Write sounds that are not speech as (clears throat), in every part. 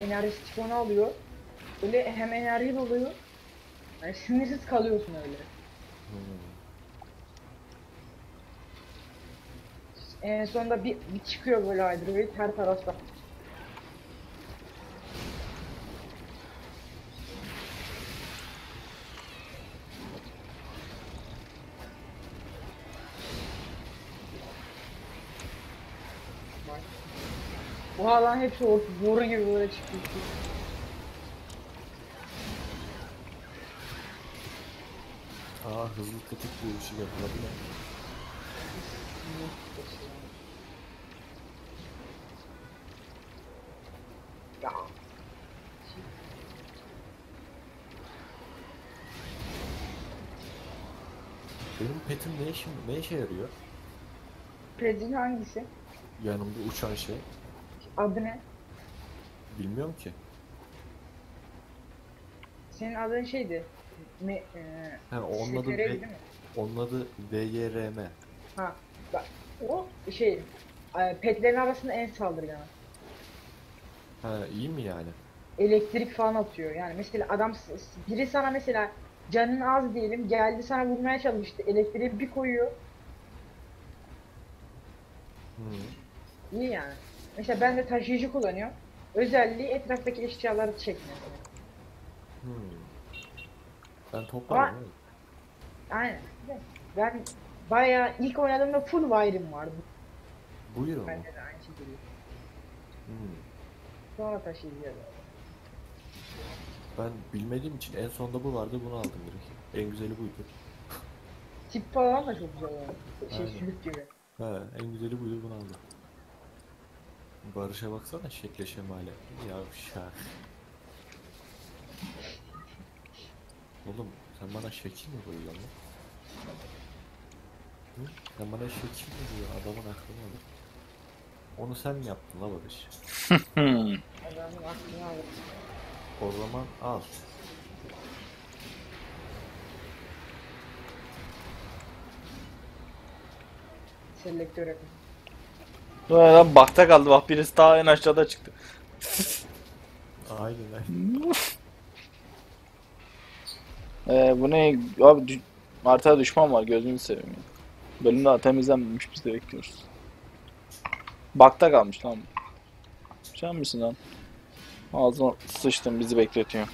enerji sifonu alıyor. Böyle hem enerji doluyor. Yani sinirsiz kalıyorsun öyle. Hmm. En sonunda bir, bir çıkıyor böyle Hydroid her tarafta. Bu alan hepsi o boru gibi böyle çıkıyor. Aa hızlı tetik bu işi yapılabilir. Ya. Benim petim ne işe, ne işe yarıyor? Predin hangisi? Yanımda uçan şey. Adı ne? Bilmiyorum ki. Senin adın şeydi. Me, e, Ha, onun adı, Sekreteriydi V- değil mi? onun adı VYRM. Ha. Bak o şey e, petlerin arasında en saldırgan. Ha iyi mi yani? Elektrik falan atıyor. Yani mesela adam s- s- biri sana mesela canın az diyelim geldi sana vurmaya çalıştı. Elektriği bir koyuyor. Hmm. İyi yani. Mesela ben de taşıyıcı kullanıyorum. Özelliği etraftaki eşyaları çekmiyor. Hmm. Ben toplarım. Ama-. Aynen. Ben bayağı ilk oynadığımda full wire'ım vardı. Buyur mu? Bende de aynı şekilde. Hmm. Sonra taşıyıcıya. Ben bilmediğim için en sonda bu vardı bunu aldım direkt. En güzeli buydu. Tip falan da çok güzel yani. Şey Aynen. sülük gibi. Ha en güzeli buydu bunu aldım. Barış'a baksana şekle şemale. Yavşak. Oğlum sen bana şekil mi koyuyorsun lan? Hı? Sen bana şekil mi diyor adamın aklını alır. Onu sen mi yaptın la Barış? (laughs) O zaman al. Selektör yapın. Lan bakta kaldı bak birisi daha en aşağıda çıktı. Aynen. Ee, bu ne? Abi dü- haritada düşman var gözünü seveyim ya. Bölüm daha temizlenmemiş biz de bekliyoruz. Bakta kalmış lan. Sen misin lan? Ağzına sıçtın bizi bekletiyor.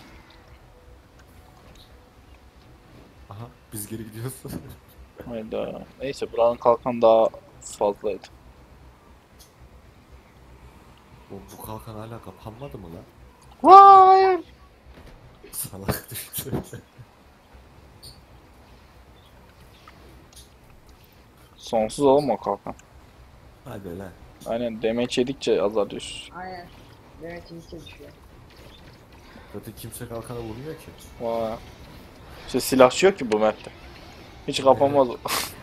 Aha biz geri gidiyoruz. (laughs) Hayda. Neyse buranın kalkan daha fazlaydı. Bu, bu kalkan hala kapanmadı mı lan? Hayır. Salak (laughs) düştü. Sonsuz oğlum o kalkan. Hadi lan. Aynen demeç yedikçe azalıyor. Aynen. Demek ki hiç düşüyor. Zaten kimse kalkana vurmuyor ki. Vay. İşte silahçı yok ki bu map'te. Hiç kapamaz (laughs)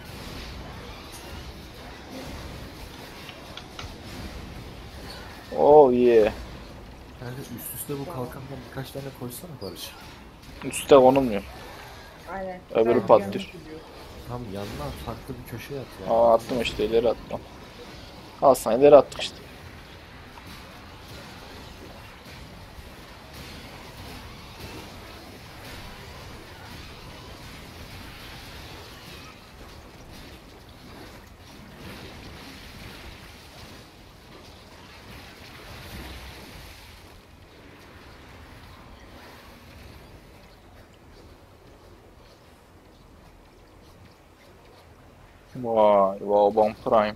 oh yeah. Kanka üst üste bu kalkandan birkaç tane koysana Barış. Üste konulmuyor. Aynen. Öbürü Sadece patlıyor. yanlış gidiyor. Tam yanına farklı bir köşeye at ya. Aa attım işte ileri attım. Al sana ileri attık işte. Vay, Vauban Prime.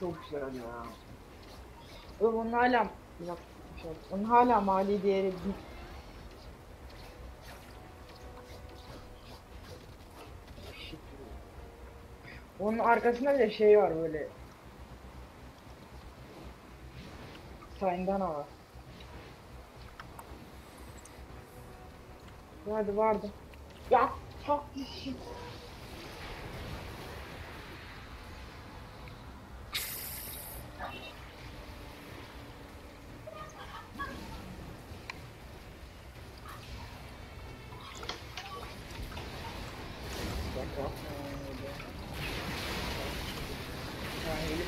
Çok güzel ya. Oğlum onun hala şey. Onun hala mali değeri bir. Onun arkasında bir de şey var böyle. Sayındana var. Vardı vardı. Ya çok shit. Bir dakika. Ee, bir saniye.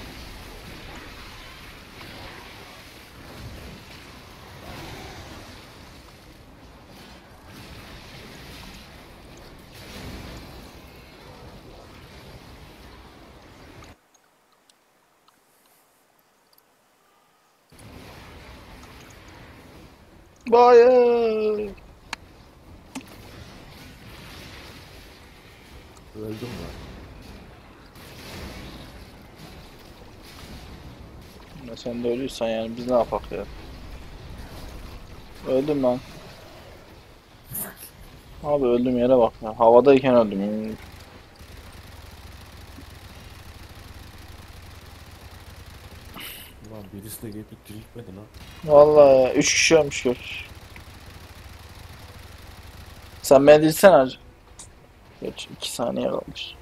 Hayır. Öldüm lan. Ya sen de ölüyorsan yani biz ne yapak ya? Öldüm lan. Abi öldüm yere bak ya. Havadayken öldüm. Ulan birisi de gelip diriltmedi lan. Vallahi ya. Üç kişi ölmüş gör. Sen beni dilsene hacı. Geç iki saniye kalmış.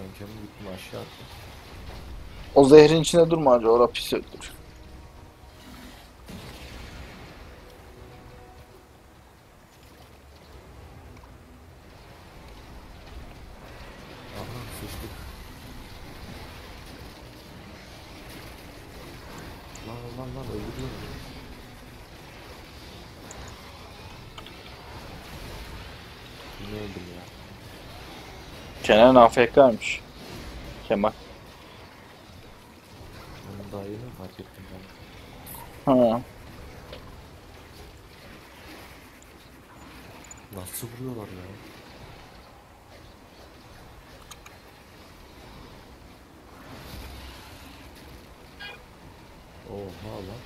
Ben kendim gittim aşağı attım. O zehrin içinde durma hacı. Ora pis öldür. Aha sıçtık. Lan lan lan öldürüyor mu? Yine öldüm ya. Kenan AFK'ymış. Kemal. Onun daha mi fark ettim ben. Ha. Nasıl vuruyorlar ya? Oha lan.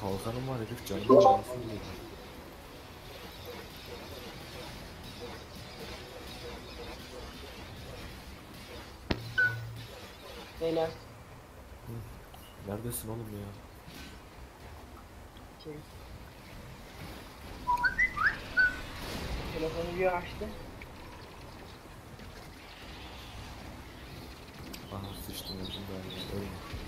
Kalkanım var herif canını nasıl vuruyor? Beyler. Neredesin oğlum ya? Şey. Telefonu bir açtı. Aha sıçtım öldüm ben ya. Ölme.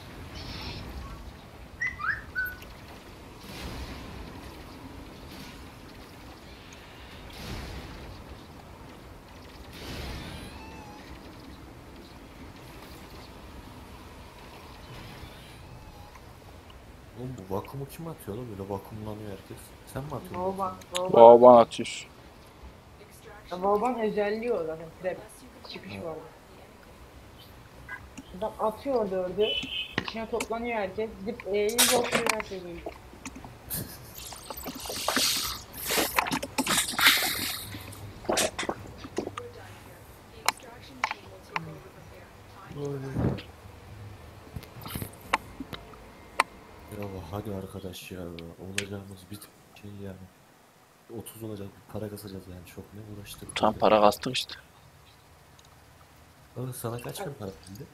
Oğlum bu vakumu kim atıyor lan böyle vakumlanıyor herkes. Sen mi atıyorsun? Volban. Volban. Baban atıyor. Volban özelliği o zaten. Trap. Çıkış var. Adam atıyor dördü. İçine toplanıyor herkes. Gidip E'yi bokluyor her şeyi. Ya hadi arkadaş ya olacağımız bir şey yani 30 olacak bir para kasacağız yani çok ne uğraştık. Tam para kastık işte. Oğlum sana kaç bin para geldi?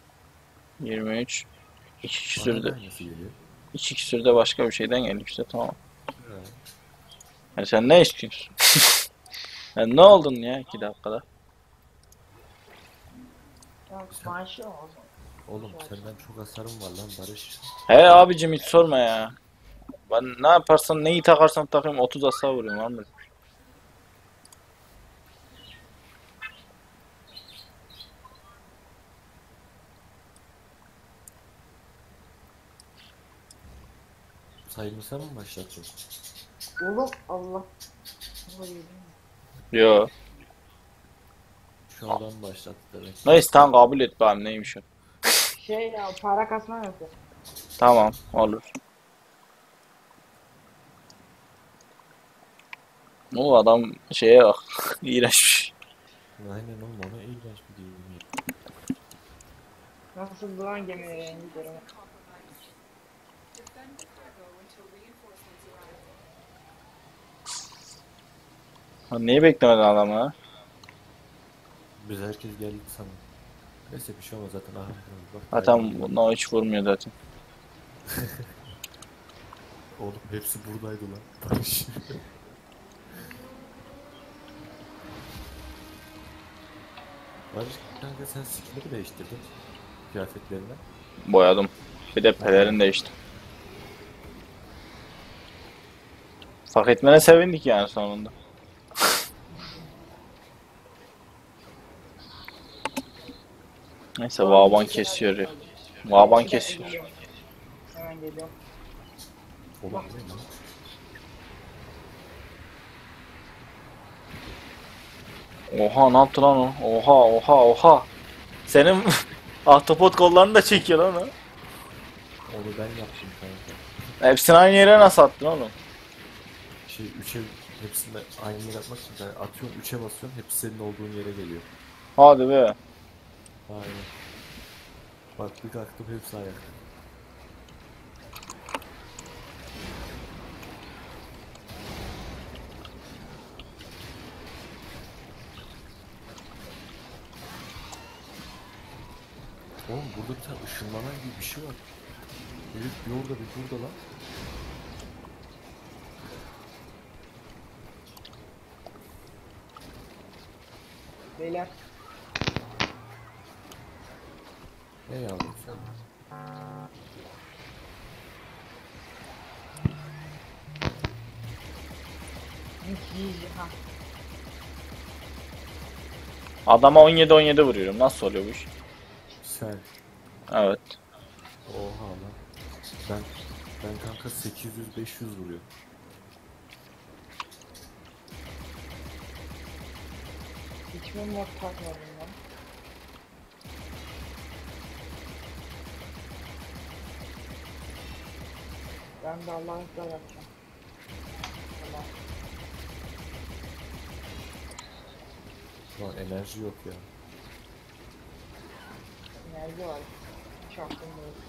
23. İki Bana küsür de, da aynısı geliyor. iki küsür de başka bir şeyden geldik işte tamam. Ha. Yani sen ne istiyorsun? (laughs) yani ne oldun ya iki dakikada? Zaman. Oğlum senden çok hasarım var lan Barış. He abicim hiç sorma ya. Ben ne yaparsan neyi takarsan takayım 30 hasar vuruyorum var mı? Sayımı sen mi başlattın? Oğlum Allah. Yedim. Yo. Şu adam başlattı demek. Neyse tamam kabul et bakayım neymiş o. Şey ya para kasma yapıyor. Tamam olur. O adam şeye bak. (laughs) İğrençmiş. Aynen oğlum ona iğrenç bir değil. Nasıl duran gemileri en gidiyorum. Ha, neyi beklemedin adamı? Biz herkes geldi sana. Neyse bir şey olmaz zaten. Aha, bak, Zaten bundan hiç vurmuyor zaten. (laughs) Oğlum hepsi buradaydı lan. Barış. (laughs) Barış kanka sen skinleri değiştirdin. Kıyafetlerine. Boyadım. Bir de pelerin değişti. Fark etmene sevindik yani sonunda. Neyse Vaban kesiyor ya. Vaban kesiyor. Hemen geliyorum. Oğlum ne Oha ne yaptı lan o? Oha oha oha. Senin (laughs) ahtapot kollarını da çekiyor lan o. Onu ben yaptım kanka. Hepsini aynı yere nasıl attın oğlum? Şey 3'e hepsinde aynı yere atmak için yani atıyorum 3'e basıyorum hepsi senin olduğun yere geliyor. Hadi be. Aynen. Bak bir kalktım hepsi ayakta. Oğlum burada bir tane ışınlanan gibi bir şey var. Herif bir orada bir burada lan. Beyler Ne yavrum sen? ha. Adama 17-17 vuruyorum. Nasıl oluyor bu iş? Sen. Evet. Oha lan. Ben ben kanka 800-500 vuruyor. Hiç mi mod takmadım lan? Ben de Allah'ın izniyle yapacağım. Tamam. Lan enerji yok ya. Enerji var. Çaktım böyle.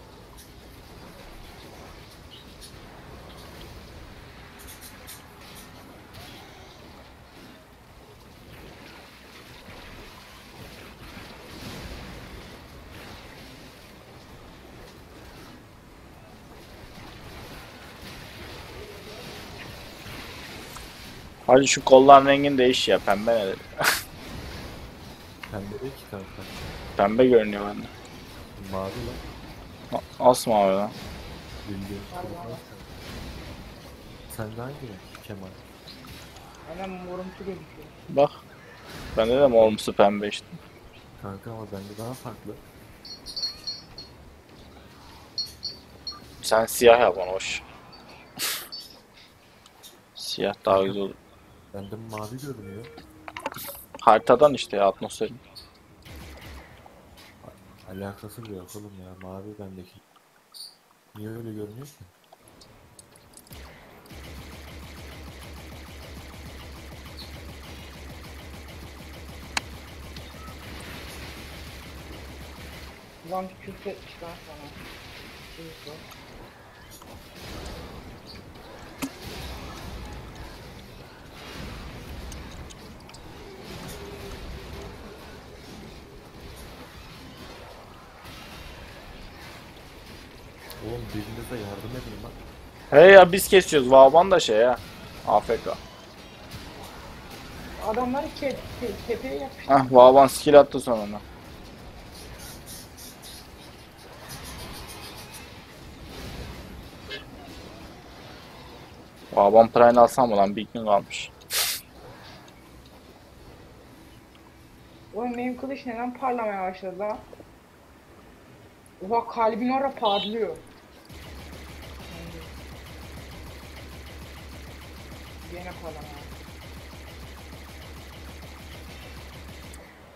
Hadi şu kolların rengini değiş ya. Pembe ne? Pembe değil ki kanka. Pembe görünüyor bende. Mavi lan. Nasıl mavi lan? Sen. De hangi renk Kemal? Aynen morumsu gözüküyor. Bak. Bende de morumsu pembe işte. Kanka ama bende daha farklı. Sen siyah yap onu hoş. (laughs) siyah daha güzel olur. Bende mavi görünüyor. Haritadan işte ya atmosferin. Alakası bile yok oğlum ya. Mavi bendeki. Niye öyle görünüyor ki? Ulan küfür etmişler sana. Küfür. Birinize yardım edin lan. Hey ya biz kesiyoruz. Vaban da şey ya. AFK. Adamları ke te tepeye yapmış. Hah Vaban skill attı sonunda. Vaban Prime alsam mı lan? Big Wing almış. Oğlum benim kılıç neden parlamaya başladı lan? Oha kalbin orada parlıyor. Gene parlamaya.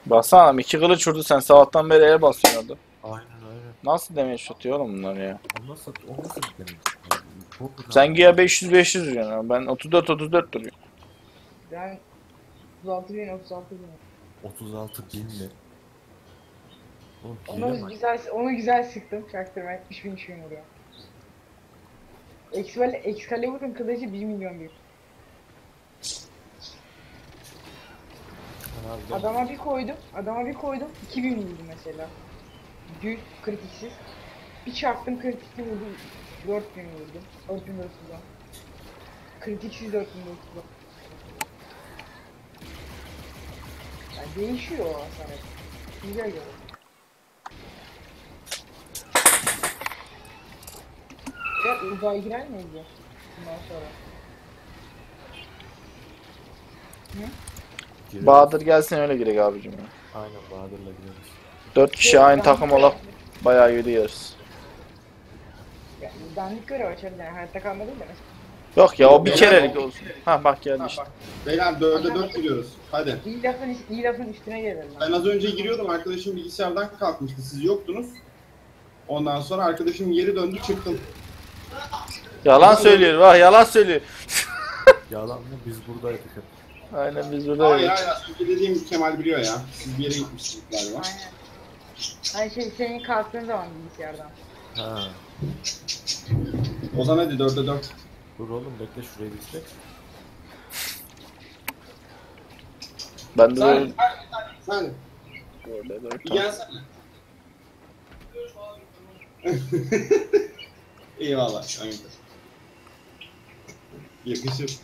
Baksana iki kılıç vurdu sen sabahtan beri el basıyordu. Aynen aynen. Nasıl damage atıyor oğlum bunlar ya? O nasıl, o nasıl demek? Çok güzel. Sen güya 500-500 vuruyorsun ya. Ben 34-34 duruyorum. Ben 36 bin 36 bin. 36 bin mi? Oğlum hile Onu bak. güzel onu güzel sıktım. Çaktırma 70 bin şey vuruyor. Excalibur, Excalibur'un kılıcı 1 milyon bir. Harbiden. Adama bir koydum. Adama bir koydum. 2000 vurdu mesela. Düz kritiksiz. Bir çarptım kritikli vurdu. 4000 vurdu. 4400 'dan. Kritiksiz 4400 'dan. Yani değişiyor o hasar. Güzel göre. Ya uzay girer ya? Bundan sonra. Gireriz. Bahadır gelsin öyle girek abicim ya. Aynen Bahadır'la gireriz. 4 kişi aynı takım olarak bayağı yeriz. Ya, dandik açarız yani hayatta kalmadı da mesela. Yok ya o bir kerelik olsun. Ha bak geldi işte. Beyler 4'e 4 giriyoruz. Hadi. İyi lafın, iyi lafın üstüne gelir Ben lan. az önce giriyordum. Arkadaşım bilgisayardan kalkmıştı. Siz yoktunuz. Ondan sonra arkadaşım geri döndü çıktım. Yalan söylüyor. Vah yalan söylüyor. Yalan mı? Biz buradaydık hep. Aynen biz Hayır buradayız. hayır az önce dediğim Kemal biliyor ya. Siz bir yere gitmişsiniz galiba. Aynen. Ay şey senin kalktığın zaman bilgisayardan. Ha. Ozan hadi 4'e 4. Dur oğlum bekle şurayı bitirek. Ben de Sen, böyle... sen Böyle, böyle, bir gelsene. (laughs) Eyvallah kanka. Yakışır.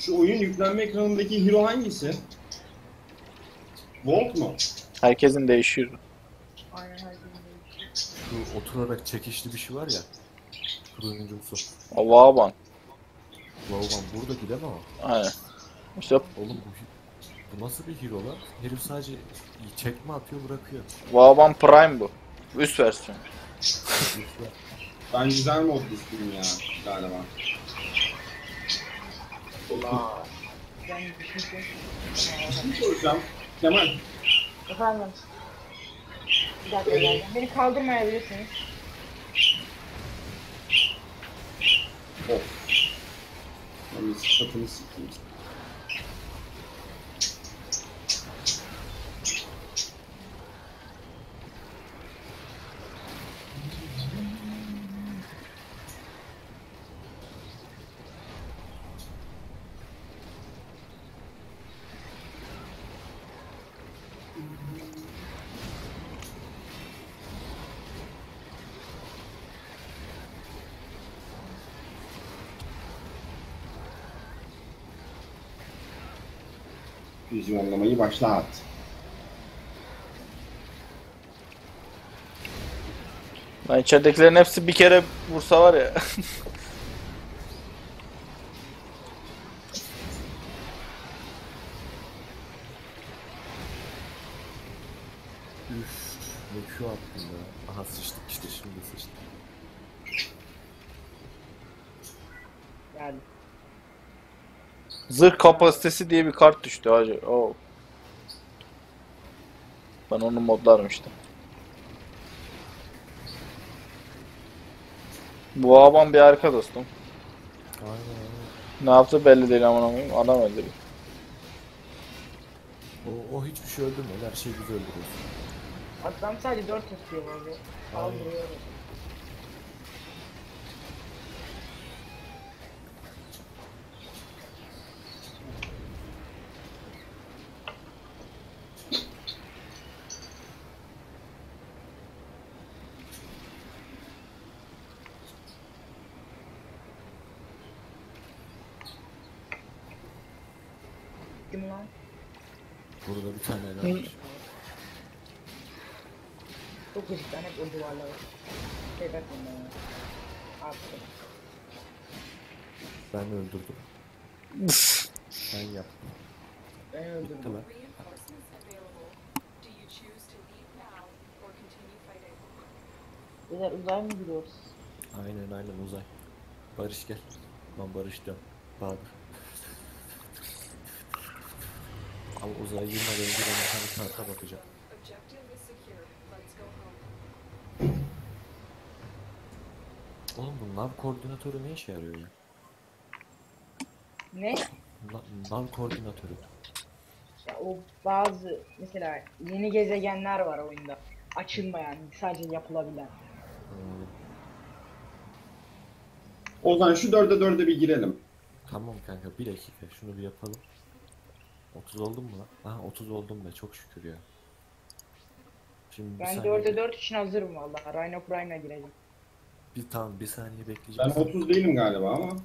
Şu oyun yüklenme ekranındaki hero hangisi? Volt mu? Herkesin değişiyor. Aynen her gün değişiyor. Şu oturarak çekişli bir şey var ya. Turuncusu. Allah'a ban. Vauban burada değil ama. Aynen. İşte Oğlum bu, bu nasıl bir hero lan? Herif sadece çekme atıyor bırakıyor. Vaban Prime bu. Üst versiyon. Ben güzel mod istedim ya galiba. Allah. Bir soracağım. Kemal, Efendim. Bir dakika geldim. Beni kaldırmayabilirsiniz. of. Ben bir sıfatını. Vizyonlamayı başlat. Lan içeridekilerin hepsi bir kere vursa var ya. (laughs) Üf. Ne Q attım ya. Aha sıçtık işte şimdi sıçtık. Geldi. Zırh kapasitesi diye bir kart düştü hacı. Oo. Ben onu modlarım işte. Bu Aban bir harika dostum. Aynen. Ne yaptı belli değil aman aman. Adam öldürüyor. O, o hiçbir şey öldürmüyor. Her şeyi biz öldürüyoruz. Adam sadece 4 atıyor böyle. Kaldırıyor. Kim lan? Burada bir tane daha var. Çok gıcıktan hep o duvarlara. Bakmayın bana. Artık. Ben öldürdüm. Ben yaptım. Ben öldürdüm. Bitti? Beyler uzay mı gidiyoruz? Aynen aynen uzay. Barış gel. Ben Barış diyorum. Bahadır. Ama uzaya girmeden önce ben bir tane karta bakacağım. Oğlum bu nav koordinatörü ne işe yarıyor ya? Ne? Na- nav koordinatörü. Ya o bazı mesela yeni gezegenler var oyunda. Açılmayan, sadece yapılabilen. Hmm, Ozan şu 4'e 4'e bir girelim. Tamam kanka bir dakika şunu bir yapalım. 30 oldum mu lan? Aha 30 oldum be çok şükür ya. Şimdi Ben saniye, 4'e 4 için hazırım valla. Rhino Prime'la gireceğim. Bir tamam bir saniye Ben bekleyeceğiz. 30 değilim galiba ama.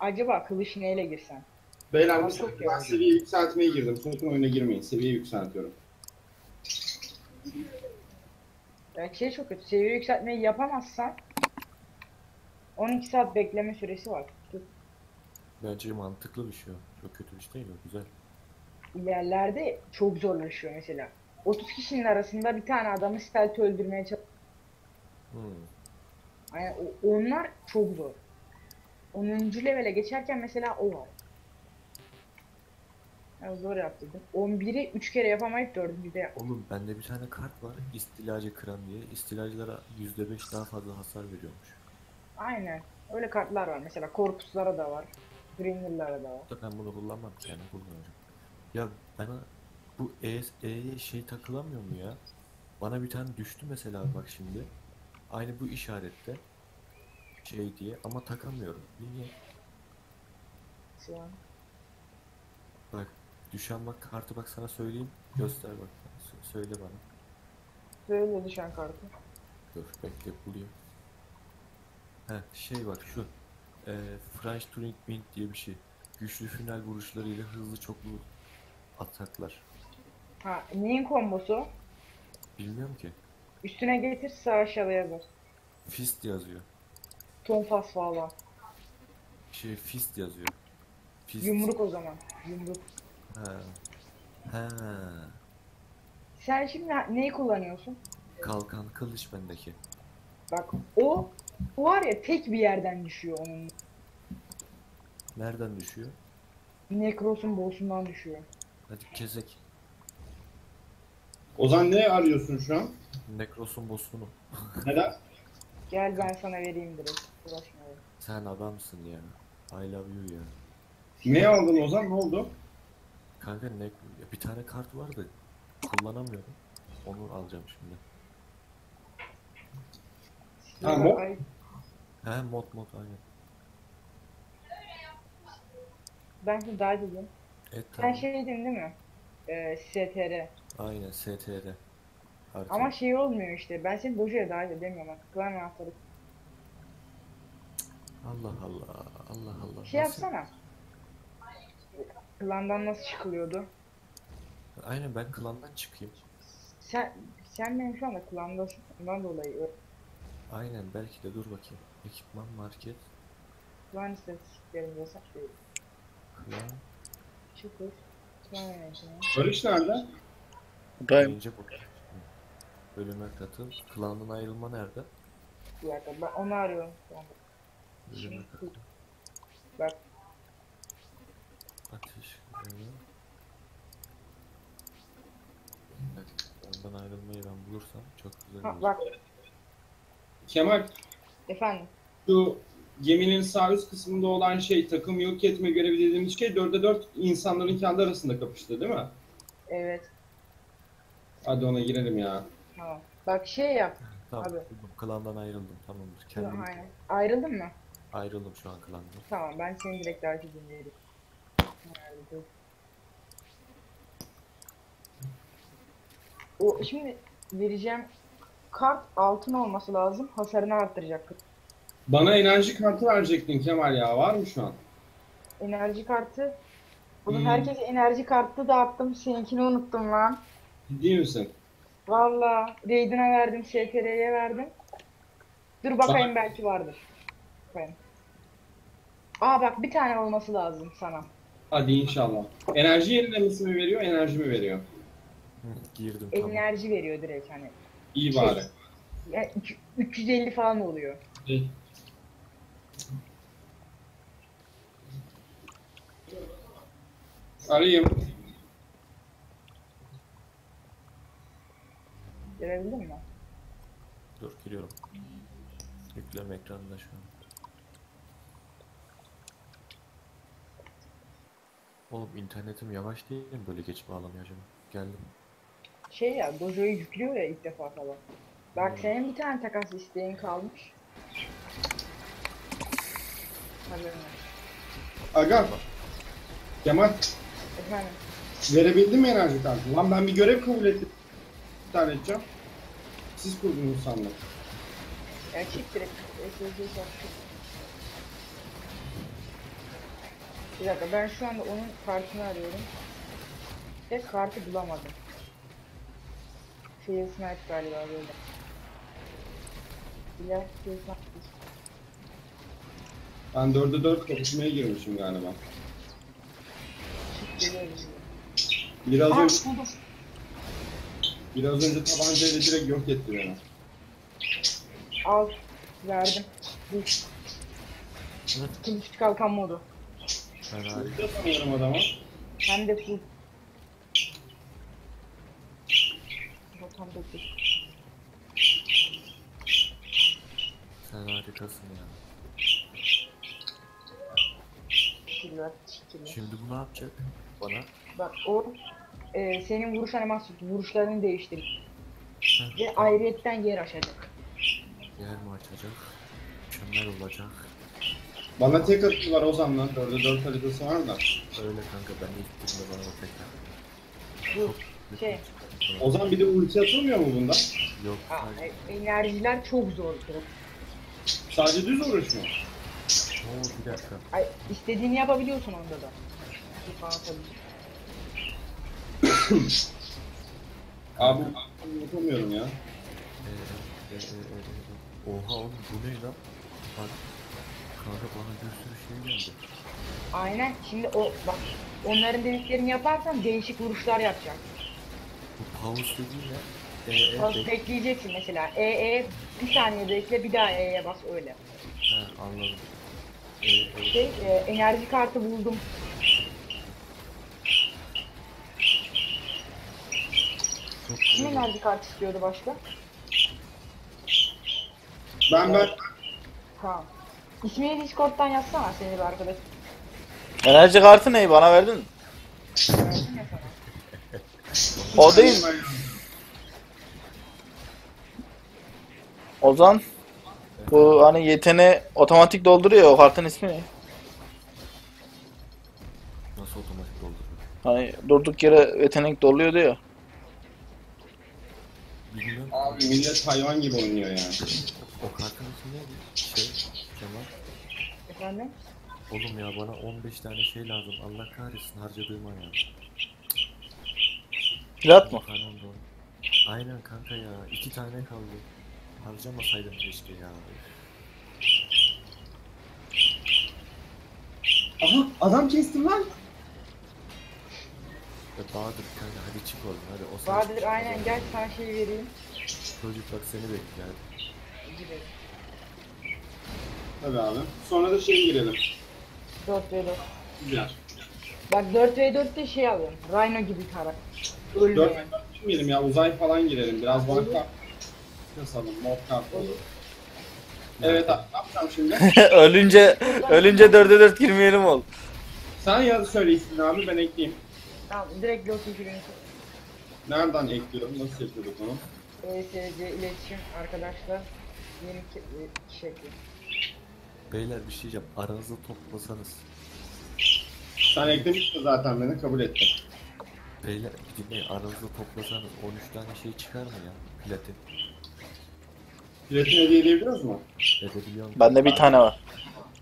Acaba kılıç neyle girsem? Beyler çok saniye, ben seviye yükseltmeye girdim. Sakın oyuna girmeyin. Seviye yükseltiyorum. Belki şey çok kötü. Seviye yükseltmeyi yapamazsan 12 saat bekleme süresi var. Bence mantıklı bir şey o. Çok kötü bir şey değil o güzel. İlerlerde çok zorlaşıyor mesela. 30 kişinin arasında bir tane adamı stealth öldürmeye çalışıyor. Hmm. Yani onlar çok zor. 10. levele geçerken mesela o var. Ya zor yaptırdım. 11'i 3 kere yapamayıp 4'ü de yap. Oğlum bende bir tane kart var. İstilacı kıran diye. İstilacılara %5 daha fazla hasar veriyormuş. Aynen. Öyle kartlar var. Mesela korpuslara da var. Gringer'lara da var. Ben bunu kullanmam yani kullanacağım. Ya bana bu E, E'ye şey takılamıyor mu ya? Bana bir tane düştü mesela bak şimdi. Aynı bu işarette şey diye ama takamıyorum. Niye? Şu an. Bak düşen bak kartı bak sana söyleyeyim. Göster bak. Sö- Söyle bana. Böyle düşen kartı. Dur bekle bulayım. Heh şey bak şu. Eee French Turing Wind diye bir şey. Güçlü final vuruşlarıyla hızlı çoklu ataklar. Ha neyin kombosu? Bilmiyorum ki. Üstüne getir sağ aşağıda yazar. Fist yazıyor. Tonfas falan. Şey fist yazıyor. Fist. Yumruk o zaman. Yumruk. Ha. Ha. Sen şimdi neyi kullanıyorsun? Kalkan kılıç bendeki. Bak o o var ya tek bir yerden düşüyor onun. Nereden düşüyor? Nekros'un boss'undan düşüyor. Hadi kesek. Ozan ne arıyorsun şu an? Nekros'un boss'unu. Neden? Gel ben sana vereyim direkt. Uğraşma. öyle. Sen adamsın ya. I love you ya. Ne aldın Ozan? Ne oldu? Kanka ne bir tane kart var da kullanamıyorum. Onu alacağım şimdi. Ha? Ay, He mod mod aynen. ben şimdi daha dedim. Evet Sen tamam. şey dedin değil mi? Ee, STR. Aynen STR. Harika. Ama şey olmuyor işte. Ben seni Dojo'ya dahil edemiyorum artık. Klan anahtarı. Allah Allah. Allah Allah. Şey Nasıl- yapsana. Klandan nasıl çıkılıyordu? Aynen ben klandan çıkayım. Sen sen benim şu anda klandasın. Ondan dolayı Aynen belki de dur bakayım. Ekipman market. klan istatistiklerinde saklı. Klan. Çıkış. Barış nerede? Buradayım. Birinci bu. Bölüme katıl. Klandan ayrılma nerede? Bir dakika ben onu arıyorum. şu anda. Bölüme katıl. Bak Ateş. Evet, ondan ayrılmayı ben bulursam çok güzel ha, olur. bak Kemal efendim. şu geminin sağ üst kısmında olan şey takım yok etme görevi dediğimiz şey 4'e 4 insanların kendi arasında kapıştı değil mi? Evet. Hadi ona girelim ya. Tamam. Bak şey yap. Tamam, Abi. klandan ayrıldım. Tamamdır. Kendim Aynen. Ayrıldın mı? ayrıldım şu an klandan. Tamam ben seni direkt takip edeyim. Ayrıldım. O şimdi vereceğim kart altın olması lazım. Hasarını arttıracak. Bana enerji kartı verecektin Kemal ya. Var mı şu an? Enerji kartı. Bunu Hmm. herkese enerji kartı dağıttım. Seninkini unuttum lan. Ciddi misin? Valla Raiden'a verdim, STR'ye verdim. Dur bakayım belki vardır. Bakayım. Aa bak bir tane olması lazım sana. Hadi inşallah. Enerji yenilemesi mi veriyor, enerji mi veriyor? Hı, girdim tamam. Enerji veriyor direkt hani. İyi bari. Yani üç- 350 falan oluyor. İyi. Arayayım. Görebildin mi? Dur giriyorum. Yükleme ekranında şu an. Oğlum internetim yavaş değil mi böyle geç bağlanıyor acaba? Geldim. Şey ya Dojo'yu yüklüyor ya ilk defa falan. Bak Hmm. senin bir tane takas isteğin kalmış. Haberin olsun. Aga. Kemal Efendim. verebildin mi enerji kartı? Lan ben bir görev kabul ettim. İptal edeceğim. Siz kurdunuz sandım. Ya çift direkt. SSC yaptı. Bir dakika ben şu anda onun kartını arıyorum. Ve kartı bulamadım. Fail Snipe galiba böyle. Fail Snipe. Ben 4'e 4 kapışmaya girmişim galiba. Biraz önce... Biraz önce tabancayla direkt yok etti beni. Al. Verdim. Bu. Kılıç kalkan modu. Herhalde. Tanıyorum adamı. Hem de full. Rotam dokuz. Sen harikasın ya. Şimdi bu ne yapacak? Bana? Bak o e, senin vuruş animasyonu vuruşlarını değiştirir. Heh, Ve ayrıyetten yer açacak. Yer mi açacak? Mükemmel olacak. Bana tek attılar o zaman. 4'e 4 haritası var da. Öyle kanka ben ilk girdiğimde bana tekrar. Bu şey O zaman bir de ulti atılmıyor mu bunda? Yok a- sadece. e- enerjiler çok zor. Sadece düz vuruş mu? Oo bir dakika. Ay, istediğini yapabiliyorsun onda da. Abi yapamıyorum ya. Ee, e, e, e, e. Oha oğlum bu ne lan? Bak. Kanka bana bir sürü şey geldi. Aynen. Şimdi o bak onların dediklerini yaparsan değişik vuruşlar yapacak. Bu pause dediğin ne? Ee, e, Bak bek- bekleyeceksin mesela. E E bir saniye bekle bir daha E'ye bas öyle. Ha anladım. Ee, e, Şey e, enerji kartı buldum. Çok Kim güzel. enerji kartı istiyordu başka? Ben ben Tamam. İsmini Discord'dan yazsana seni bir arkadaş. Enerji kartı ne? Bana verdin? Verdim ya sana. O değil. Ozan. Bu hani yetene otomatik dolduruyor ya, o kartın ismi ne? Nasıl otomatik dolduruyor? Hani durduk yere yetenek doluyordu ya. Bilmiyorum. Abi millet hayvan gibi oynuyor yani. O kartın ismi neydi? Şey, Kemal. Efendim? Oğlum ya bana 15 tane şey lazım. Allah kahretsin harcadığıma ya. Plat mı? Aynen kanka ya. iki tane kaldı. Harcamasaydım keşke ya. Aha adam kestim lan. Ya Bahadır kanka hadi çık oğlum hadi. O sana Bahadır çık. aynen gel sana şey vereyim. Çocuk bak seni bekliyor hadi. Gibi. Tabii abi. Sonra da şey girelim. 4 ve 4. Güzel. Bak 4 ve 4'te şey alıyorum. Rhino gibi karakter. Ölmeyen. 4 girmeyelim ya uzay falan girelim. Biraz bana kart kasalım. Mod kart olur. Evet abi ne yapacağım şimdi? (laughs) ölünce ölünce 4'e 4 girmeyelim ol. Sen ya söyle ismini abi ben ekleyeyim. Tamam direkt Loki filmi. Nereden ekliyorum? Nasıl yapıyorduk onu? ESC iletişim arkadaşlar. Yeni ki- e, şekli. Beyler bir şey diyeceğim. Aranızda toplasanız. Sen eklemiştin zaten beni kabul ettim. Beyler bir dinleyin. Aranızda toplasanız 13 tane şey çıkar mı ya? Platin. Platin hediye edebiliyoruz mu? Edebiliyor musun? Bende bir tane var.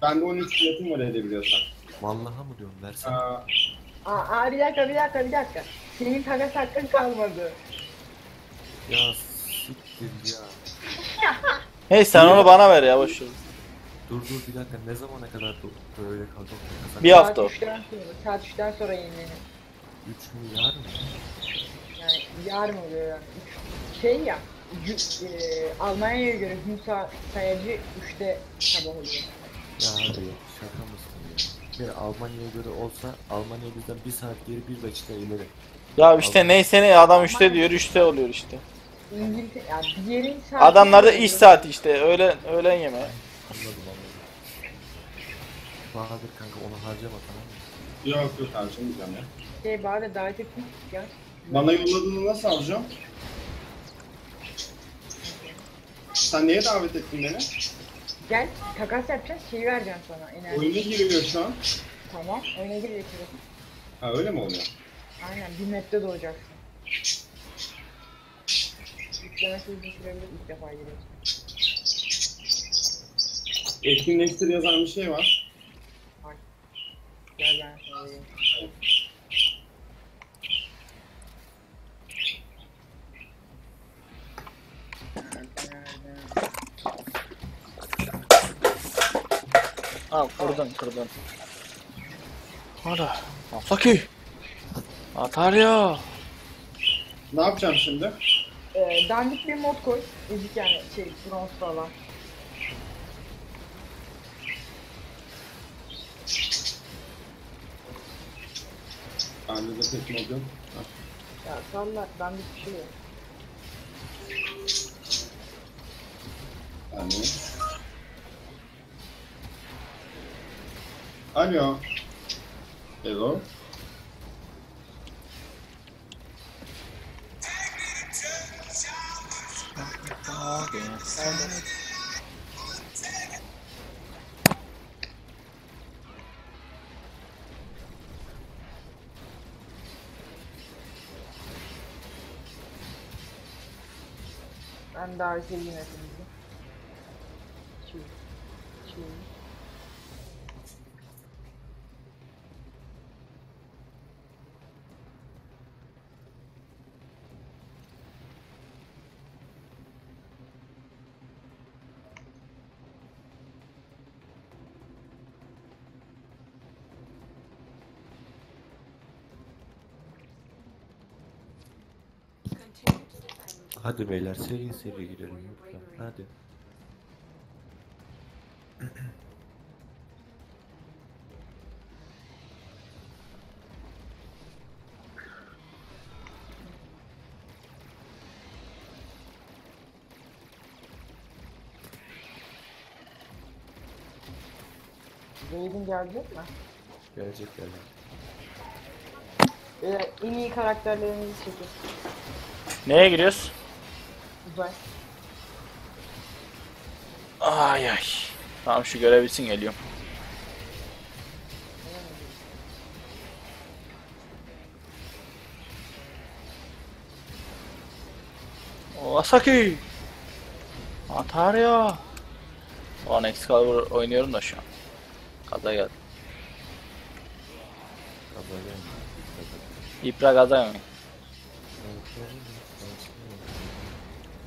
Bende 13 platin var edebiliyorsan. Vallaha mı diyorum versene. Aa, Aa, aa bir dakika bir dakika bir dakika. Senin takas hakkın kalmadı. Ya siktir ya. (laughs) Hey sen onu bana ver ya boş ver. Dur dur bir dakika ne zamana kadar bu- böyle kalacak? Bir hafta Saat o. 3'ten sonra, saat 3'ten sonra yenilenir. 3 gün yar mı? Yani yarın oluyor yani. Üç- Şey ya, gü- e, Almanya'ya göre gün sa- sayacı 3'te sabah oluyor. Ya hadi ya şaka mısın Bir Almanya'ya göre olsa Almanya bizden bir saat geri bir dakika ileri. Ya işte neyse ne adam 3'te diyor 3'te oluyor işte. İngiltere, yani bir yerin saati... Adamlarda iş saati işte öğlen öğlen yemeği. Anladım anladım. Bahadır kanka onu harcama tamam mı? yok yok harcamayacağım ya. Şey bari davet etmiş ya. Bana yolladığını nasıl alacağım? Sen neye davet ettin beni? Gel takas yapacağız şeyi vereceğim sana enerji. Oyuna giriyor şu an. Tamam oyuna gir geçirelim. Ha öyle mi oluyor? Aynen bir map'te doğacaksın. Yüklemesi uzun sürebilir ilk defa giriyorsun. Etkinleştir yazan bir şey var. Gel ben sana vereyim. Al kırdın kırdın. Hadi. Asaki. Atar ya. Ne yapacağım şimdi? Ee, dandik bir mod koy. Ezik yani şey bronz falan. Bende de tek mod yok. Ya salla dandik bir şey yok. Alo. Alo. Hello. Ben davet edeyim hepinizi. Hadi beyler seri seri girelim lütfen. Hadi. Raiden gelecek mi? Gelecek gelecek. Ee, en iyi karakterlerinizi çekin. Neye giriyoruz? Uzay. Ay ay. Tamam şu görev bitsin geliyorum. Asaki. Atar ya. O an Excalibur oynuyorum da şu an. Kaza geldi. Kaza geldi. İpra gaza mı?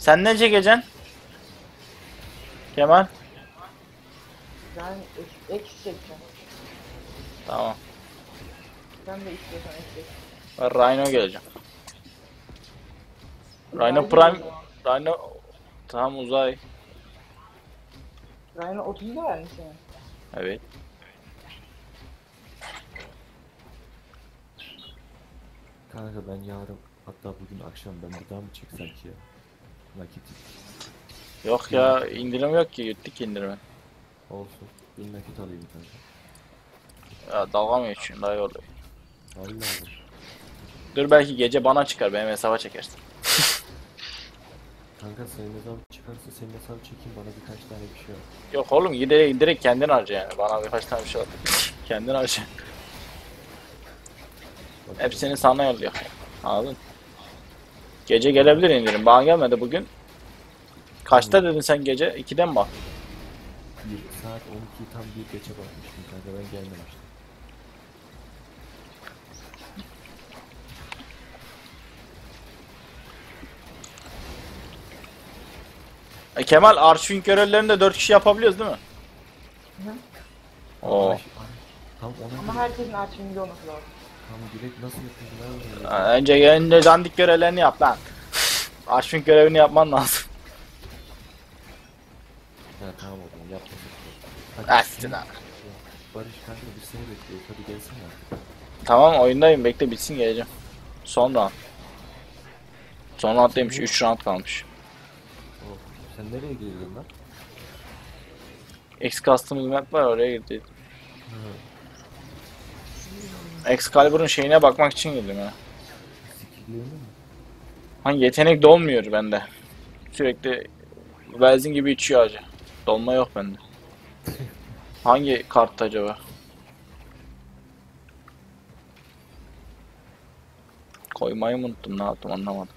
Sen ne çekeceksin? Kemal? Ben ek, ek çekeceğim. Tamam. Sen de istiyorsan ek çek. Ben Rhino geleceğim. Rhino Prime... Rhino... Tamam uzay. Rhino 30'u da vermiş yani. Evet. Kanka ben yarın hatta bugün akşam ben daha mı çeksem ki ya? Nakit Yok ya indirim yok ki yuttuk indirimi. olsun. Bir nakit alayım kanka. Ya dalga mı geçiyorsun daha yolda. Vallahi. Dur belki gece bana çıkar benim hesaba çekersin. Kanka senin hesabı çıkarsa senin hesabı çekeyim bana birkaç tane bir şey al. Yok oğlum giderek direkt kendin harca yani. Bana birkaç tane bir şey al. (laughs) kendin harca. Hepsini sana yolluyor. Anladın? Gece gelebilir indirim. Bana gelmedi bugün. Kaçta dedin sen gece? 2'de mi bak? Bir saat 12'yi tam bir geçe bakmıştım kanka ben gelmemiştim. E, Kemal Arşivin görevlerini de 4 kişi yapabiliyoruz değil mi? Oo. Tam ona Ama herkesin açımında olması lazım. Tam direkt nasıl Ha, Önce önce dandik görevlerini yap lan. Arşivin görevini yapman lazım. Ya tamam o zaman yapmadık. Hadi Astin abi. Barış kanka biz seni bekliyoruz hadi gelsene artık. Tamam oyundayım bekle bitsin geleceğim. Son round. Son rounddaymış 3 round kalmış. Oh, sen nereye gidiyorsun lan? X Custom map var oraya girdi. Hı. Excalibur'un şeyine bakmak için girdim ya. Hani yetenek dolmuyor bende. Sürekli benzin gibi içiyor acı. Dolma yok bende. Hangi kart acaba? Koymayı unuttum ne yaptım anlamadım.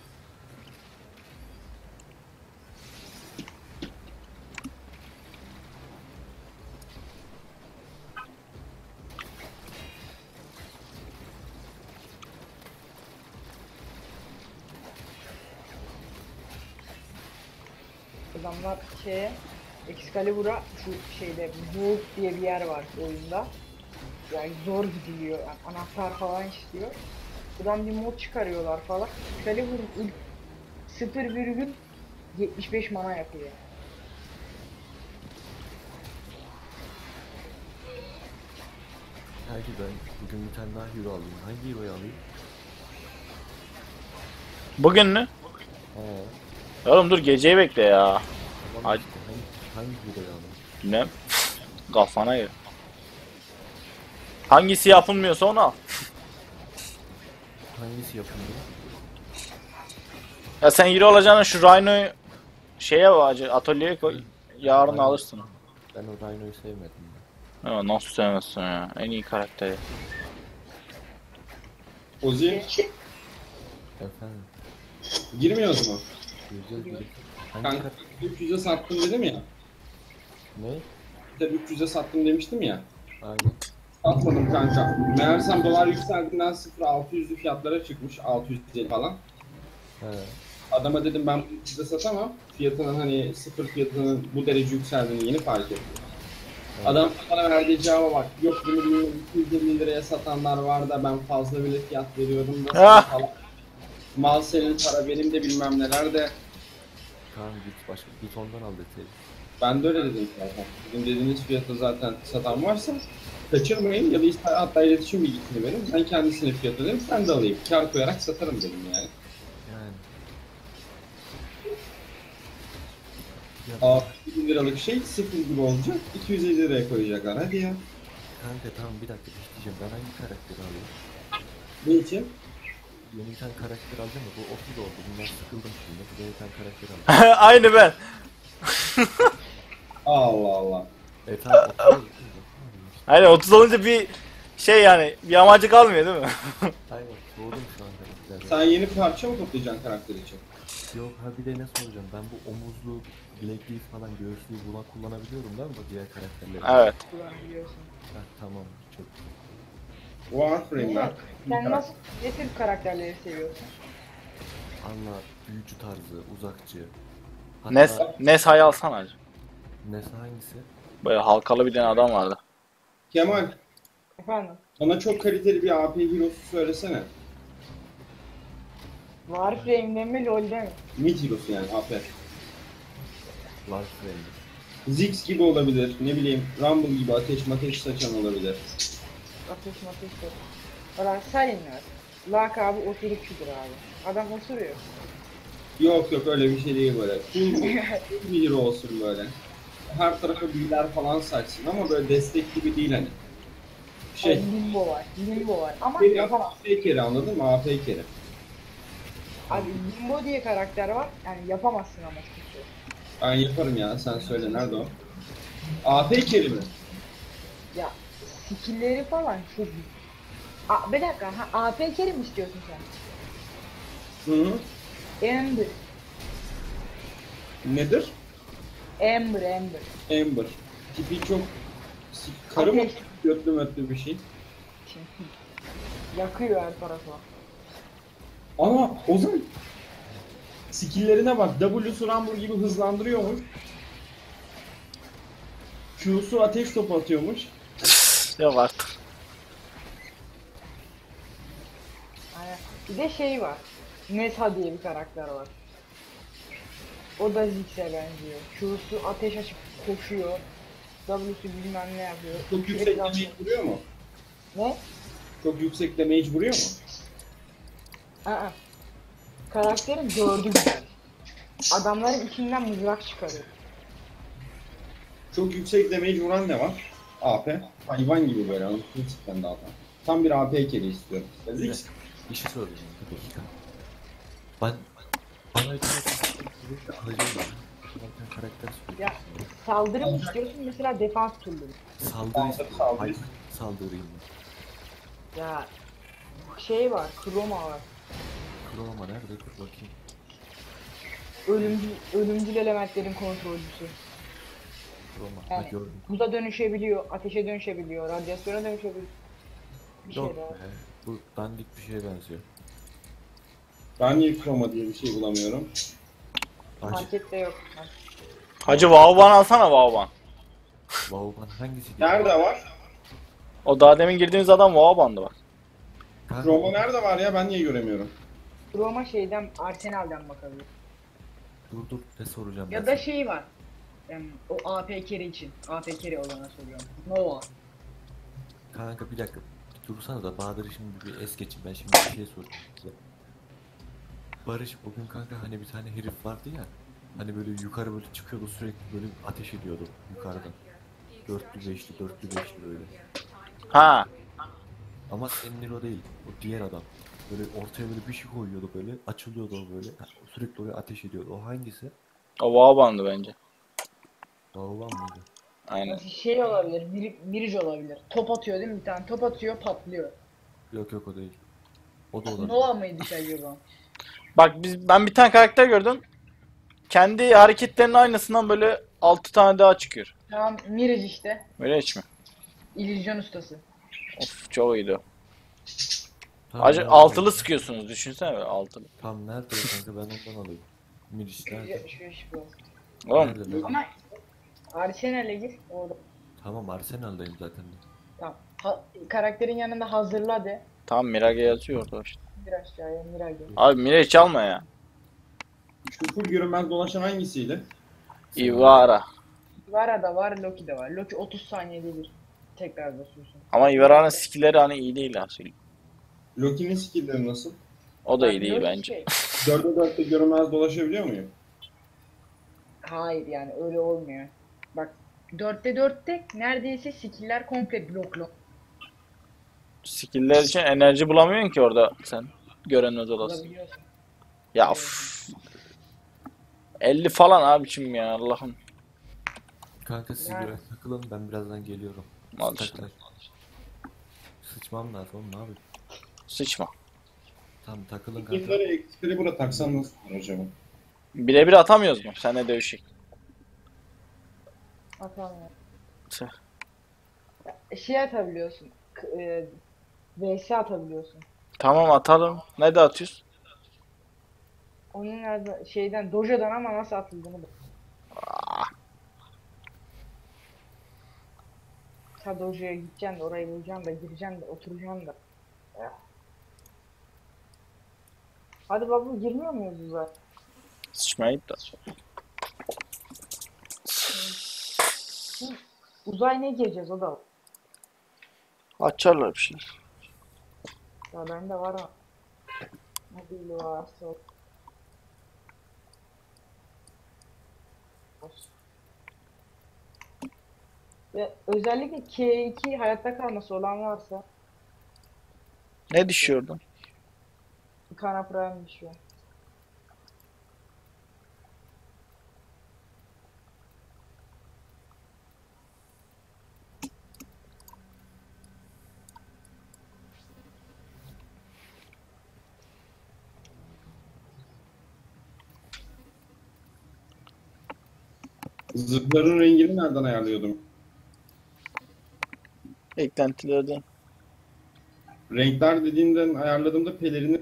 Adamlar şeye Excalibur'a şu şeyde Vault diye bir yer var oyunda. Yani zor gidiliyor. Yani anahtar falan istiyor. Buradan bir mod çıkarıyorlar falan. Excalibur ilk 0,75 mana yapıyor. Belki ben bugün bir tane daha hero alayım. Hangi hero'yu alayım? Bugün mü? He. Oğlum dur geceyi bekle ya. Tamam Hadi. işte, hangi, hangi? Bilmem. (laughs) Kafana göre. Hangisi yapılmıyorsa onu al. Hangisi yapılıyor? Ya sen yürü olacağına şu Rhino'yu şeye acı atölyeye koy. Yarın Aynen. alırsın. Ben o Rhino'yu sevmedim. Ben. Ya nasıl sevmezsin ya? En iyi karakteri. Ozi Efendim, girmiyoruz mu? Güzel bir... Hangi Kanka karakter? 300'e sattım dedim ya. Ne? Tabii 300'e sattım demiştim ya. Aynen. Satmadım kanka. Meğersem dolar yükseldiğinden 0-600'lü fiyatlara çıkmış. 650 falan. He. Adama dedim ben bunu size satamam. Fiyatının hani sıfır fiyatının bu derece yükseldiğini yeni fark ettim. Adam bana verdiği cevaba bak. Yok bunu bilmem 250 liraya satanlar var da ben fazla bile fiyat veriyorum da (laughs) falan. Mal senin para benim de bilmem neler de. Tamam git başka git ondan al detayı. Ben de öyle dedim zaten. Sizin dediğiniz fiyata zaten satan varsa kaçırmayın ya da işte hatta iletişim bilgisini verin. Ben kendisine fiyat öderim sen de alayım. Kar koyarak satarım dedim yani. Yani. Aa Ya, 1000 liralık şey 0 gibi olacak. 250 liraya koyacaklar hadi ya. kanka tamam bir dakika bir şey diyeceğim. Ben hangi karakteri alayım? Ne için? Yeni bir tane karakter alacağım da bu 30 oldu. Bundan sıkıldım şimdi. Bir de bir tane karakter alacağım. (laughs) Aynı ben. (laughs) Allah Allah. e tamam 30 oldu. Aynen 30 olunca bir şey yani bir amacı kalmıyor değil mi? (laughs) Aynen soğudum şu an karakterden. Sen yeni parça mı toplayacaksın karakter için? Yok ha bir de ne soracağım ben bu omuzlu bilekliği falan göğüslüğü buna kullanabiliyorum değil mi bu diğer karakterleri? evet. Kullanabiliyorsun. Ha, tamam çok Warframe'den. Sen nasıl, ne tür karakterleri seviyorsun? Allah büyücü tarzı, uzakçı. Hatta Nes, Nes hay alsana acı. Nesa hangisi? Böyle halkalı bir tane adam vardı. Kemal, Efendim? bana çok kaliteli bir AP hero'su söylesene. Warframe'de mi LoL'de mi? Mid hero'su yani AP. Warframe. Ziggs gibi olabilir, ne bileyim Rumble gibi ateş mateş saçan olabilir. Ateş mateş yok. Valla Salinler. Lakabı oturukçudur abi. Adam oturuyor. Yok yok öyle bir şey değil böyle. Full (laughs) full bir olsun böyle. Her tarafa büyüler falan saçsın ama böyle destek gibi değil hani. Şey. Şey, Limbo var. Limbo var. Ama bir yapamaz. AP kere anladın mı? AP kere. Abi Limbo diye karakter var. Yani yapamazsın ama şey. Ben yaparım ya sen söyle nerede o? AP kere mi? Ya skill'leri falan çok iyi. Aa, bir dakika. Ha, AP carry mi istiyorsun sen? Hı hı. Ember. Nedir? Ember, Ember. Amber. Tipi çok karı mı? Ateş. Götlü mötlü bir şey. Yakıyor her tarafı. Ama Ozan skill'lerine bak. W'su Rumble gibi hızlandırıyormuş. Q'su ateş topu atıyormuş. Yok artık. Aynen. Bir de şey var. Nesa diye bir karakter var. O da Ziggs'e benziyor. Q'su ateş açıp koşuyor. W'su bilmem ne yapıyor. Çok yüksek damage vuruyor mu? Ne? Çok yüksek damage vuruyor mu? Aa. Karakterin gördü güzel. Adamların içinden mızrak çıkarıyor. Çok yüksek damage vuran ne var? AP. Hayvan gibi böyle. Cidden daha tam. Tam bir AP kere istiyorum. Ziggs. Bir şey soracağım bir dakika. Ben bana bir tane alacağım ben. Karakter Ya saldırı mı istiyorsun mesela defans türleri. Saldırı istiyorum. Hayır, saldırayım ben. Ya şey var, kroma var. Kroma nerede? Dur bakayım. Ölümcül, ölümcül elementlerin kontrolcüsü. Kroma. Ha Yani gördüm. buza dönüşebiliyor, ateşe dönüşebiliyor, radyasyona dönüşebiliyor. Bir şey Yok daha. be. Bu dandik bir şeye benziyor. Ben niye Chroma diye bir şey bulamıyorum? Acı. Markette yok. Hacı Vauban alsana Vauban. Vauban hangisi? Nerede var? O daha demin girdiğimiz adam Vauban'dı bak. Kanka, Chroma nerede var ya? Ben niye göremiyorum? Kroma şeyden, Arsenal'den bakabilir. Dur dur ne soracağım Ya ben da sana. şey var. Yani o AP carry için. AP carry olana soruyorum. Nova. Kanka bir dakika. Dursana da Bahadır'ı şimdi bir es geçin. Ben şimdi bir şey soracağım size. Barış bugün kanka hani bir tane herif vardı ya. Hani böyle yukarı böyle çıkıyordu sürekli böyle ateş ediyordu yukarıdan. Dörtlü beşli dörtlü beşli böyle. Ha. Ama senin o değil. O diğer adam. Böyle ortaya böyle bir şey koyuyordu böyle. Açılıyordu o böyle. Sürekli oraya ateş ediyordu. O hangisi? O Vauban'dı bence. Bağlan mıydı? Aynen. Şey olabilir, bir, birici olabilir. Top atıyor değil mi? Bir tane top atıyor, patlıyor. Yok yok o değil. O da olabilir. Nova mıydı şey acaba? Bak biz ben bir tane karakter gördüm. Kendi hareketlerinin aynısından böyle 6 tane daha çıkıyor. Tamam, Mirage işte. Öyle hiç mi? İllüzyon ustası. Of çok iyiydi o. Tamam, Acı nerede altılı sıkıyorsunuz düşünsene böyle altılı. Tam nerede o kanka ben ondan alayım. Miriç nerede? Şu, şu, şu. Oğlum Nerede? Ama Arsenal'e gir. Orada. Tamam Arsenal'dayım zaten. Tamam. Ha, karakterin yanında hazırla de. tamam Mirage yazıyor orada işte. Bir aşağıya Mirage. Abi Mirage çalma ya. Şu full görünmez dolaşan hangisiydi? Ivara. Vara da var, Loki de var. Loki 30 saniyede bir tekrar basıyorsun. Ama Ivara'nın skill'leri hani iyi değil söyleyeyim. Loki'nin skill'leri nasıl? O da iyi değil Loki bence. şey- 4'e 4'te görünmez dolaşabiliyor muyum? Hayır yani öyle olmuyor. Bak 4'te 4'te neredeyse skill'ler komple bloklu. Skill'ler için enerji bulamıyorsun ki orada sen. Odası. Olabiliyorsun. Ya uf. 50 falan abicim ya Allah'ım. Kanka siz Yani. biraz takılın ben birazdan geliyorum. Al işte. takılın. Sıçmam lazım oğlum ne yapayım? Sıçma. Tamam takılın kanka. Skill'leri Excalibur'a taksam nasıl olur acaba? Birebir atamıyoruz mu? Seninle dövüşük. Atamıyor. Tüh. Şey atabiliyorsun. k- E, VS atabiliyorsun. Tamam atalım. Ne de atıyoruz? Onun nerede şeyden Doja'dan ama nasıl atıldığını bak. Ta Doja'ya gideceksin de orayı bulacaksın da gireceksin de oturacaksın da. Hadi baba girmiyor muyuz biz zaten? Sıçmayıp da. Uzay ne gireceğiz o da var. Açarlar bir şey. Ya bende var ama. Mobil varsa. Ve özellikle K2 hayatta kalması olan varsa Ne düşüyor oradan? Kana Prime düşüyor. Zırhların rengini nereden ayarlıyordum? Eklentilerden. Renkler dediğimden ayarladığımda pelerini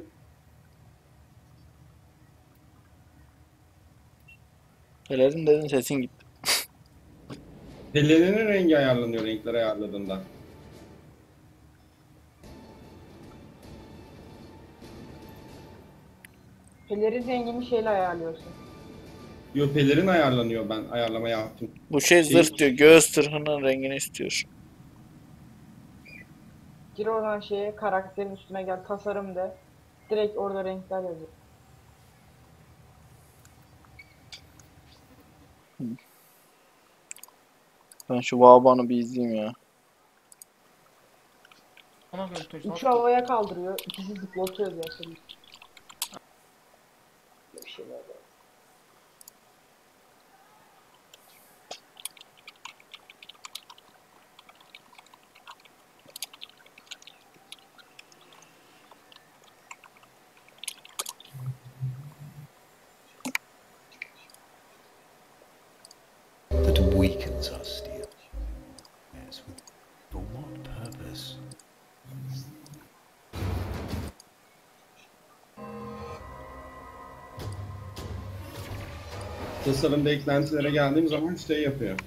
Pelerin dedin sesin gitti. pelerinin rengi ayarlanıyor renkler ayarladığında. Pelerin rengini şeyle ayarlıyorsun. Yo pelerin ayarlanıyor ben ayarlama yaptım. Bu şey Şey- zırh diyor. Göğüs zırhının rengini istiyor. Gir oradan şeye karakterin üstüne gel tasarım de. Direkt orada renkler yazıyor. Ben şu Vauban'ı bir izleyeyim ya. Üçü havaya kaldırıyor. ikisi zıplatıyor diye hatırlıyorum. Bir şeyler Tasarımda eklentilere geldiğim zaman şey yapıyor.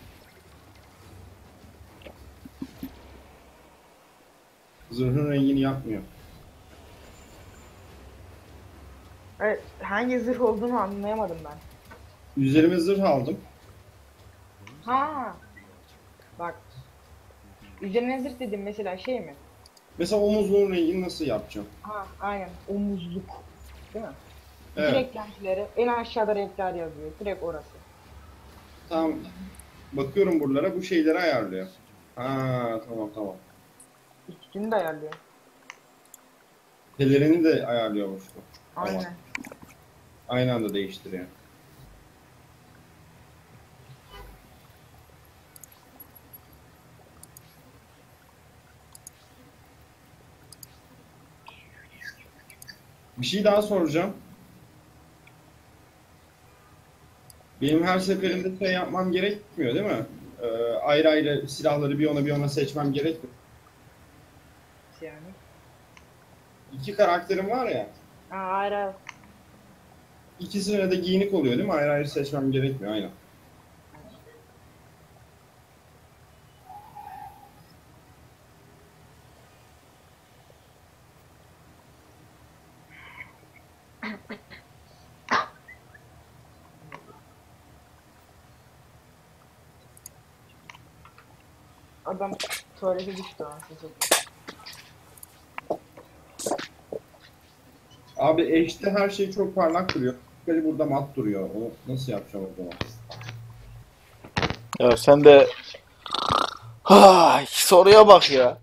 Zırhın rengini yapmıyor. Evet, hangi zırh olduğunu anlayamadım ben. Üzerime zırh aldım. Ha. Bak. Üzerine zırh dedim mesela şey mi? Mesela omuzluğun rengini nasıl yapacağım? Ha aynen omuzluk. Değil mi? Evet. Direkt renkleri en aşağıda renkler yazıyor. Direkt orası. Tamam. Bakıyorum buralara bu şeyleri ayarlıyor. Ha tamam tamam. İkisini de ayarlıyor. Pelerini de ayarlıyormuş bu. Tamam. Aynen. Aynı anda değiştiriyor. Bir şey daha soracağım. Benim her seferinde şey yapmam gerekmiyor değil mi? Ee, ayrı ayrı silahları bir ona bir ona seçmem gerekmiyor. Yani. İki karakterim var ya. Aa, ayrı. İkisine de giyinik oluyor değil mi? Ayrı ayrı seçmem gerekmiyor aynen. Adam tuvalete satayım. Abi Eş'te her şey çok parlak duruyor. Böyle burada mat duruyor. Onu nasıl yapacağım o zaman? Ya sen de Ay, soruya bak ya.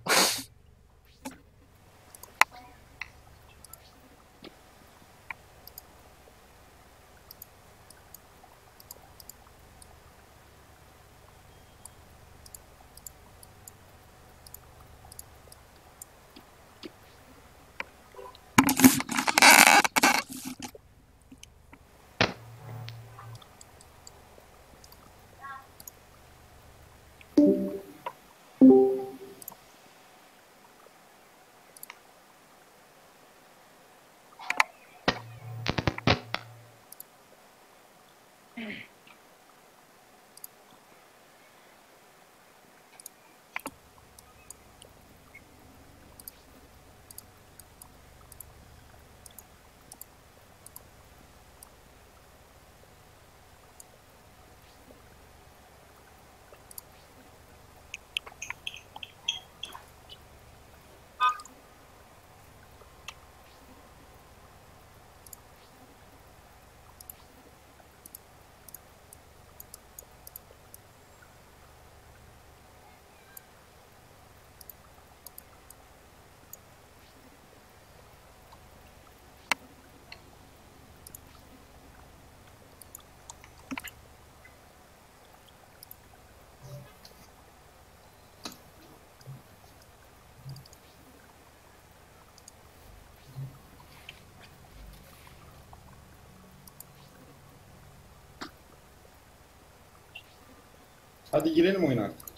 Hadi girelim oyuna artık.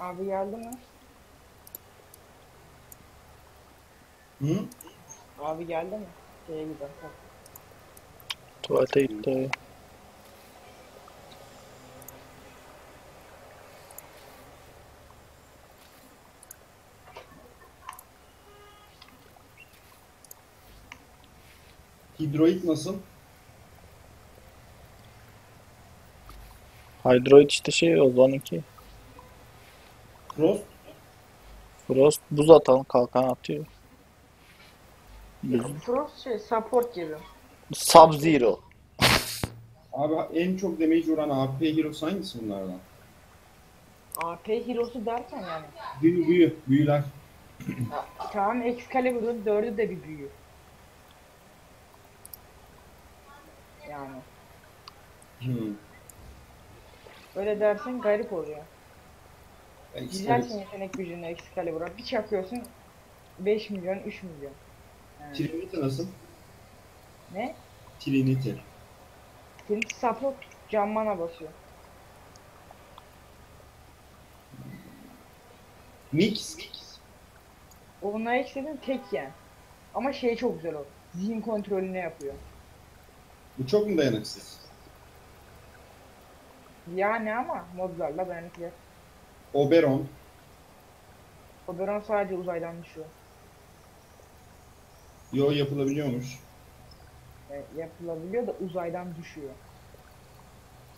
Abi geldi mi? Hı? Abi geldi mi? Şeye gidelim. Tuvalete gitti. Hidroid nasıl? Hydroid işte şey o zaman iki. Frost? Frost buz atan kalkan atıyor. Buz. Frost şey support gibi. Sub Zero. Abi en çok damage vuran AP heroes hangisi bunlardan? AP hero'su derken yani. Büyü büyü. Büyüler. Ya, tamam Excalibur'un dördü de bir büyü. Yani. Hı. Öyle dersen garip oluyor. Güzelsin yetenek gücünü Excalibur'a. Bir çakıyorsun 5 milyon 3 milyon. Yani. Trinity nasıl? Ne? Trinity. Senin support cammana basıyor. Mix. Onunla ekledin tek yen. Ama şey çok güzel o. Zihin kontrolünü yapıyor. Bu çok mu dayanıksız? Yani ama modlarla benimkiler. Oberon. Oberon sadece uzaydan düşüyor. Yo yapılabiliyormuş. Yani yapılabiliyor da uzaydan düşüyor.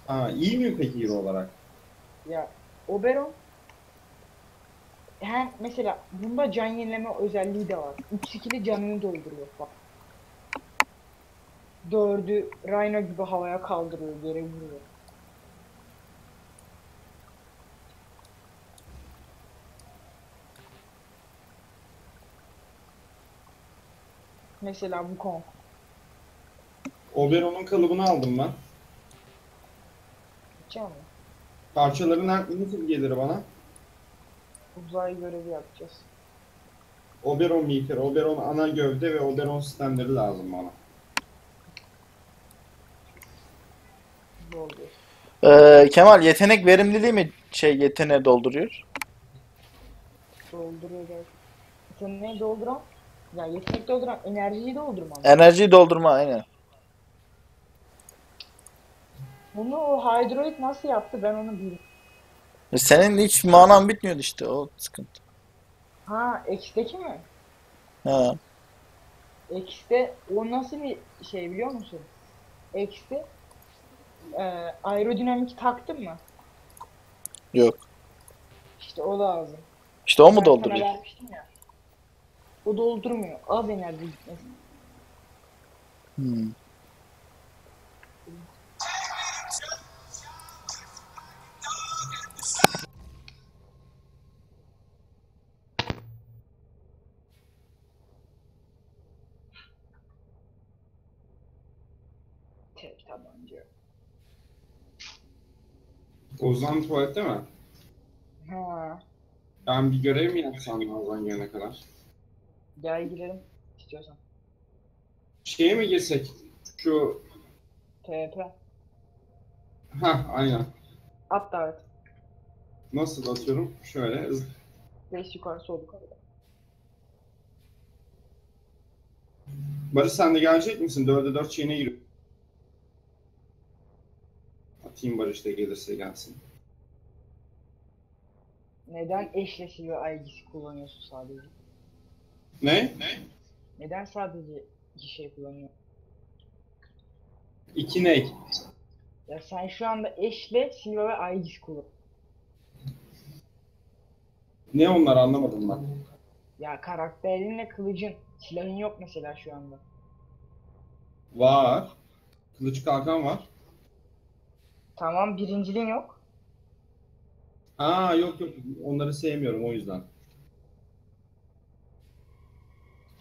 Ha iyi mi peki hero olarak? Ya Oberon hem mesela bunda can yenileme özelliği de var. 3 skill'i canını dolduruyor bak. Dördü Rhino gibi havaya kaldırıyor, yere vuruyor. Mesela bu Kong. Oberon'un kalıbını aldım ben. Gideceğim mi? Parçaları nerede nasıl gelir bana? Uzay görevi yapacağız. Oberon Maker, Oberon ana gövde ve Oberon sistemleri lazım bana. Zor değil. Ee, Kemal yetenek verimliliği mi şey yeteneği dolduruyor? Dolduruyor gerçekten. Sen ne dolduran? Ya yetenek dolduran enerjiyi doldurmam. Enerjiyi doldurma aynen. Bunu o Hydroid nasıl yaptı ben onu bilmiyorum. E, Senin hiç manan bitmiyordu işte o sıkıntı. Ha X'teki mi? Ha. X'te o nasıl bir şey biliyor musun? X'te e, aerodinamik taktın mı? Yok. İşte o lazım. İşte o mu Ben sana dolduruyor? vermiştim ya. O doldurmuyor. Az enerji gitmesi. Hmm. Tek tabanca. Ozan tuvalette mi? Ha. Ben bir görev mi yapsam Ozan gelene kadar? Gel girelim istiyorsan. Şeye mi girsek? Şu... TP. Ha aynen. At davet. Nasıl atıyorum? Şöyle. hız- 5 yukarı sol yukarı. Barış sen de gelecek misin? 4'e 4 şeyine giriyor. Atayım Barış da gelirse gelsin. Neden eşleşi ve aygisi kullanıyorsun sadece? Ne? Ne? Neden sadece iki şey kullanıyorsun? İki ne? Ya sen şu anda eşle, silva ve aygis kullan. Ne onlar anlamadım ben. Ya karakterinle kılıcın. Silahın yok mesela şu anda. Var. Kılıç kalkan var. Tamam birinciliğin yok. Ha yok yok onları sevmiyorum o yüzden.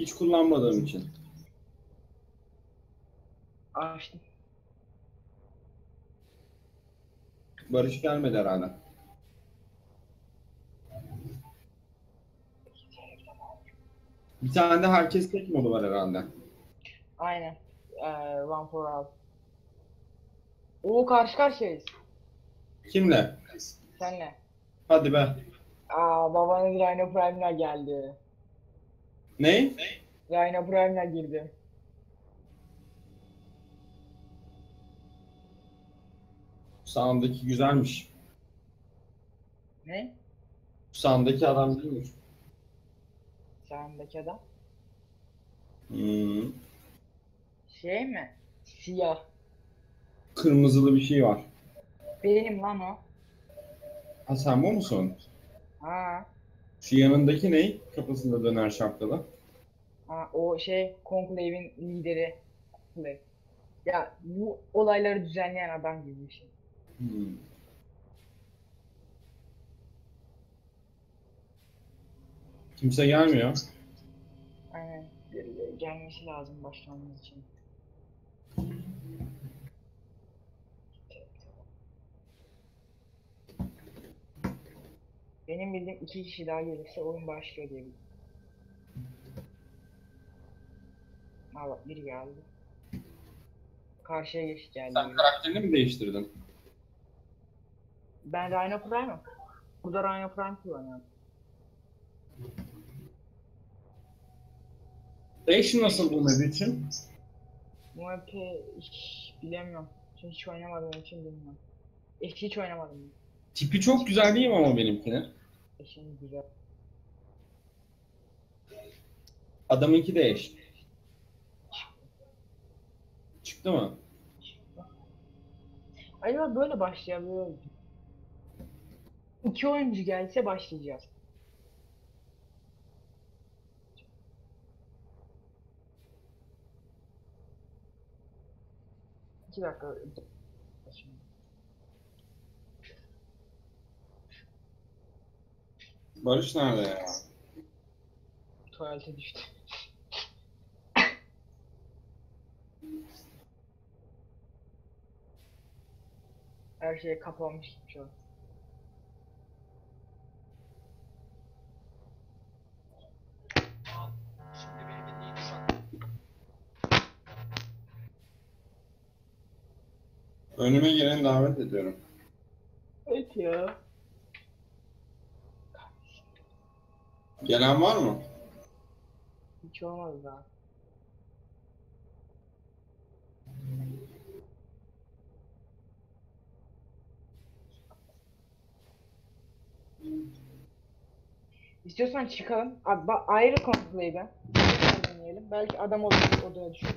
Hiç kullanmadığım için. Açtım. Barış gelmedi herhalde. Bir tane de herkes tek modu var herhalde. Aynen. Ee, one for all. Oo karşı karşıyayız. Kimle? Senle. Hadi be. Aa babanız Rhino Prime'la geldi. Ne? Rhino Prime'la girdi. Sağındaki güzelmiş. Ne? Sağındaki adam değilmiş. Sağındaki adam. Hmm. Şey mi? Siyah. Kırmızılı bir şey var. Benim lan o. Ha sen bu musun? Ha. Şu yanındaki ne? Kafasında döner şapkalı. Ha o şey Conclave'in lideri. Conclave. Ya bu olayları düzenleyen adam gibi bir şey. Hmm. Kimse gelmiyor. Aynen. Gelmesi lazım başlamamız için. Benim bildiğim iki kişi daha gelirse oyun başlıyor diye biliyorum. Ha bak biri geldi. Karşıya geç geldi. Sen karakterini mi değiştirdin? Ben Rhino Prime'ım. Burada Rhino Prime kullanıyorum. Action nasıl bu map için? Bu map'i hiç bilemiyorum. Çünkü hiç oynamadığım için bilmiyorum. Eski hiç oynamadım. Tipi çok güzel değil mi ama benimkinin? Eşin güzel. Adamınki de eş. Çıktı mı? Acaba böyle muyum? İki oyuncu gelse başlayacağız. İki dakika. Şimdi. Barış nerede ya? Tuvalete düştü. (laughs) Her şey kapanmış gitmiş o. Önüme geleni davet ediyorum. Evet ya. Gelen var mı? Hiç olmaz daha. İstiyorsan çıkalım. Abi, ba- ayrı konuşmayı deneyelim. Belki adam olur odaya düşür.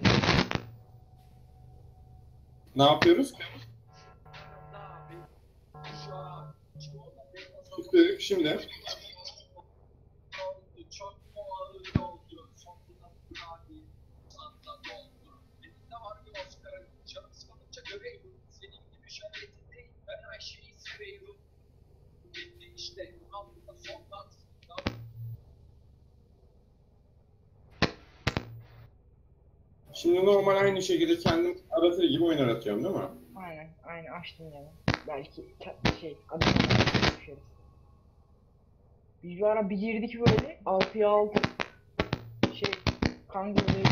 Ne yapıyoruz? Üstelik şimdi. Şimdi normal aynı şekilde kendim aratır gibi oyun aratıyorum değil mi? Aynen, aynen açtım yani. Belki şey, adam düşeriz. Biz bir ara bir girdik böyle, 6'ya 6. Şey, kan gibi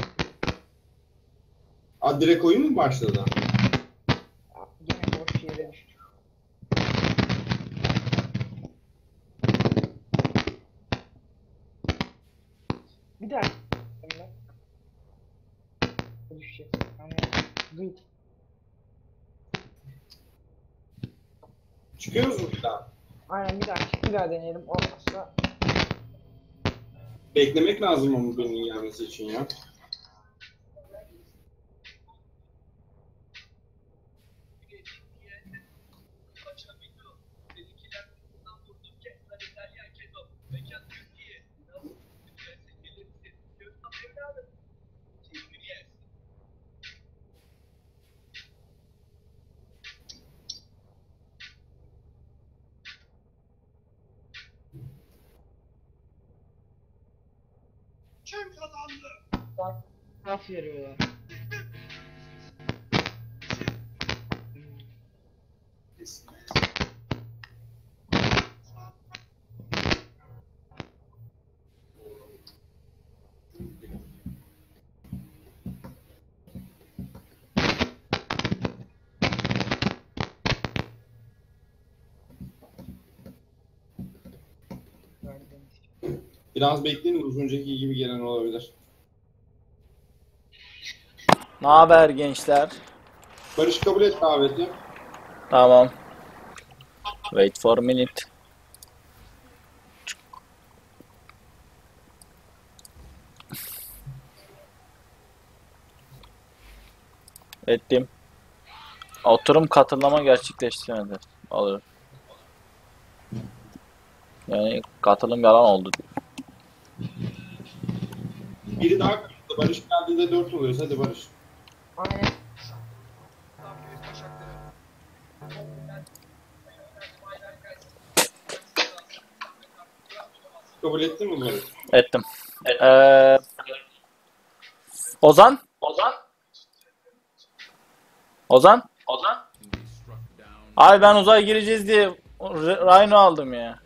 Aa, direkt oyun mu başladı? Yere düştük. Bir daha. Düşeceğiz. Yani. Çıkıyoruz mu bir daha? Aynen bir daha çık bir daha deneyelim. Olmazsa Beklemek lazım ama birinin gelmesi için ya. bak nasıl veriyor ya. Verdiğimiz. Biraz bekleyin az önceki gibi gelen olabilir. Ne haber gençler? Barış kabul et daveti. Tamam. Wait for a minute. Ettim. Oturum katılama gerçekleştirmedi. Alır. Yani katılım yalan oldu. Biri daha kırıldı. Barış geldiğinde 4 oluyoruz. Hadi Barış. Aynen. Kabul ettin mi Barış? Ettim. Ee, Ozan? Ozan? Ozan? Ozan? Abi ben uzay gireceğiz diye Rhino aldım ya.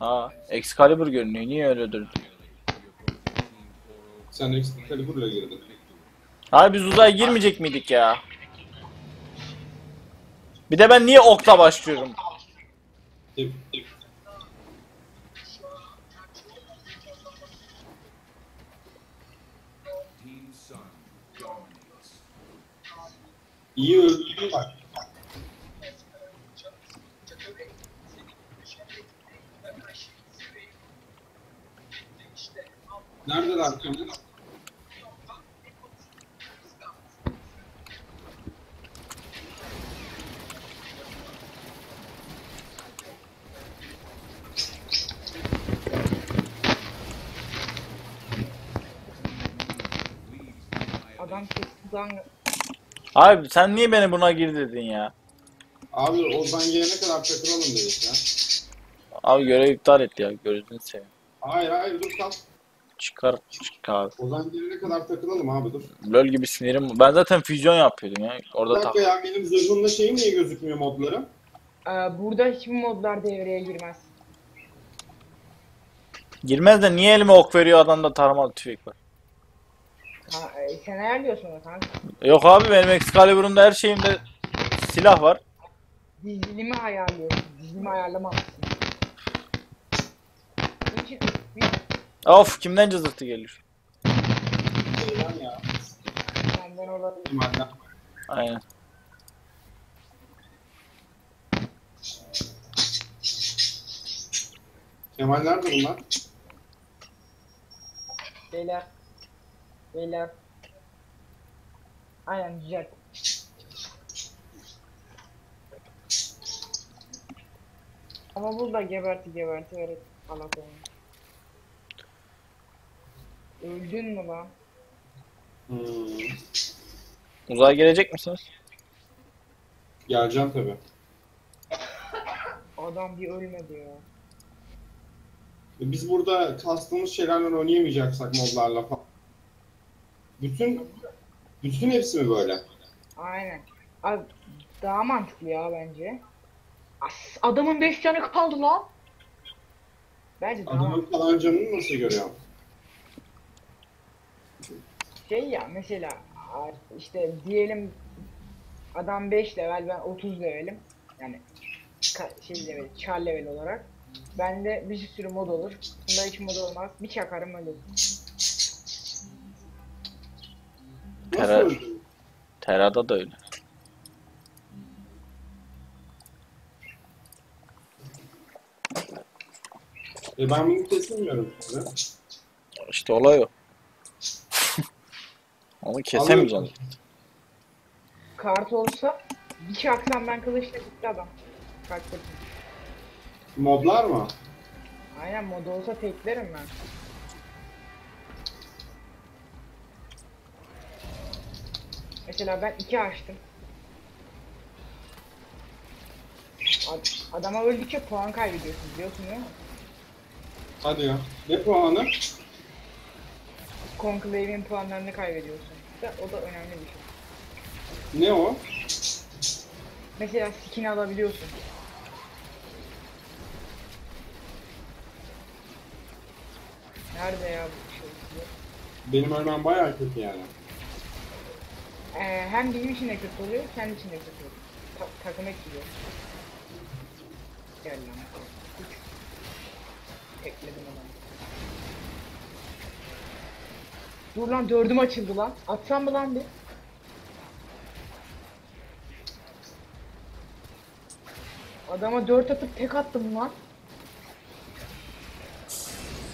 Aa, Excalibur görünüyor. Niye öyle durdun? Sen Excalibur'la girdin. Abi biz uzaya girmeyecek miydik ya? Bir de ben niye okla başlıyorum? İyi öldürdün bak. Neredeler şimdi? Adam sessiz an Abi sen niye beni buna gir dedin ya? Abi Ozan gelene kadar takılalım dedik ya. Abi görev iptal etti ya. Gözünü seveyim. Hayır hayır dur kal. Çıkar çıkar. Ozan gelene kadar takılalım abi dur. LOL gibi sinirim. Ben zaten füzyon yapıyordum ya. Bir Orada tak. dakika ya benim zırhımda şeyim niye gözükmüyor modları? Ee, burada hiçbir modlar devreye girmez. Girmez de niye elime ok veriyor adamda taramalı tüfek var. Ha, e, sen ayarlıyorsun o kanka. Yok abi benim Excalibur'umda her şeyimde silah var. Dizilimi ayarlıyorsun. Dizilimi için bir Of kimden cızırtı geliyor? Senden olabilir. Aynen. Kemal nerede bunlar? Beyler. Beyler. Aynen güzel. Ama burada geberti geberti evet. Allah koyayım. Öldün mü lan? Hmm. Uzaya gelecek misiniz? Geleceğim tabi. Adam bir ölmedi ya. Biz burada kastığımız şeylerle oynayamayacaksak modlarla falan. Bütün bütün hepsi mi böyle? Aynen. Abi daha mantıklı ya bence. As, adamın 5 canı kaldı lan. Bence daha Adamın kalan canını nasıl görüyorum? şey ya mesela işte diyelim adam 5 level ben 30 levelim. Yani ka- şey level, char level olarak. Bende bir sürü mod olur. Bunda hiç mod olmaz. Bir çakarım ölür. Nasıl öldün? Terada da öyle. E ben bunu kesilmiyorum size. İşte olay o. (laughs) Onu kesemeyeceğim. Kart olsa bir çaksam ben kılıçla gitti adam. Kılıç. Modlar mı? Aynen mod olsa teklerim ben. Mesela ben iki açtım. Ad- adama öldükçe puan kaybediyorsun biliyorsun değil mi? Hadi ya. Ne puanı? Conclave'in puanlarını kaybediyorsun. O da önemli bir şey. Ne o? Mesela skin alabiliyorsun. Nerede ya bu şey? Benim ölmem bayağı kötü yani. Ee, hem bizim için de kötü oluyor, kendi için de kötü oluyor. Ta takım etkiliyor. Gel lan. Uç. Tekledim adamı. Dur lan dördüm açıldı lan. Atsam mı lan bir? Adama dört atıp tek attım lan.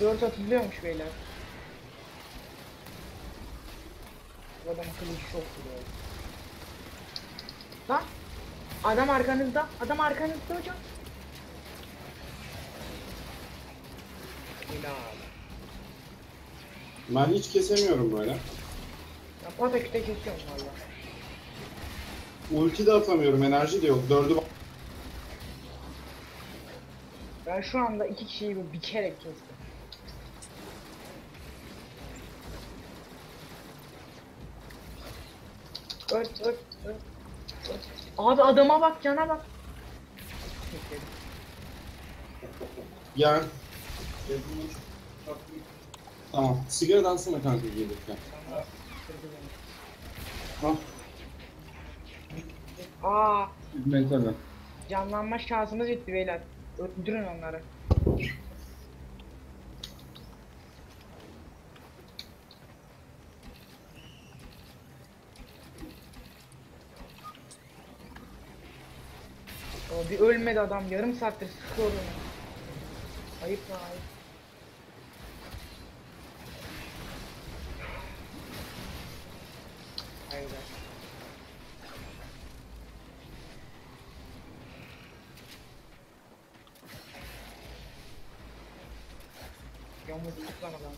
Dört atılıyormuş beyler. Bu adamın kılıcı çok vuruyor. Lan! Adam arkanızda. Adam arkanızda hocam. Helal. Ben hiç kesemiyorum böyle. Ya pataküte kesiyorum valla. Ulti de atamıyorum, enerji de yok. Dördü Ben şu anda iki kişiyi böyle bikerek kestim. Ört ört ört. ört. Abi adama bak cana bak. Gel. Tamam. Sigara dansana kanka gelirken. Al. Aa Ben tabii. canlanma şansımız bitti beyler. Öldürün onları. O bir ölmedi adam yarım saattir sıkıyor onu. Ayıp lan ayıp. Hayır. Yalnız tıklama lan.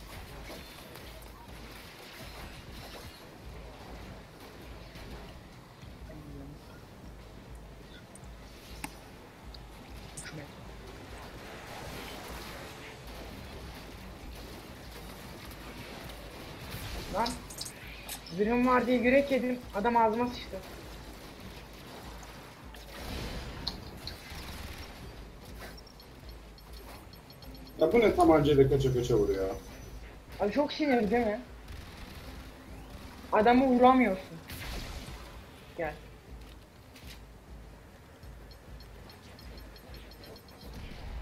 Zırhım var diye yürek yedim. Adam ağzıma sıçtı. Ya bu ne tabancayla kaça kaça vuruyor. Abi çok sinir değil mi? Adamı vuramıyorsun. Gel.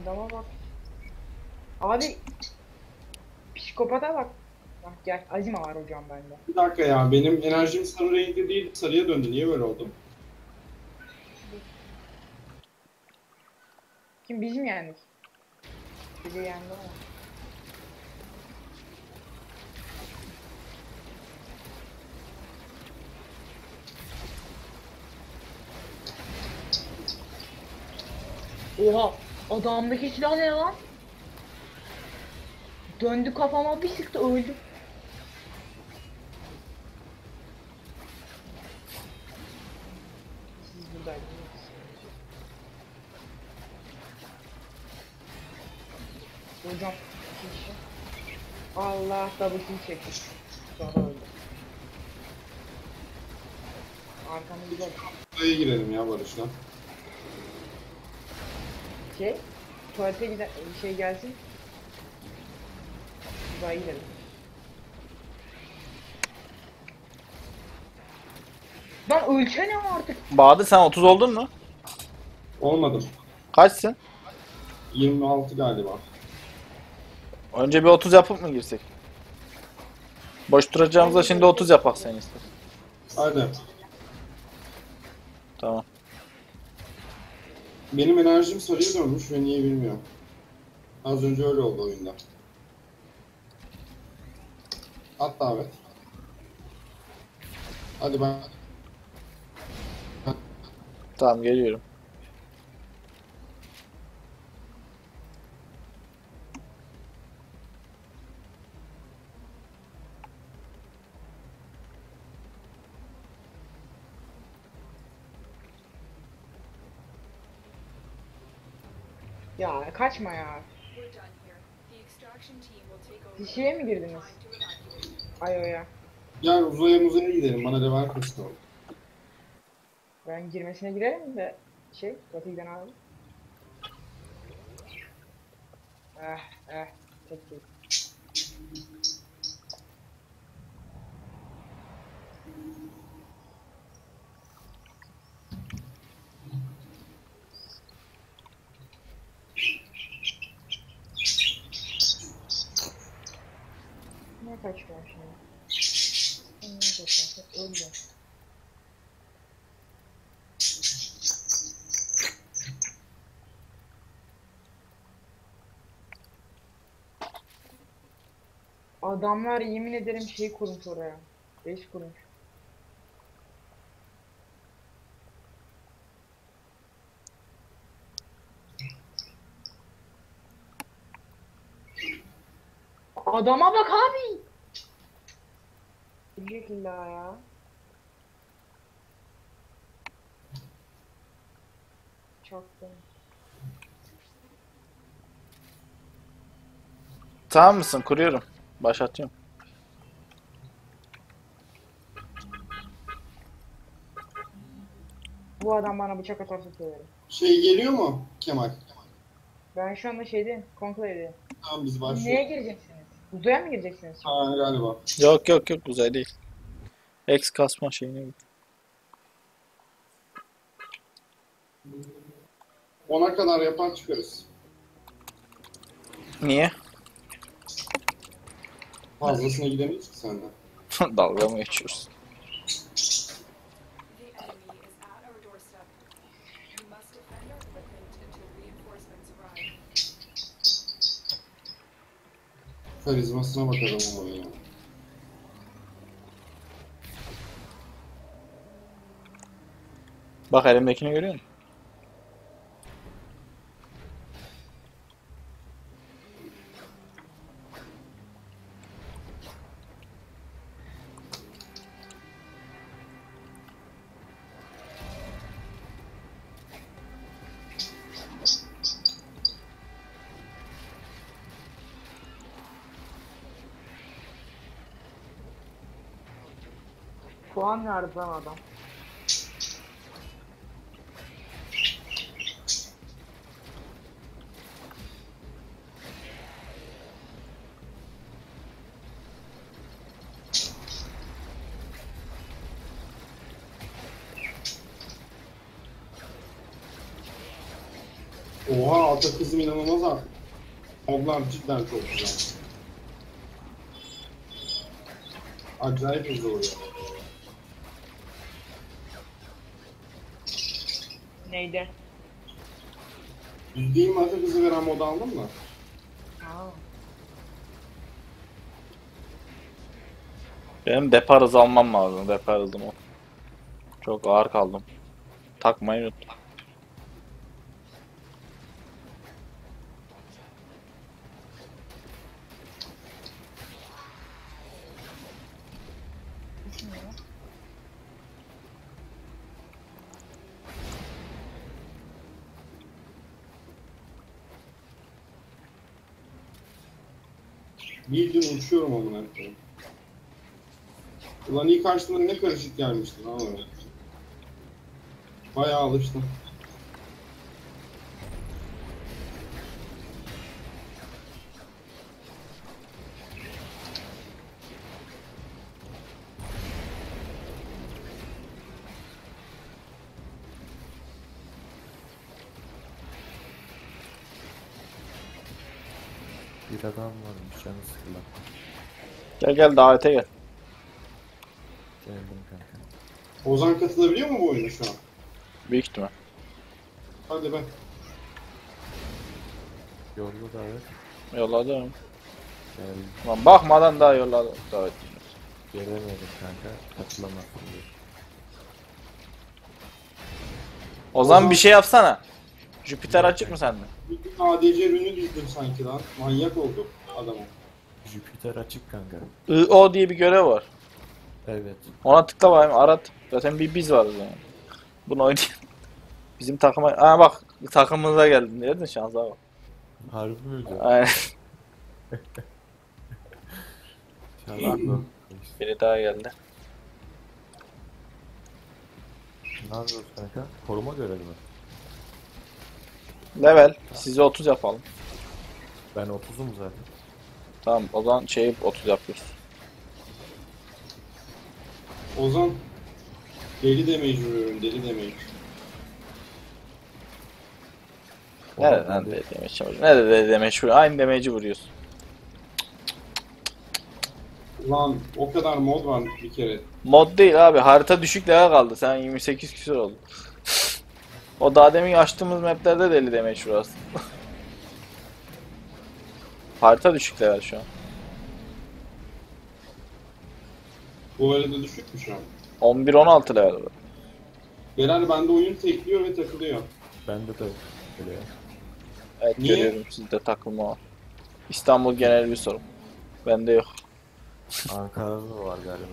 Adama bak. Abi psikopata bak. Gel. Azima var hocam bende. Bir dakika ya benim enerjim sarı renkte değil sarıya döndü. Niye böyle oldu? Kim biz mi yendik? Bizi yendi ama. Oha! Adamdaki silah ne lan? Döndü kafama bir sıktı öldüm. Siz buradaydınız. Hocam iki kişi. Kill çekti. Sonra öldü. Bak. Buraya girelim ya Barış'la. Şey, tuvalete giden şey gelsin. Uzaya gidelim. Lan ölçene artık. Bahadır sen 30 oldun mu? Olmadım. Kaçsın? 26 galiba. Önce bir 30 yapıp mı girsek? Boş duracağımızda şimdi 30 yapak sen ister. Hadi. Tamam. Benim enerjim sarıya dönmüş ve niye bilmiyorum. Az önce öyle oldu oyunda. At davet. Hadi ben... Tamam geliyorum. Ya kaçma ya. Şeye mi girdiniz? Ayo'ya. Gel uzaya muzaya gidelim. Bana level kıstı. Ben girmesine girerim de şey, Batı'dan abi. Eh eh, tek değil. Ne kaçıyor şimdi? Ne kaçıyor? Öldü. Adamlar yemin ederim şey kurmuş oraya. Beş kurmuş. Adama bak abi. Bilecek illa ya. Çaktım. Tamam mısın? Kuruyorum. Başlatıyorum. Bu adam bana bıçak atarsa söylerim. Şey geliyor mu Kemal? Ben şu anda şeydeyim, konklaydayım. Tamam biz Neye başlıyoruz. gireceksiniz? Uzaya mı gireceksiniz? Ha galiba. Yok yok yok uzay değil. X kasma şeyine git. Ona kadar yapar çıkarız. Niye? Fazlasına gidemeyiz ki senden. (laughs) Dalga mı arrive. Karizmasına bakalım ama ya. Bak elimdekini görüyor musun? Puan verdi lan adam. Oha ata kızım inanılmaz artık. Moblar cidden çok güzel. Acayip hızlı oluyor. Neydi? Bildiğim ata kızı veren mod aldın mı? Aa. Benim depar hızı almam lazım. Depar hızım o. Çok ağır kaldım. Takmayı unuttum. Bildiğin uçuyorum amına koyayım. Ulan ilk açtığımda ne karışık gelmişti lan. Bayağı alıştım. Bir adam varmış canı sıkılan. Gel gel davete gel. Geldim kanka. Ozan katılabiliyor mu bu oyuna şu an? Büyük ihtimal. Hadi be. Yolda davet. Yolladım. Gel, Lan bakmadan daha yolladım. Davet. gelemedim kanka. Katılamazsın diyor. O zaman zaman- bir şey yapsana. Jüpiter açık mı sende? Bir ADC ürünü düzdüm sanki lan. Manyak oldu adamım. Jüpiter açık kanka. IO diye bir görev var. Evet. Ona tıkla bakayım arat. Zaten bir biz varız yani. Bunu oynayalım. Bizim takıma... Aa bak takımımıza geldin. Nereden şansa bak. Harbi miydi? Aynen. Şarkı. Biri daha geldi. Ne yapıyoruz kanka? Koruma görevi mi? Level. Size 30 yapalım. Ben 30'um zaten. Tamam o zaman şeyi 30 yapıyoruz. Ozan deli damage vuruyorum deli damage. Nereden ben de- de damage çalıyor? Nerede de damage vuruyor? Aynı damage'i vuruyorsun. Ulan o kadar mod var bir kere. Mod değil abi. Harita düşük level kaldı. Sen 28 küsur oldun. o daha demin açtığımız maplerde de 50 damage vuruyor aslında. (laughs) Harita düşük level şu an. Bu arada düşük mü şu an? 11-16 level. Genelde bende oyun tekliyor ve takılıyor. Bende de öyle ya. Evet Niye? görüyorum sizde takılma var. İstanbul genel bir sorun. Bende yok. Ankara'da da var galiba.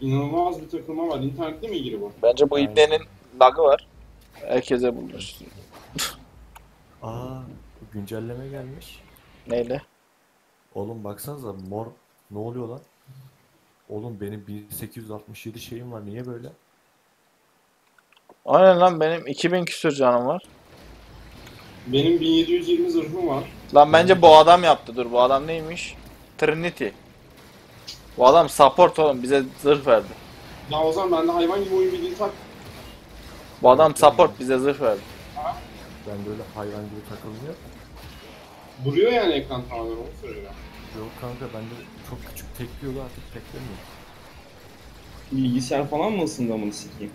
İnanılmaz bir takılma var. İnternette mi ilgili bu? Bence bu Aynen. ibnenin bug'ı var. Herkese bulmuş. Aa, güncelleme gelmiş. Neyle? Oğlum baksanıza mor ne oluyor lan? Oğlum benim 1867 şeyim var niye böyle? Aynen lan benim 2000 küsür canım var. Benim 1720 zırhım var. Lan bence bu adam yaptı. Dur bu adam neymiş? Trinity. Bu adam support oğlum bize zırh verdi. Ya o zaman bende hayvan gibi oyun bildiğin tak. Bu adam support bize zırh verdi. Ben böyle hayvan gibi takılmıyor. Duruyor yani ekran tamamen onu söylüyor. Yok kanka bende çok küçük tekliyordu artık teklemiyor. Bilgisayar falan mı ısındı amını sikeyim?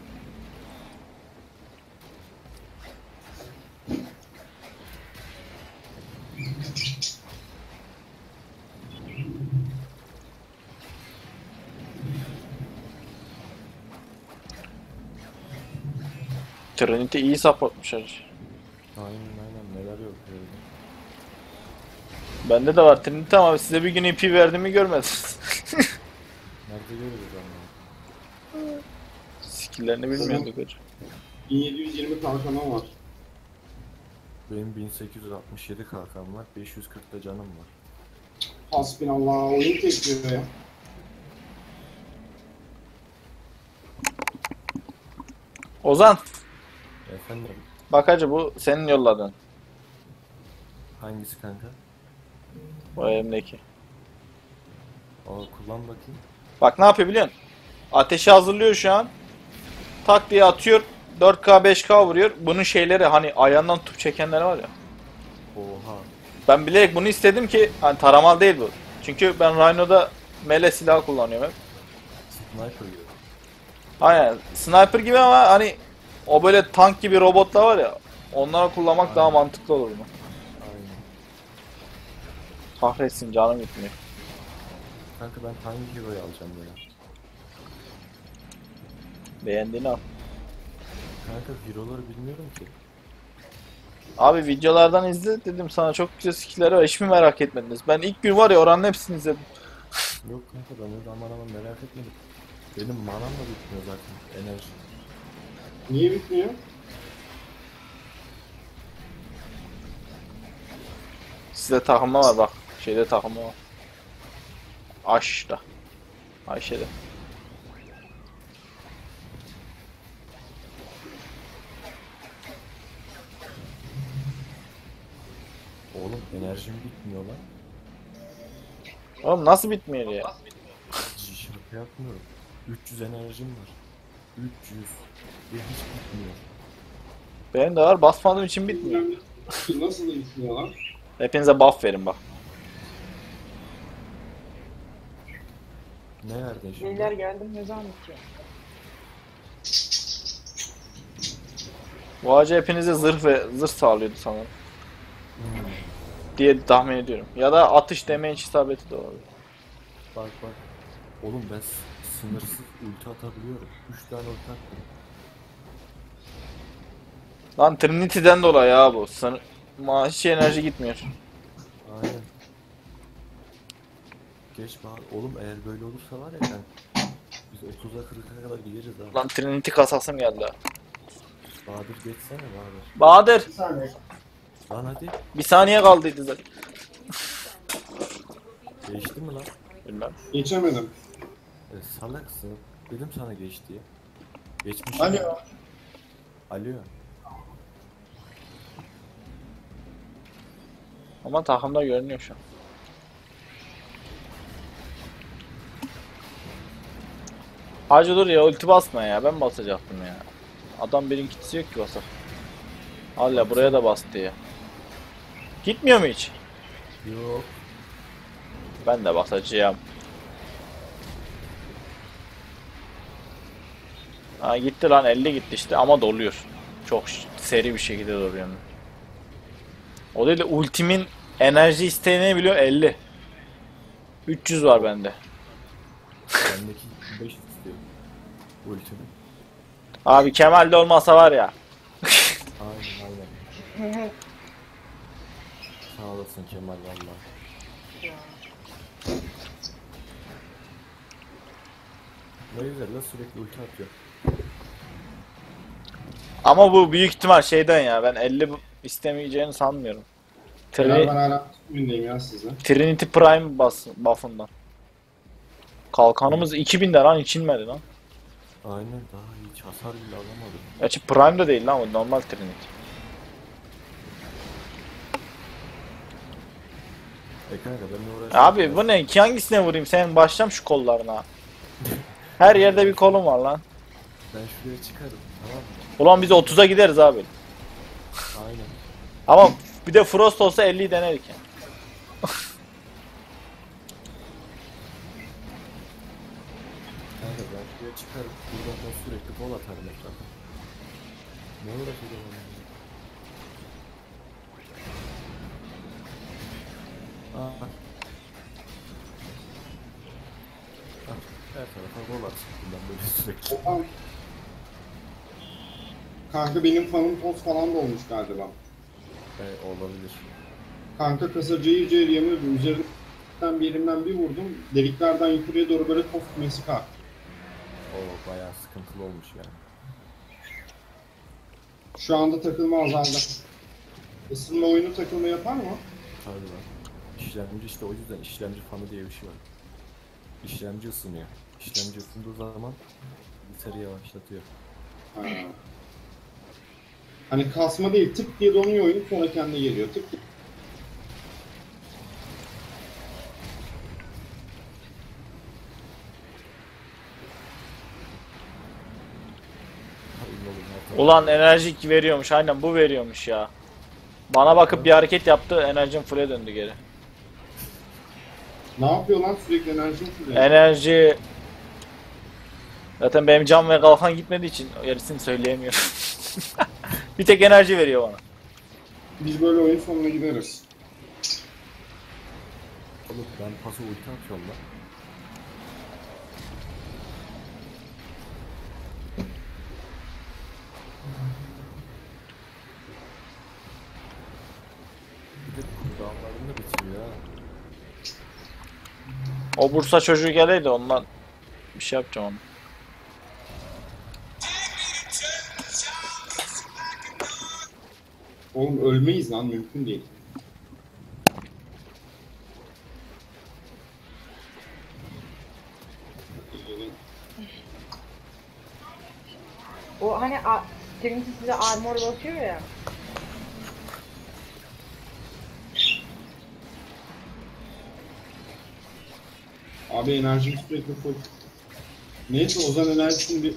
Trinity iyi supportmuş hacı. Aynen Bende de var Trinity ama size bir gün IP verdiğimi görmediniz. Nerede görürüz ama? Skill'lerini bilmiyorduk hocam. 1720 kalkanım var. Benim 1867 kalkan var, 540 da canım var. Hasbinallah, oyun tekliyor ya. Ozan. Efendim. Bak hacı bu senin yolladın. Hangisi kanka? O elimdeki. Aa kullan bakayım. Bak ne yapıyor biliyor musun? Ateşi hazırlıyor şu an. Tak diye atıyor. 4K 5K vuruyor. Bunun şeyleri hani ayağından tutup çekenleri var ya. Oha. Ben bilerek bunu istedim ki hani taramal değil bu. Çünkü ben Rhino'da mele silah kullanıyorum hep. Sniper yiyor. Aynen sniper gibi ama hani o böyle tank gibi robotlar var ya. Onları kullanmak daha Aynen. mantıklı olur mu? Kahretsin canım gitmiyor. Kanka ben hangi hero'yu alacağım böyle? Beğendiğini al. Kanka hero'ları bilmiyorum ki. Abi videolardan izle dedim sana çok güzel skill'leri var. Hiç mi merak etmediniz? Ben ilk gün var ya oranın hepsini izledim. Yok kanka ben öyle aman aman merak etmedim. Benim manam da bitmiyor zaten. Enerji. Niye bitmiyor? Sizde takımda var bak. Şeyde takımda var. Aş'ta. Ayşe'de. Oğlum enerjim bitmiyor lan. Oğlum nasıl bitmiyor ya? Şaka yapmıyorum. 300 enerjim var. 300. Ve hiç bitmiyor. Benim de var basmadığım için bitmiyor. Nasıl da bitmiyor lan? Hepinize buff verin bak. Ne verdin şimdi? Beyler geldim ne zaman bitiyor? Bu ağacı hepinize zırh ve zırh sağlıyordu sanırım. Hmm. Diye tahmin ediyorum. Ya da atış damage isabeti de olabilir. Bak bak. Oğlum ben s- sınırsız ulti atabiliyorum. 3 tane ulti attım. Lan Trinity'den dolayı ya bu. Sın Ma hiç enerji gitmiyor. Aynen. Geç bak. Oğlum eğer böyle olursa var ya ben biz 30'a 40'a kadar gideriz abi. Lan Trinity kasasım geldi ha. Bahadır geçsene Bahadır. Bahadır Bir saniye. Lan hadi. bir saniye kaldıydı zaten. Geçti mi lan? Bilmem. Geçemedim. E, salaksın. Dedim sana geç diye. Geçmiş. Alo. Alo. Ama takımda görünüyor şu an. Hacı dur ya ulti basma ya ben basacaktım ya. Adam benim kitisi yok ki basar. Hala buraya da bastı ya. Gitmiyor mu hiç? Yok. Ben de basacağım. Ha gitti lan 50 gitti işte ama doluyor. Çok seri bir şekilde doluyor. yani. O değil de ultimin enerji isteğini biliyor 50. 300 var bende. Bendeki 5 istiyor. Ultimi. Abi Kemal'de olmasa var ya. Aynen aynen. Sağ olasın Kemal valla. Ne güzel lan sürekli ulti atıyor. Ama bu büyük ihtimal şeyden ya ben 50 bu- istemeyeceğini sanmıyorum. Ya Trini- ben hala ya sizle. Trinity Prime bas buff'ından. Kalkanımız 2000 de lan içilmedi lan. Aynen daha hiç hasar bile alamadım. Gerçi Prime de değil lan o normal Trinity. E kanka benimle uğraşmak Abi bu ne? Ki hangisine vurayım? Sen başlam şu kollarına. (laughs) Her yerde bir kolum var lan. Ben şuraya çıkarım tamam mı? Ulan biz 30'a gideriz abi. Aynen. Ama bir de Frost olsa 50'yi denerik yani. Kanka ben şuraya çıkarım. Bol atarım etrafa. Ne uğraşacağım onunla? Aa. Ah, her tarafa gol atsın bundan böyle sürekli. Kanka benim fanım toz falan da olmuş galiba. E, olabilir. Kanka kasacıyı iyice yamıyordum. Üzerinden bir yerimden bir vurdum. Deliklerden yukarıya doğru böyle toz kümesi kalktı. O bayağı sıkıntılı olmuş yani. Şu anda takılma azaldı. Isınma oyunu takılma yapar mı? Tabii var. İşlemci işte o yüzden işlemci fanı diye bir şey var. İşlemci ısınıyor. İşlemci ısındığı zaman bilgisayarı yavaşlatıyor. Ha. Hani kasma değil, tık diye donuyor oyun sonra kendine geliyor. Tık diye. Hayır oğlum her taraf- Ulan enerjik veriyormuş. Aynen bu veriyormuş ya. Bana bakıp bir hareket yaptı. Enerjim full'e döndü geri. Ne yapıyor lan sürekli enerjim full. Enerji... Zaten benim cam ve kalkan gitmediği için gerisini söyleyemiyorum. (laughs) bir tek enerji veriyor bana. Biz böyle oyun sonuna gideriz. Oğlum ben pası ulti atıyorum lan. Bir de cooldownlarını da bitiriyor ha. O Bursa çocuğu geleydi ondan bir şey yapacağım onu. Oğlum ölmeyiz lan mümkün değil. O hani a- Trinity size armor basıyor ya. Abi enerjim sürekli full. Neyse Ozan enerjisini bir...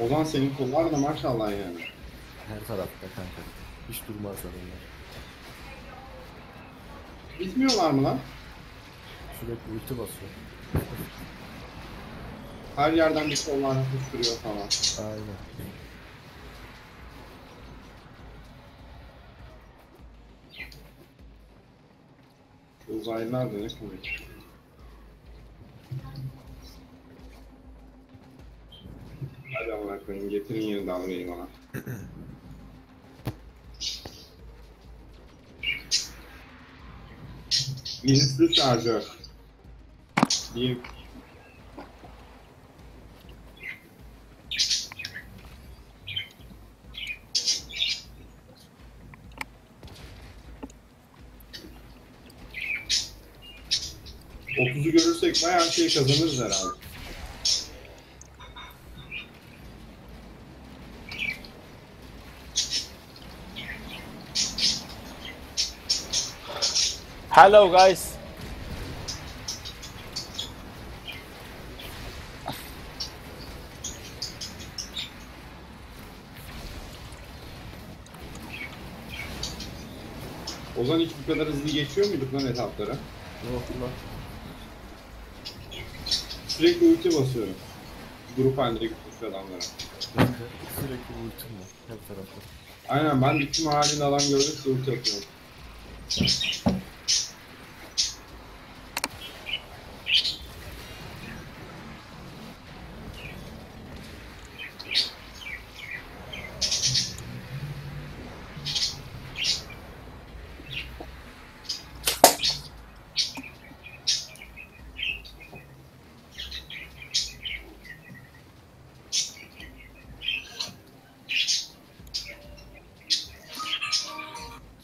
Ozan senin kollar da maşallah yani. Her tarafta kanka. Hiç durmazlar onlar. Bitmiyorlar mı lan? Sürekli ulti basıyor. Her yerden bir kollar fışkırıyor falan. Aynen. Uzaylılar da ne komik. Hadi amına koyayım getirin yeni dalgayı bana. (clears throat) Bilinçli şarjör. Bir Otuzu görürsek bayağı şey kazanırız herhalde. Hello guys. Ozan hiç bu kadar hızlı geçiyor muyduk lan etaplara? Yok lan. Sürekli ulti basıyorum. Grup halinde gitmiş adamlara. Ben de sürekli ultim var. Her tarafta. Aynen ben bütün halinde adam gördükçe ulti atıyorum.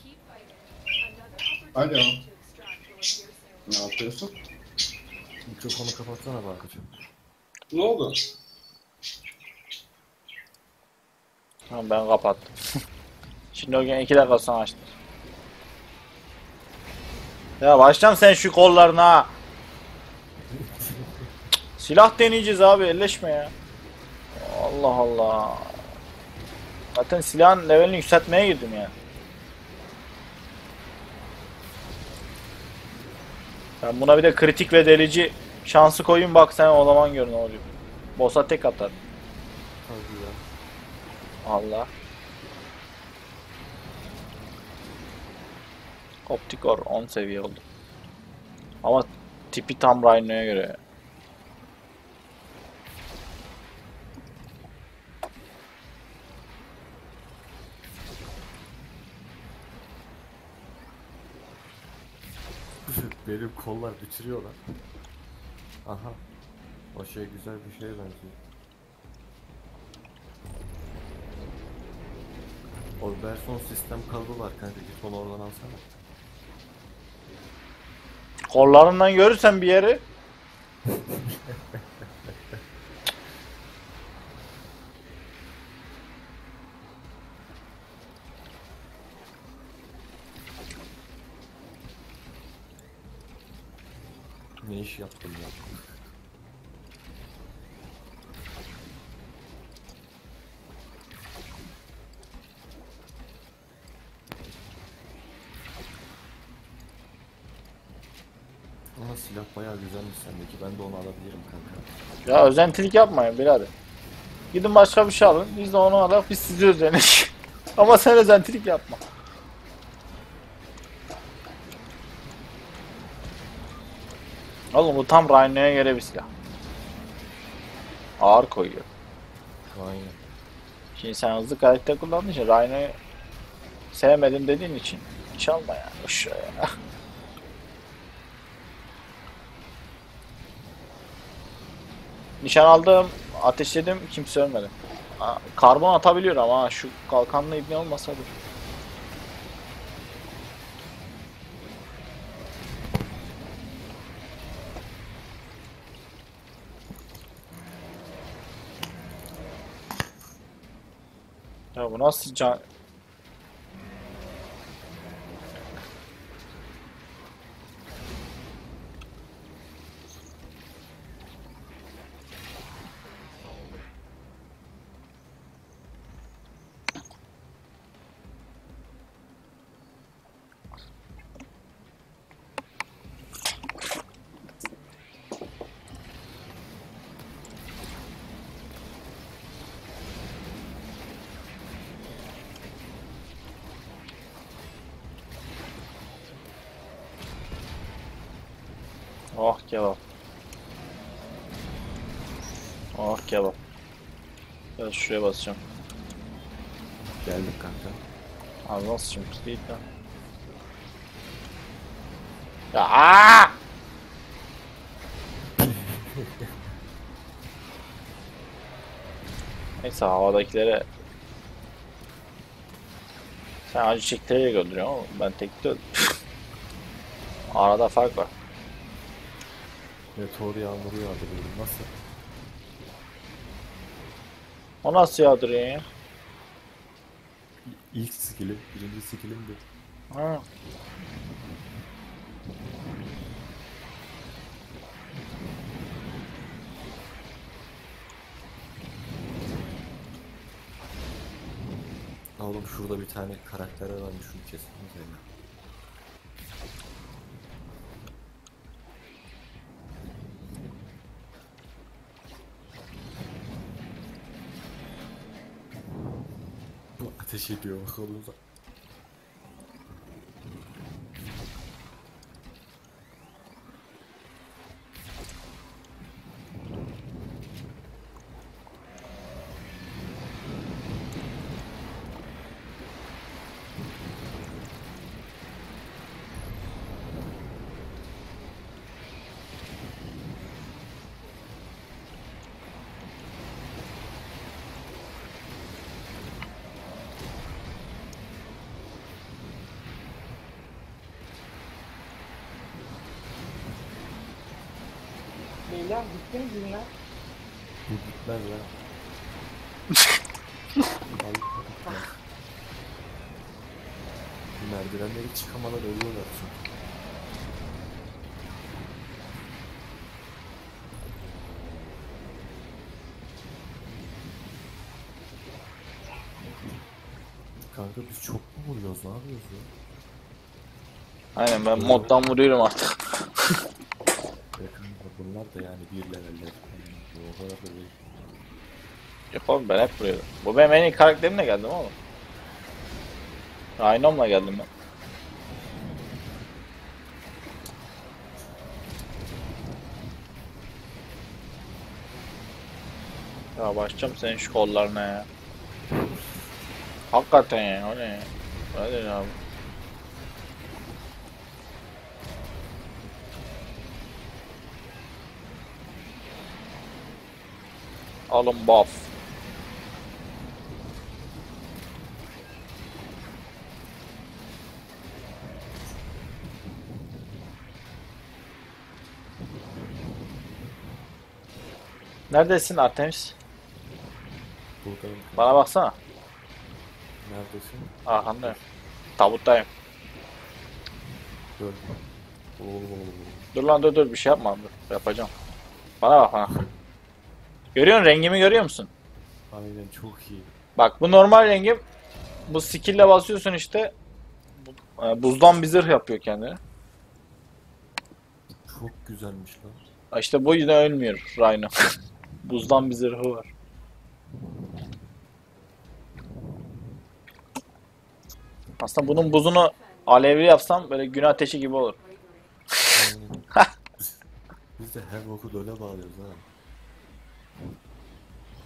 Keep fighting. Another Hadi ama. opportunity to extract your hearsay. Ne yapıyorsun? Mikrofonu kapatsana bakacağım. Ne oldu? Tamam ben kapattım. Şimdi o gün iki dakika sonra açtım. Ya başlam sen şu kollarına. Silah deneyeceğiz abi elleşme ya. Allah Allah. Zaten silahın levelini yükseltmeye girdim ya. Ben buna bir de kritik ve delici şansı koyayım bak sen o zaman gör ne oluyor. Boss'a tek atar. Tabii ya. Allah. Optikor 10 seviye oldu. Ama tipi tam Rhino'ya göre. (laughs) Benim kollar bitiriyorlar. Aha. O şey güzel bir şeye benziyor. O Berson sistem kalıbı var kanka git onu oradan alsana. Kollarından görürsen bir yeri. Ne iş yaptım ya? Ama silah bayağı güzelmiş sendeki. Ben de onu alabilirim kanka. Ya özentilik yapmayın birader. Gidin başka bir şey alın. Biz de onu alalım. Biz sizi özenik. (laughs) Ama sen özentilik yapma. Oğlum bu tam Rhino'ya göre bir silah. Ağır koyuyor. Aynen. Şimdi sen hızlı karakter kullandığın için Rhino'yu sevmedim dediğin için çalma ya. Aşağıya. Nişan aldım, ateşledim, kimse ölmedi. Ha, karbon atabiliyor ama ha, şu kalkanlı ibne olmasa dur. Ya bu nasıl can... Oh kebap. Oh kebap. Biraz şuraya basacağım. Geldik kanka. Abi nasıl şimdi değil lan. Ya aa! (laughs) Neyse havadakilere sen acı çektirerek öldürüyorsun ama ben tekte öldüm. (laughs) Arada fark var. Meteor yağmuru yağdırıyorum. Nasıl? O nasıl yağdırıyor ya? İlk skill'i, birinci skill'im bu. Ha. Oğlum şurada bir tane karakter varmış şunu kesmemiz ya. Bu ateş ediyor bakalım. Mi? Bu gitmez ya. (laughs) Merdivenleri çıkamadan ölüyorlar çünkü. Kanka biz çok mu vuruyoruz? Ne yapıyoruz ya? Aynen ben moddan vuruyorum artık. Ya da yani bir leveller. Yani o kadar da değil. Yok oğlum ben hep vuruyorum. Bu benim en iyi karakterimle geldim oğlum. Rhinom'la geldim ben. Ya başlayacağım senin şu kollarına ya. Hakikaten ya o ne ya. Hadi abi. Alın buff. Neredesin Artemis? Buradayım. Bana baksana. Neredesin? Arkandayım. Tabuttayım. Dur. Oo. Dur lan dur dur bir şey yapma dur. Yapacağım. Bana bak bana. Görüyorsun rengimi görüyor musun? Aynen çok iyi. Bak bu normal rengim. Bu skill'le basıyorsun işte. Bu- e, Buzdan bir zırh yapıyor kendine. Çok güzelmiş lan. Ha İşte bu yüzden ölmüyor Rhino. (laughs) Buzdan bir zırhı var. Aslında bunun buzunu alevli yapsam böyle gün ateşi gibi olur. Aynen. (laughs) Biz de her boku öyle bağlıyoruz ha.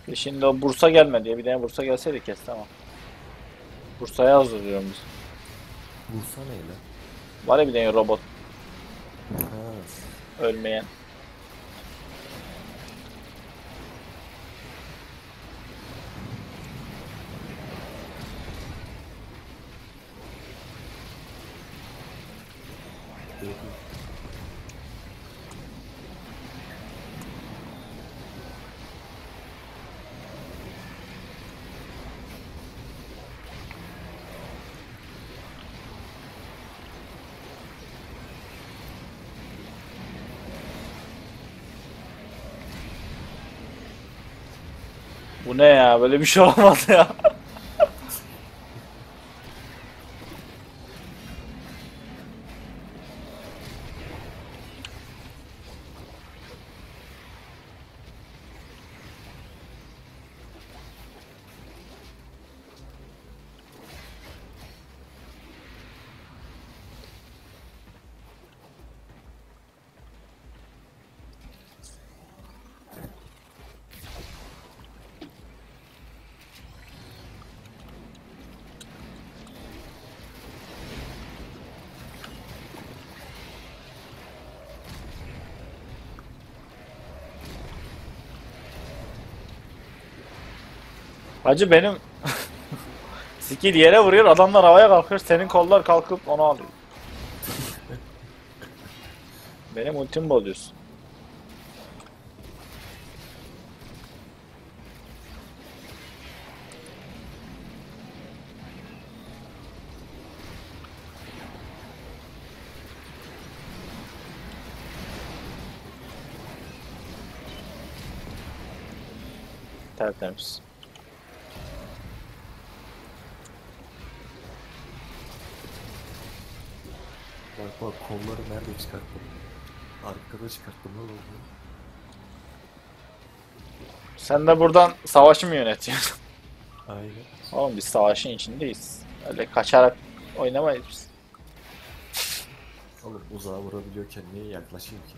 E Şimdi o Bursa gelmedi ya. Bir tane Bursa gelseydi kes tamam. Bursa'ya hazırlıyorum biz. Bursa ne lan? Var ya bir tane robot Ha. ölmeyen. gördüm. Bu ne ya? Böyle bir şey olmaz ya. Hacı benim (laughs) skill yere vuruyor, adamlar havaya kalkıyor, senin kollar kalkıp onu alıyor. (laughs) benim ultimi bozuyorsun. Tertemiz. Bak kolları nerede çıkarttım? Arkada çıkarttım lan oldu. Sen de buradan savaşı mı yönetiyorsun? Aynen. Oğlum biz savaşın içindeyiz. Öyle kaçarak oynamayız biz. Oğlum uzağa vurabiliyorken niye yaklaşayım ki?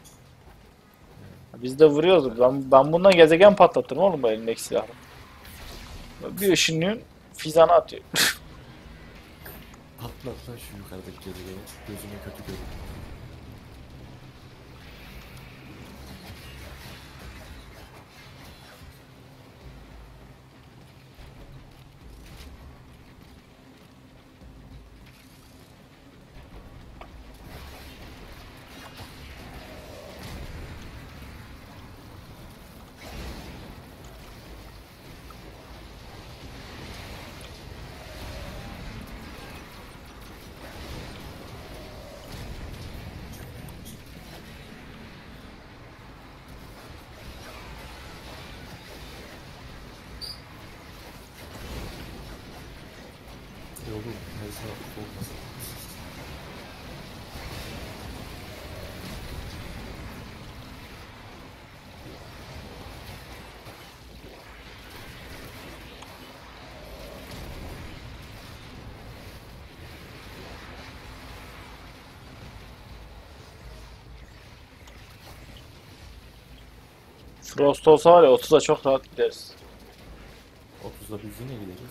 Biz de vuruyoruz. Ben, ben bundan gezegen patlatırım oğlum bu elimdeki silahla. Bir ışınlıyorsun, fizana atıyor. (laughs) Lan şu yukarıdaki gezegeni. Gözüme kötü görünüyor. Oğlum her saat olmasın. Frost olsa var ya 30'a çok rahat gideriz. 30'da biz yine gideriz.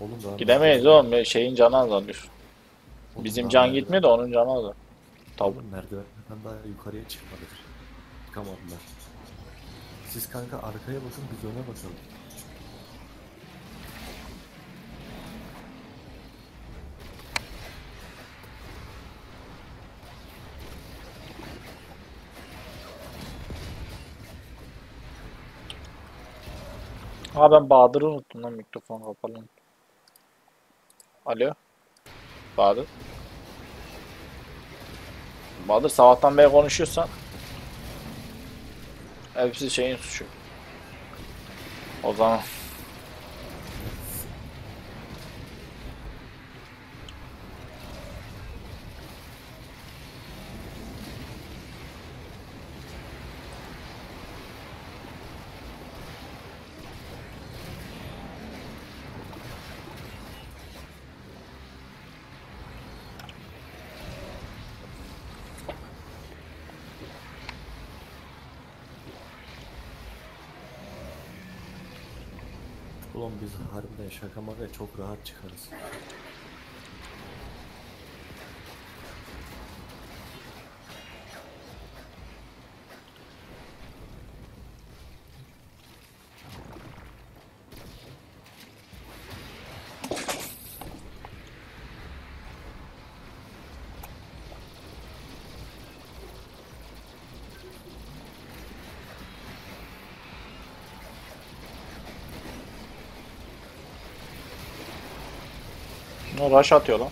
Oğlum daha Gidemeyiz oğlum ya şeyin canı. Oğlum Bizim daha can merdiven- gitmiyor da onun canı azalıyor. Tabii. Oğlum merdivenlerden daha yukarıya çıkmadık. Çıkamadılar. Siz kanka arkaya bakın biz öne bakalım. Ha ben Bahadır'ı unuttum lan mikrofon kapalı. Alo. Bahadır. Bahadır sabahtan beri konuşuyorsan hepsi şeyin suçu. O zaman Ulan biz harbiden şaka maka çok rahat çıkarız. Rush atıyor lan.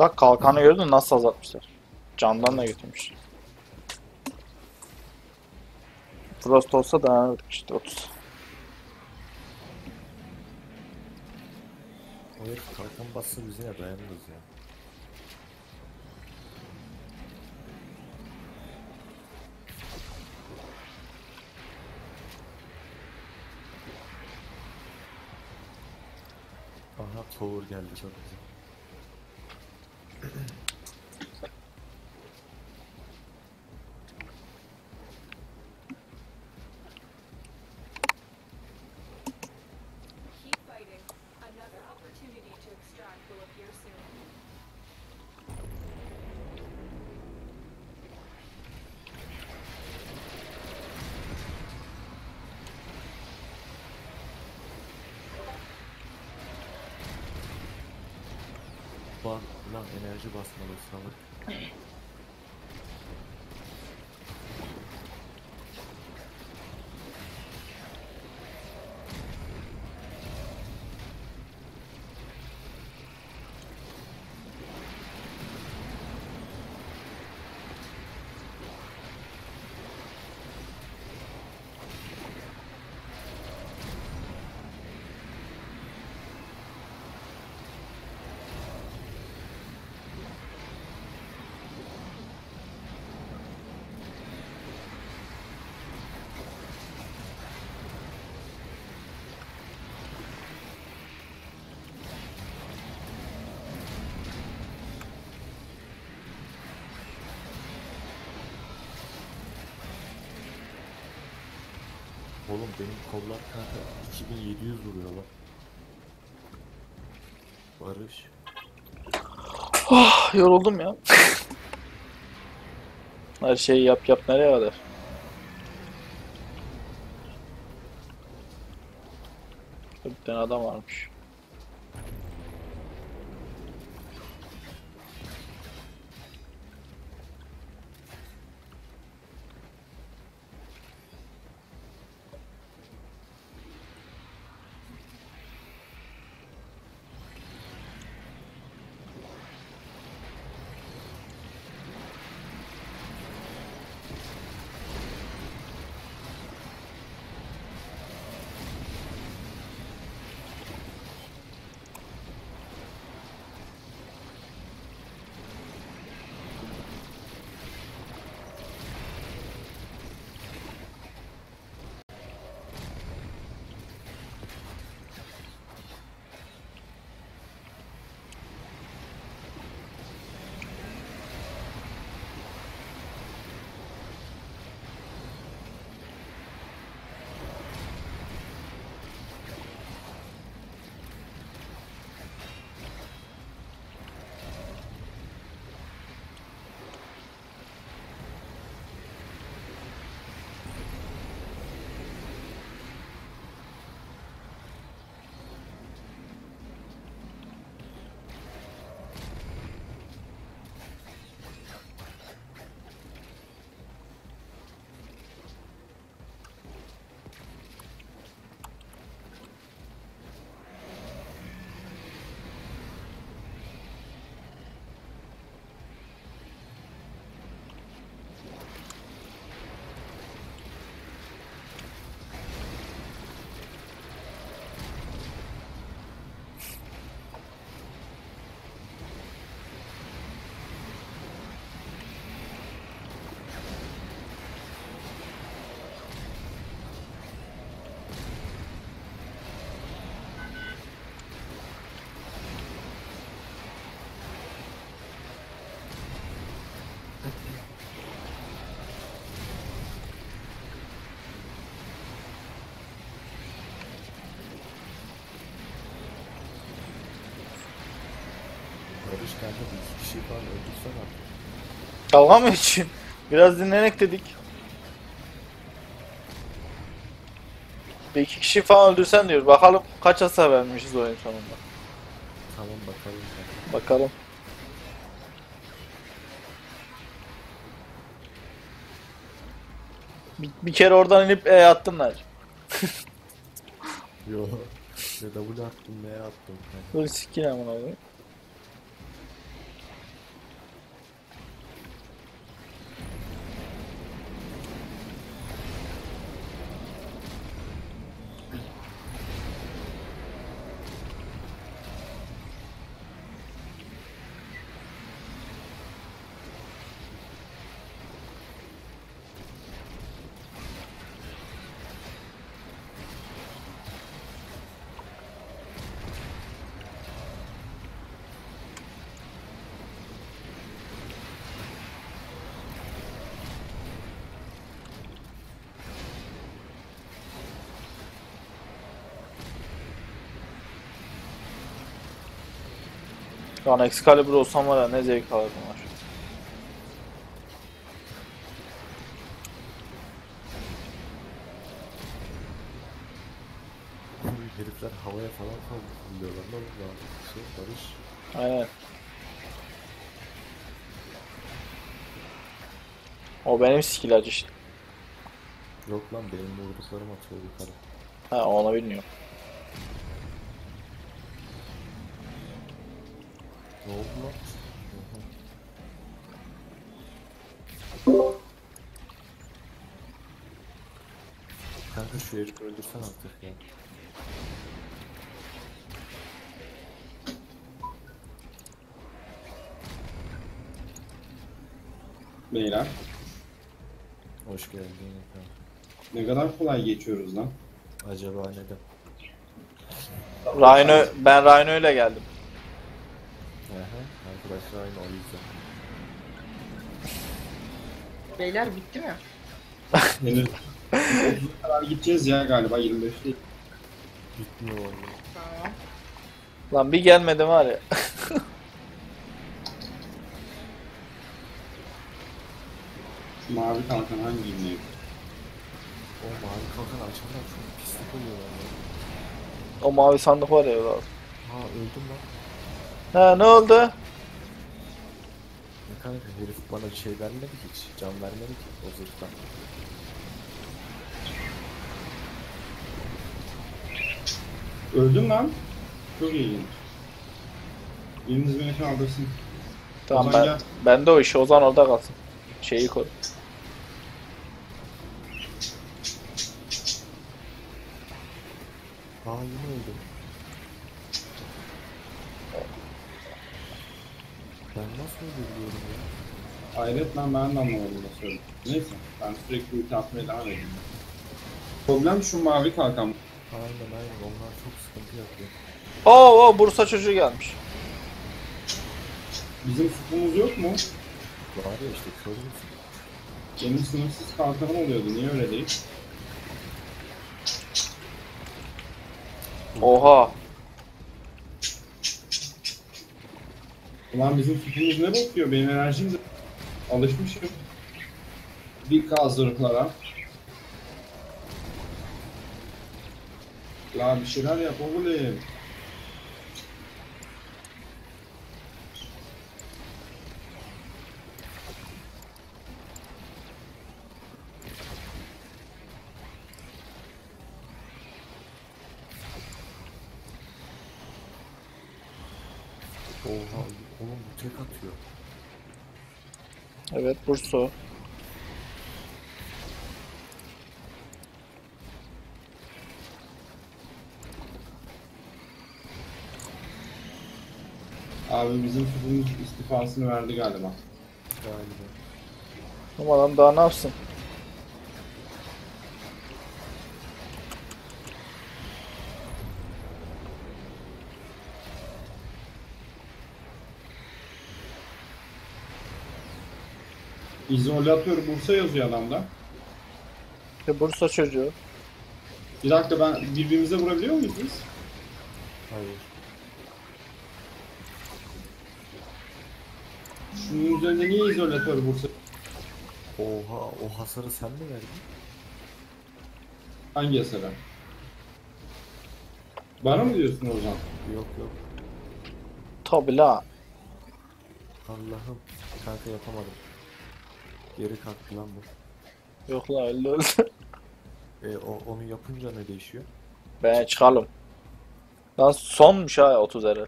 Bak kalkanı gördün nasıl azaltmışlar. Candan da götürmüş. Frost olsa dayanırdık işte 30. O herif kalkan bassa biz yine dayanırız ya. Aha tower geldi çok güzel. Enerji Oğlum benim kollar kanka 2700 vuruyor lan. Barış. Ah, yoruldum ya. Her şeyi yap yap nereye kadar? Bir tane adam varmış. Kanka bir kişi falan öldürsen artık. Dalga mı için? Biraz dinlenek dedik. Bir iki kişi falan öldürsen diyor. Bakalım kaç hasar vermişiz oyun sonunda. Tamam bakalım. Bakalım. Bir, bir kere oradan inip E attımlar. (laughs) Yo. Ne W attım ne attım. kanka. Böyle sikin amına koyayım. Şu an Excalibur olsam var ya ne zevk alırdım var. Bu herifler havaya falan kaldırıyorlar lan. Lan Şey, Barış. Aynen. O benim skill acı işte. Yok lan benim vurduklarım atıyor yukarı. Ha onu bilmiyorum. Öldürsen artık ya. Beyler. Hoş geldin kanka. Ne kadar kolay geçiyoruz lan. Acaba neden? Rhino, ben Rhino ile geldim. Aha, arkadaşlar aynı o yüzden. Beyler bitti mi? (laughs) (laughs) Henüz kadar gideceğiz ya galiba 25 değil. Bitmiyor vallahi. Tamam. Lan bir gelmedi var ya. Şu mavi kalkan hangi ilmeği? O mavi kalkan açanlar çok pislik oluyorlar ya. O mavi sandık var ya orada. Ha öldüm lan. Ha ne oldu? Ne kanka herif bana bir şey vermedi ki hiç. Can vermedi ki o zırhtan. Öldüm lan. Çok ilginç. Biriniz beni kaldırsın. Tamam Ozan ben, gel. ben de o iş Ozan orada kalsın. Şeyi koy. Aa yine öldüm. Ben nasıl öldürüyorum ya? Hayret lan ben de anlamadım nasıl öldüm. Neyse ben sürekli ulti atmaya devam edeyim. Problem şu mavi kalkan. Aynen aynen onlar çok sıkıntı yapıyor. Oo, oo Bursa çocuğu gelmiş. Bizim supumuz yok mu? Var ya işte kör müsün? Benim sınırsız kalkanım oluyordu. Niye öyle değil? Oha. Ulan bizim supumuz ne bakıyor? Benim enerjim de alışmışım. Bir kazırıklara. Ya bir şeyler yap oğlum. Oha oğlum bu tek atıyor. Evet Bursa. Abi bizim supumuz istifasını verdi galiba. Galiba. Ama adam daha ne yapsın? İzolatör Bursa yazıyor adamda. İşte Bursa çocuğu. Bir dakika ben birbirimize vurabiliyor muyuz biz? Hayır. Şunun üzerinde niye izolatör Bursa? Oha o hasarı sen mi verdin? Hangi yasada? Bana mı diyorsun Ozan? Yok yok. Tabi la. Allah'ım. Kanka yapamadım. Geri kalktı lan bu. Yok la öldü öldü. (laughs) E, o, onu yapınca ne değişiyor? Ben çıkalım. Lan sonmuş ha 30 herhal.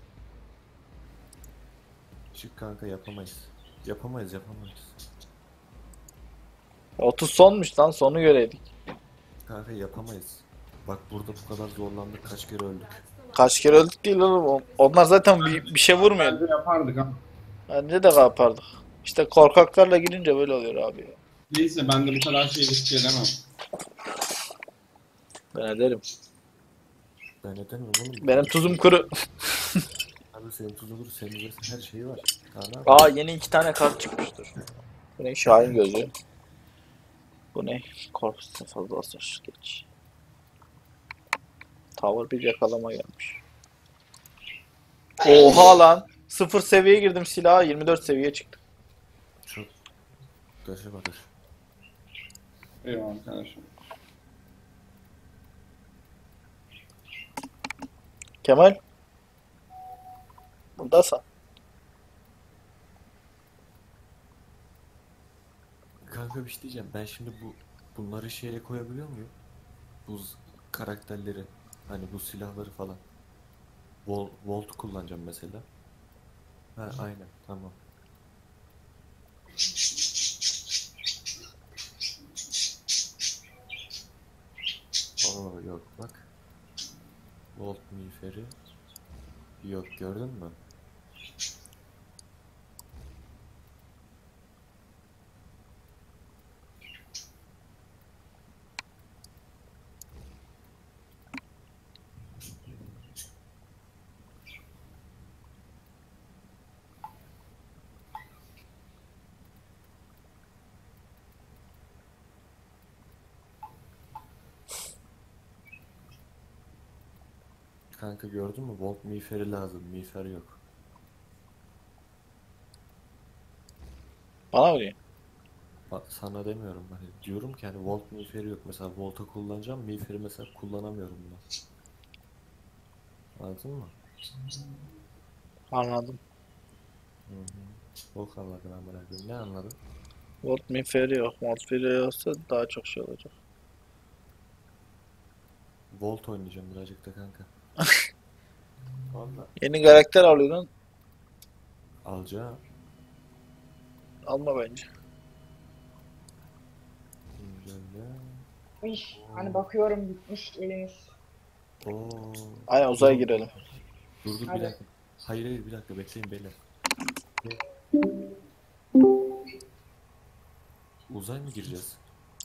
Çık kanka yapamayız. Yapamayız yapamayız. 30 sonmuş lan sonu göreydik. Kanka yapamayız. Bak burada bu kadar zorlandık kaç kere öldük. Kaç kere öldük değil oğlum. Onlar zaten bir, bir şey vurmuyor. Bence yapardık ha. Bence de yapardık. İşte korkaklarla girince böyle oluyor abi. ya. Neyse ben de bu kadar şey risk edemem. Ben ederim. Ben edemiyorum oğlum. Benim tuzum kuru. (laughs) Abi senin tuzun kuru senin üzerinde her şeyi var. Daha ne Aa yeni iki tane kart çıkmıştır. Bu ne? Şahin gözü. Bu ne? Korpus fazla hasar. Geç. Tower bir yakalama gelmiş. Oha lan. Sıfır seviyeye girdim silaha 24 seviyeye çıktı. Çok Daşı bakır. Eyvallah arkadaşım. Kemal. Buradasın. Kanka bir şey diyeceğim. Ben şimdi bu bunları şeye koyabiliyor muyum? Bu z- karakterleri. Hani bu silahları falan. Vol Volt kullanacağım mesela. Ha aynen tamam. Oo yok bak. Volt miğferi. Yok gördün mü? Kanka gördün mü? Volt miğferi lazım. Miğfer yok. Bana vuruyor. Bak sana demiyorum hani diyorum ki hani volt miğferi yok mesela volta kullanacağım miğferi mesela kullanamıyorum ben. Anladın mı? Anladım. Hı hı. Anladın amına koyayım. Ne anladın? Volt miferi yok. Volt miferi yoksa daha çok şey olacak. Volt oynayacağım birazcık da kanka. Valla Yeni karakter alıyordun. alacağım. Alma bence. Güncelle. İş. Hani bakıyorum bitmiş elimiz. Oo. Aynen uzaya girelim. Dur dur bir Hadi. dakika. Hayır hayır bir dakika bekleyin beyler. Uzay mı gireceğiz?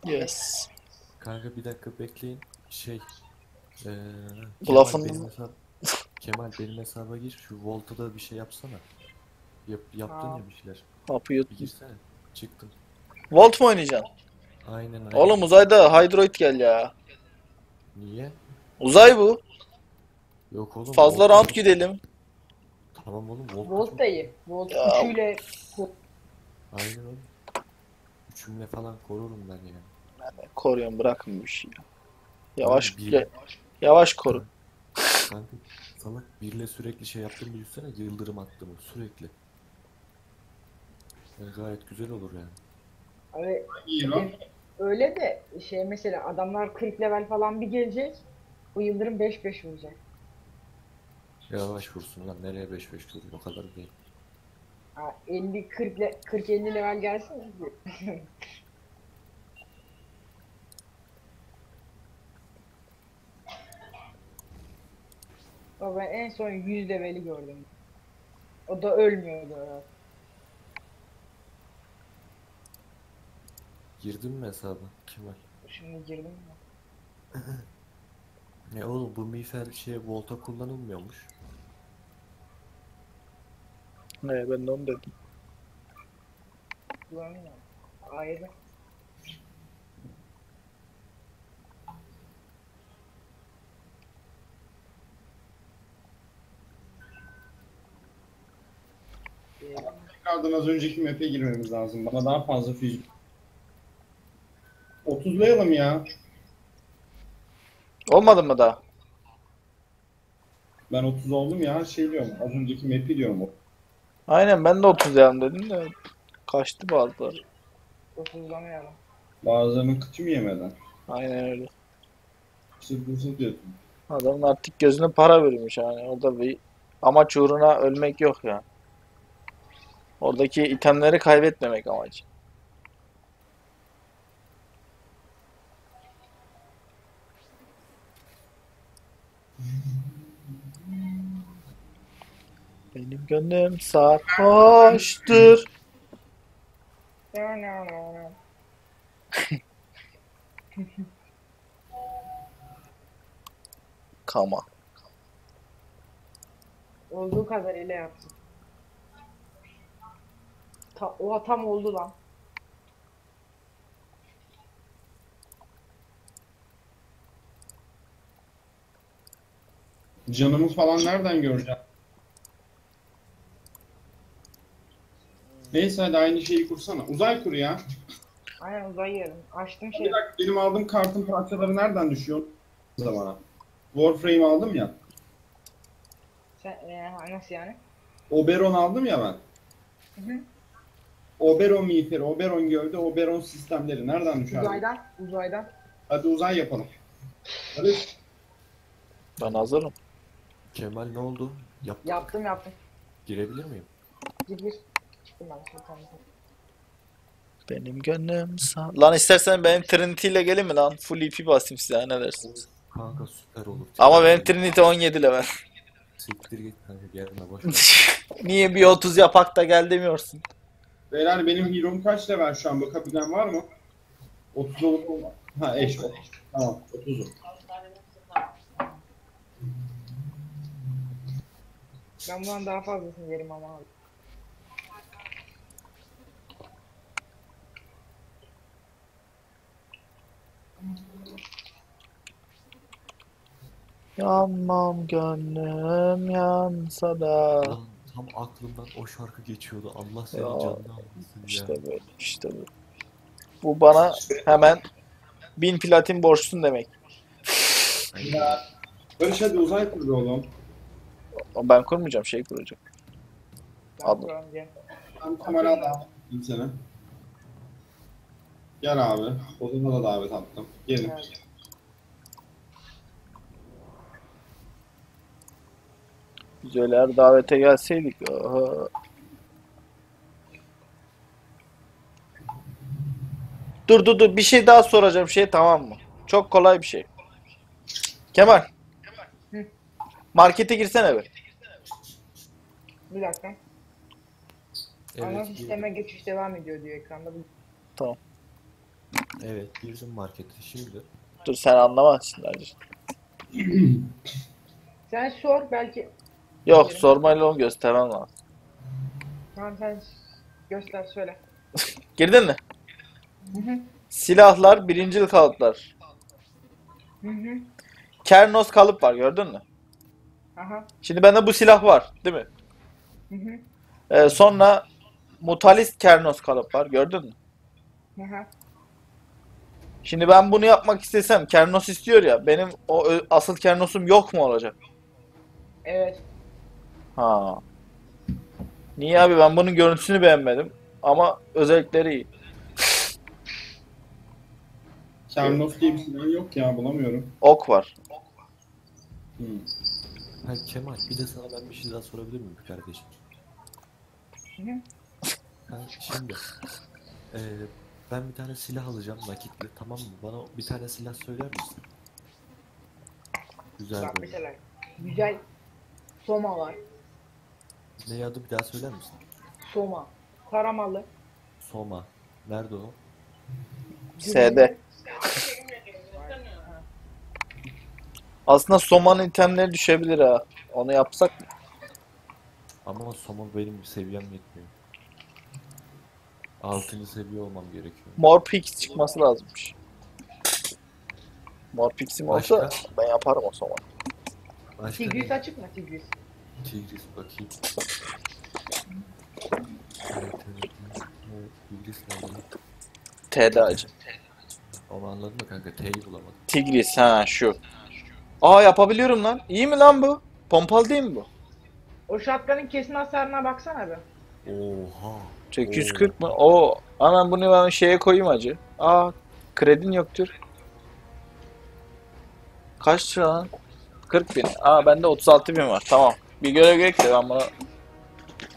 Yes. Kanka bir dakika bekleyin. Şey. Eee Bu Kemal lafın- benim hesap Kemal benim hesaba gir. Şu Volta'da bir şey yapsana. Yap, yaptın Aa. ya bir şeyler. Hapı Bir girsene. Çıktım. Volt mu oynayacaksın? Aynen aynen. Oğlum uzayda Hydroid gel ya. Niye? Uzay bu. Yok oğlum. Fazla Volt- round gidelim. Tamam oğlum Volt. Volt da iyi. Volt Ya. üçüyle Aynen oğlum. Üçümle falan korurum ben yani. Koruyun bırakın bir şey. Yavaş Oğlum, bir- ya- yavaş koru. Kanka salak birle sürekli şey yaptığımı düşünsene yıldırım attığımı sürekli. Yani gayet güzel olur yani. Abi, İyi lan. öyle de şey mesela adamlar 40 level falan bir gelecek. Bu yıldırım 5-5 vuracak. Yavaş vursun lan nereye 5 5 vuruyor o kadar değil. Ha, 50 40 le- 40 50 level gelsin (laughs) Bak ben en son 100 leveli gördüm. O da ölmüyordu herhalde. Girdin mi hesaba Kemal? Şimdi girdim mi? (clears throat) Ya oğlum bu miğfer şey volta kullanılmıyormuş. Ne ben de onu dedim. Kullanmıyorum. Ayrı. Tekrardan az önceki map'e girmemiz lazım. Bana daha fazla fizik. 30'layalım ya. Olmadı mı daha? Ben 30 oldum ya şey diyorum. Az önceki map'i diyorum. Aynen ben de 30 yan dedim de kaçtı bazıları. 30'lamayalım. Bazılarının kıçım yemeden. Aynen öyle. Sırf hırsız diyorsun. Adamın artık gözüne para verilmiş yani. Orada bir amaç uğruna ölmek yok ya. Oradaki itemleri kaybetmemek amacı. Benim gönlüm sarhoştur. Kama. Olduğu kadarıyla yapsın. Ta oha tam oldu lan. Canımı falan nereden göreceğim? Neyse hadi aynı şeyi kursana. Uzay kur ya. Aynen uzay yerim. Açtım Bir şey. dakika benim aldığım kartın parçaları nereden düşüyor? Zamana. Warframe aldım ya. Sen, e, nasıl yani? Oberon aldım ya ben. Hı hı. Oberon miğferi, Oberon gövde, Oberon sistemleri nereden düşer? Uzaydan. Uzaydan. Hadi uzay yapalım. Hadi. Ben hazırım. Kemal ne oldu? Yap Yaptım yaptım. girebilir miyim? Gir gir. Çıktım ben. Şimdi tamam. Benim gönlüm sar... Lan istersen benim Trinity ile gelin mi lan? Full EP basayım size ne dersiniz? Kanka süper olur. Ama benim Trinity 17 level. Siktir git kanka gelme boş. (laughs) Niye bir 30 yapak da gel demiyorsun? Beyler benim hero'm kaç level şu an bakabilen var mı? 30 olup olmaz. Ha eş o. Tamam 30'u. Ben bundan daha fazlasını yerim ama abi. Yanmam gönlüm yansa da. Tam aklımdan o şarkı geçiyordu. Allah senin Ya, canını almasın ya. İşte böyle, işte böyle. Bu bana hemen 1000 platin borçlusun demek. Ya. Barış hadi uzay kur be oğlum. Ama Ben kurmayacağım, şey kuracağım. Diye. Ben kamera aldım seni. Gel abi. Oduna da davet attım. Gelin. Evet. Biz öyle her davete gelseydik. Aha. Dur dur dur bir şey daha soracağım şey tamam mı? Çok kolay bir şey. Kemal. Hı. Markete girsene be. Bir dakika. Ana Evet, sisteme girdim. geçiş devam ediyor diyor ekranda. Bu- Evet girdim markete şimdi. Dur sen anlamazsın bence. Sen sor belki. Yok sormayla onu göstermem lazım. Tamam sen göster söyle. (laughs) Girdin mi? Hı hı. Silahlar, birincil kalıplar. Hı hı. Kernos kalıp var gördün mü? Aha. Şimdi bende bu silah var değil mi? Hı hı. Ee, sonra Mutalist Kernos kalıp var gördün mü? Aha. Şimdi ben bunu yapmak istesem Kernos istiyor ya benim o ö- asıl Kernos'um yok mu olacak? Evet. Ha. Niye abi ben bunun görüntüsünü beğenmedim ama özellikleri iyi. Kernos diye bir silah yok ya bulamıyorum. Ok var. Hmm. Ha Kemal bir de sana ben bir şey daha sorabilir miyim kardeşim? Ha, şimdi eee, ben bir tane silah alacağım nakitli tamam mı? Bana bir tane silah söyler misin? Güzel Bak böyle. mesela güzel Soma var. Ne adı bir daha söyler misin? Soma. Taramalı. Soma. Nerede o? SD. Aslında Soma'nın itemleri düşebilir ha. Onu yapsak mı? Ama Soma benim seviyem yetmiyor. 6. seviye olmam gerekiyor. Mor Pix çıkması lazımmış. Mor Pix'im olsa Başka? ben yaparım o zaman. Başka Tigris ne? açık mı Tigris? Tigris bakayım. Evet, evet, nerede? T'de acı. Onu anladın mı kanka? T'yi bulamadım. Tigris ha şu. Aa yapabiliyorum lan. İyi mi lan bu? Pompalı değil mi bu? O şatkanın kesin hasarına baksana be. Oha. 840 mı? Oo. Aman bunu ben şeye koyayım acı. Aa kredin yoktur. Kaç lira lan? 40 bin. Aa bende 36 bin var. Tamam. Bir göre gerek de ben bunu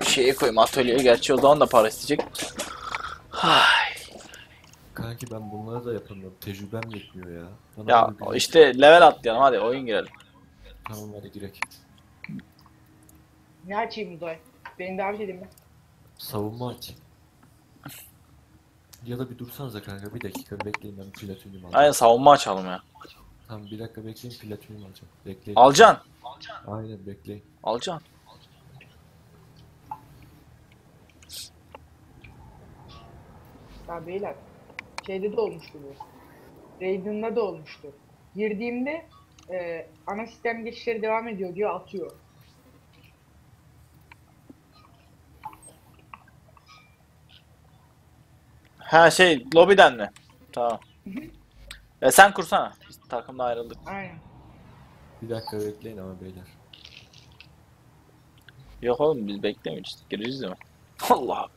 şeye koyayım atölyeye. Gerçi o zaman da para isteyecek. Ay. Kanki ben bunları da yapamıyorum. Tecrübem yetmiyor ya. Bana Ya böyle bir- işte level atlayalım hadi oyun girelim. Tamam hadi girek. Ne açayım Uzay? Beni davet edin mi? Savunma aç. Ya da bir dursanıza kanka bir dakika bekleyin ben platinyum alacağım. Aynen savunma açalım ya. Tamam bir dakika bekleyin platinyum alacağım. Bekleyin. Alcan. Aynen bekleyin. Alcan. Ya beyler. Şeyde de olmuştu bu. Raiden'da da olmuştu. Girdiğimde e, ana sistem geçişleri devam ediyor diyor atıyor. Ha şey lobiden mi? Tamam. E sen kursana. Biz takımda ayrıldık. Aynen. Bir dakika bekleyin ama beyler. Yok oğlum biz beklemiyoruz. Gireceğiz değil mi? Allah.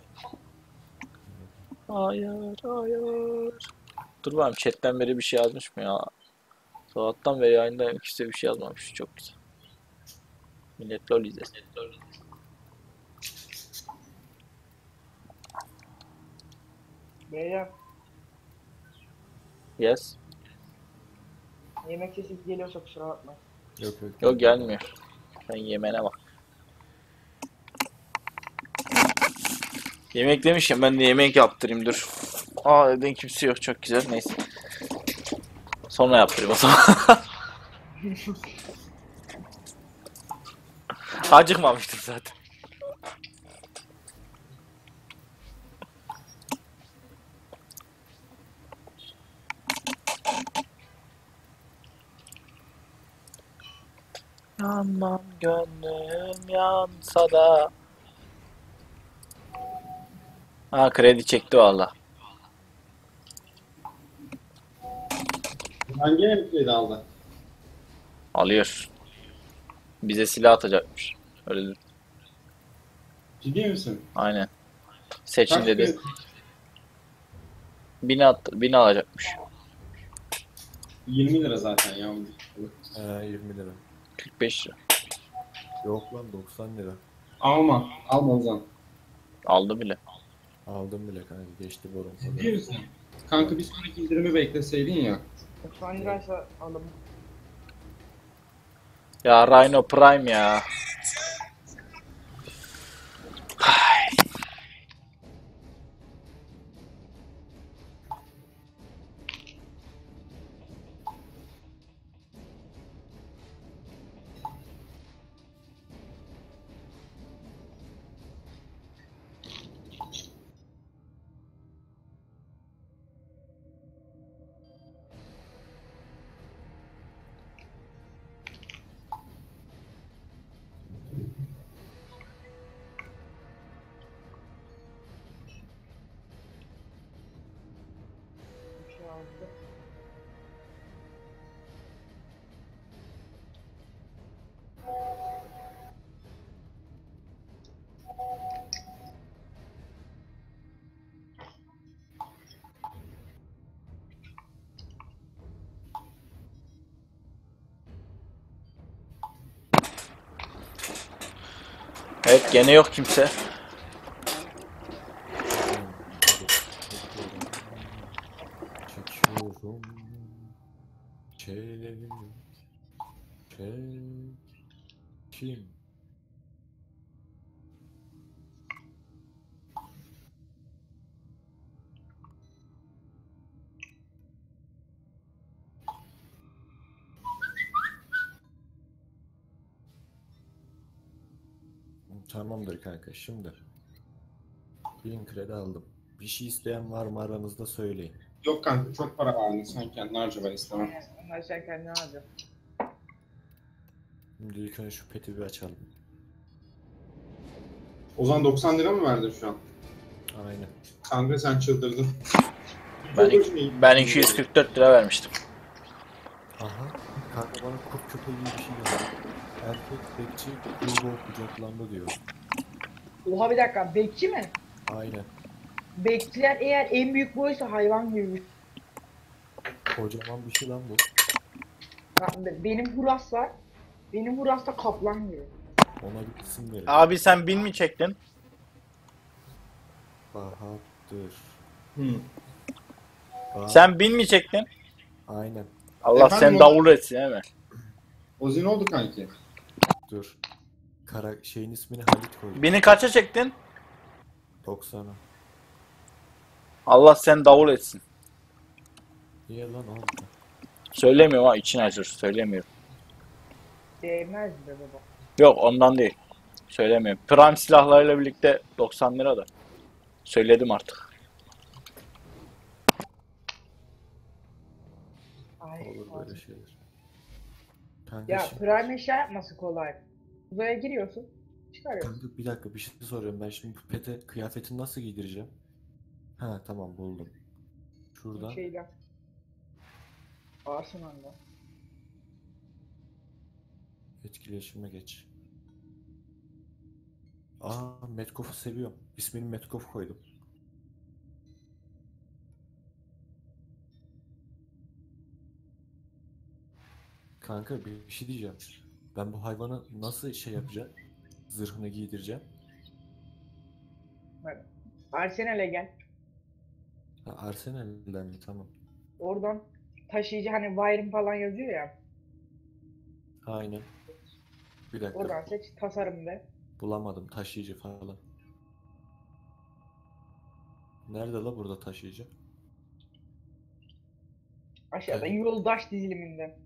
Hayır, hayır. Dur bakayım chatten beri bir şey yazmış mı ya? Sabahtan beri yayındayım. Kimse bir şey yazmamış. Çok güzel. Millet lol izlesin. Beyler Yes. yemek sesi geliyorsa kusura bakmayın. Yok yok. Yok gelmiyor. Sen yemene bak. Yemek demişken ben de yemek yaptırayım dur. Aa evden kimse yok çok güzel neyse. Sonra yaptırayım o zaman. (laughs) Acıkmamıştım zaten. Yanmam gönlüm yansa da. Ha kredi çekti valla. Hangi empliydi aldı? Alıyor. Bize silah atacakmış. Öyle dedi. Ciddi misin? Aynen. Seçin Kaç dedi. bin- Bin, at, bin alacakmış. 20 lira zaten ya. Ee, 20 lira. 45 lira. Yok lan 90 lira. Alma. Alma o zaman. Aldı bile. Aldım bile kanka geçti bu oran. Ciddi misin? Kanka bir sonraki indirimi bekleseydin ya. 90 liraysa alım. Ya Rhino Prime ya. Aldı. Evet gene yok kimse. Kanka şimdi. 1000 kredi aldım. Bir şey isteyen var mı aranızda söyleyin. Yok kanka çok para verdin sen kendin harca ben istemem. Onlar sen kendine harca. Şimdi ilk önce şu peti bir açalım. Ozan 90 lira mı verdin şu an? Aynen. Kanka sen çıldırdın. Ben, gitti. ben 244 lira vermiştim. Aha. Kanka bana kurt köpeği gibi bir şey geldi. Erkek bekçi kurbağa kucaklandı diyor. Oha bir dakika bekçi mi? Aynen. Bekçiler eğer en büyük boysa hayvan gibi. Kocaman bir şey lan bu. Benim Huras var. Benim Huras da kaplan gibi. Ona bir isim verin. Abi sen bin mi çektin? Bahadır. Hı. Bah- Sen bin mi çektin? Aynen. Allah Efendim sen o- davul etsin mi? Ozi ne oldu kanki? Dur. Kara şeyin ismini Halit koydum. Bini kaça çektin? 90'a. Allah sen davul etsin. Niye lan oldu? Söylemiyorum ha için acır söylemiyorum. Değmez be baba. Yok ondan değil. Söylemiyorum. Prime silahlarıyla birlikte 90 lira da. Söyledim artık. Ay, Olur ay. böyle şeyler. Kanka, Ya şimdi- prime eşya yapması kolay. Uzaya giriyorsun. Çıkarıyorsun. kanka bir dakika bir şey soruyorum. Ben şimdi pete kıyafetini nasıl giydireceğim? Ha tamam buldum. Şurada. Şeyden. Arsenal'da. Etkileşime geç. Aa Metcalf'u seviyorum. İsmini Metcalf koydum. Kanka bir şey diyeceğim. Ben bu hayvanı nasıl şey yapacağım? Zırhını giydireceğim. Arsenal'e gel. Ha, Arsenal'den mi? Tamam. Oradan taşıyıcı hani wiring falan yazıyor ya. Aynen. Bir dakika. Oradan seç tasarım de. Bulamadım taşıyıcı falan. Nerede la burada taşıyıcı? Aşağıda Evet. yoldaş diziliminde.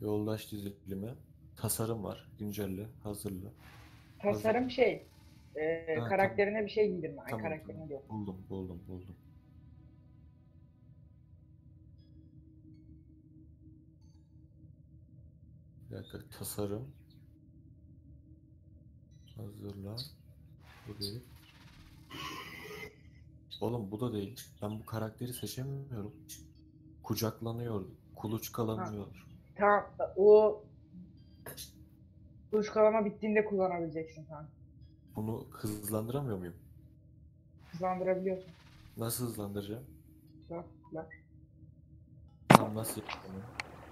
Yoldaş dizilimi. Tasarım var. Güncelle. Hazırla. Tasarım şey. E, Ha, karakterine bir şey giydirme. Ay Tamam, karakterine tamam. yok. Buldum, buldum, buldum. Bir dakika, tasarım. Hazırla. Bu değil. Oğlum bu da değil. Ben bu karakteri seçemiyorum. Kucaklanıyor, kuluçkalanıyor. Tamam o kuluçkalama bittiğinde kullanabileceksin kanka. Bunu hızlandıramıyor muyum? Hızlandırabiliyorsun. Nasıl hızlandıracağım? Bak bak. Tam nasıl yapacağım?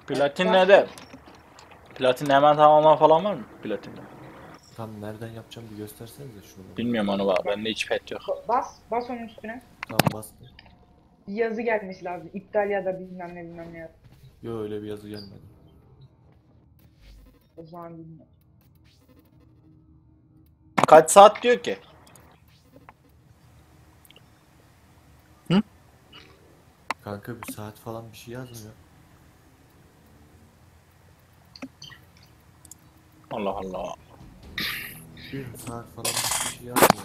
Platin ne de? Platin hemen tamamlama falan var mı? Platin. Tam nereden yapacağım bir göstersenize şunu. Bilmiyorum onu var. Bende hiç pet yok. Ba- Bas, bas onun üstüne. Tam bastım. Bir yazı gelmesi lazım. İptal ya da bilmem ne bilmem ne. Yo öyle bir yazı gelmedi. O zaman bilmiyorum. Kaç saat diyor ki? Kanka bir saat falan bir şey yazmıyor. Allah Allah. Bir saat falan bir şey yazmıyor.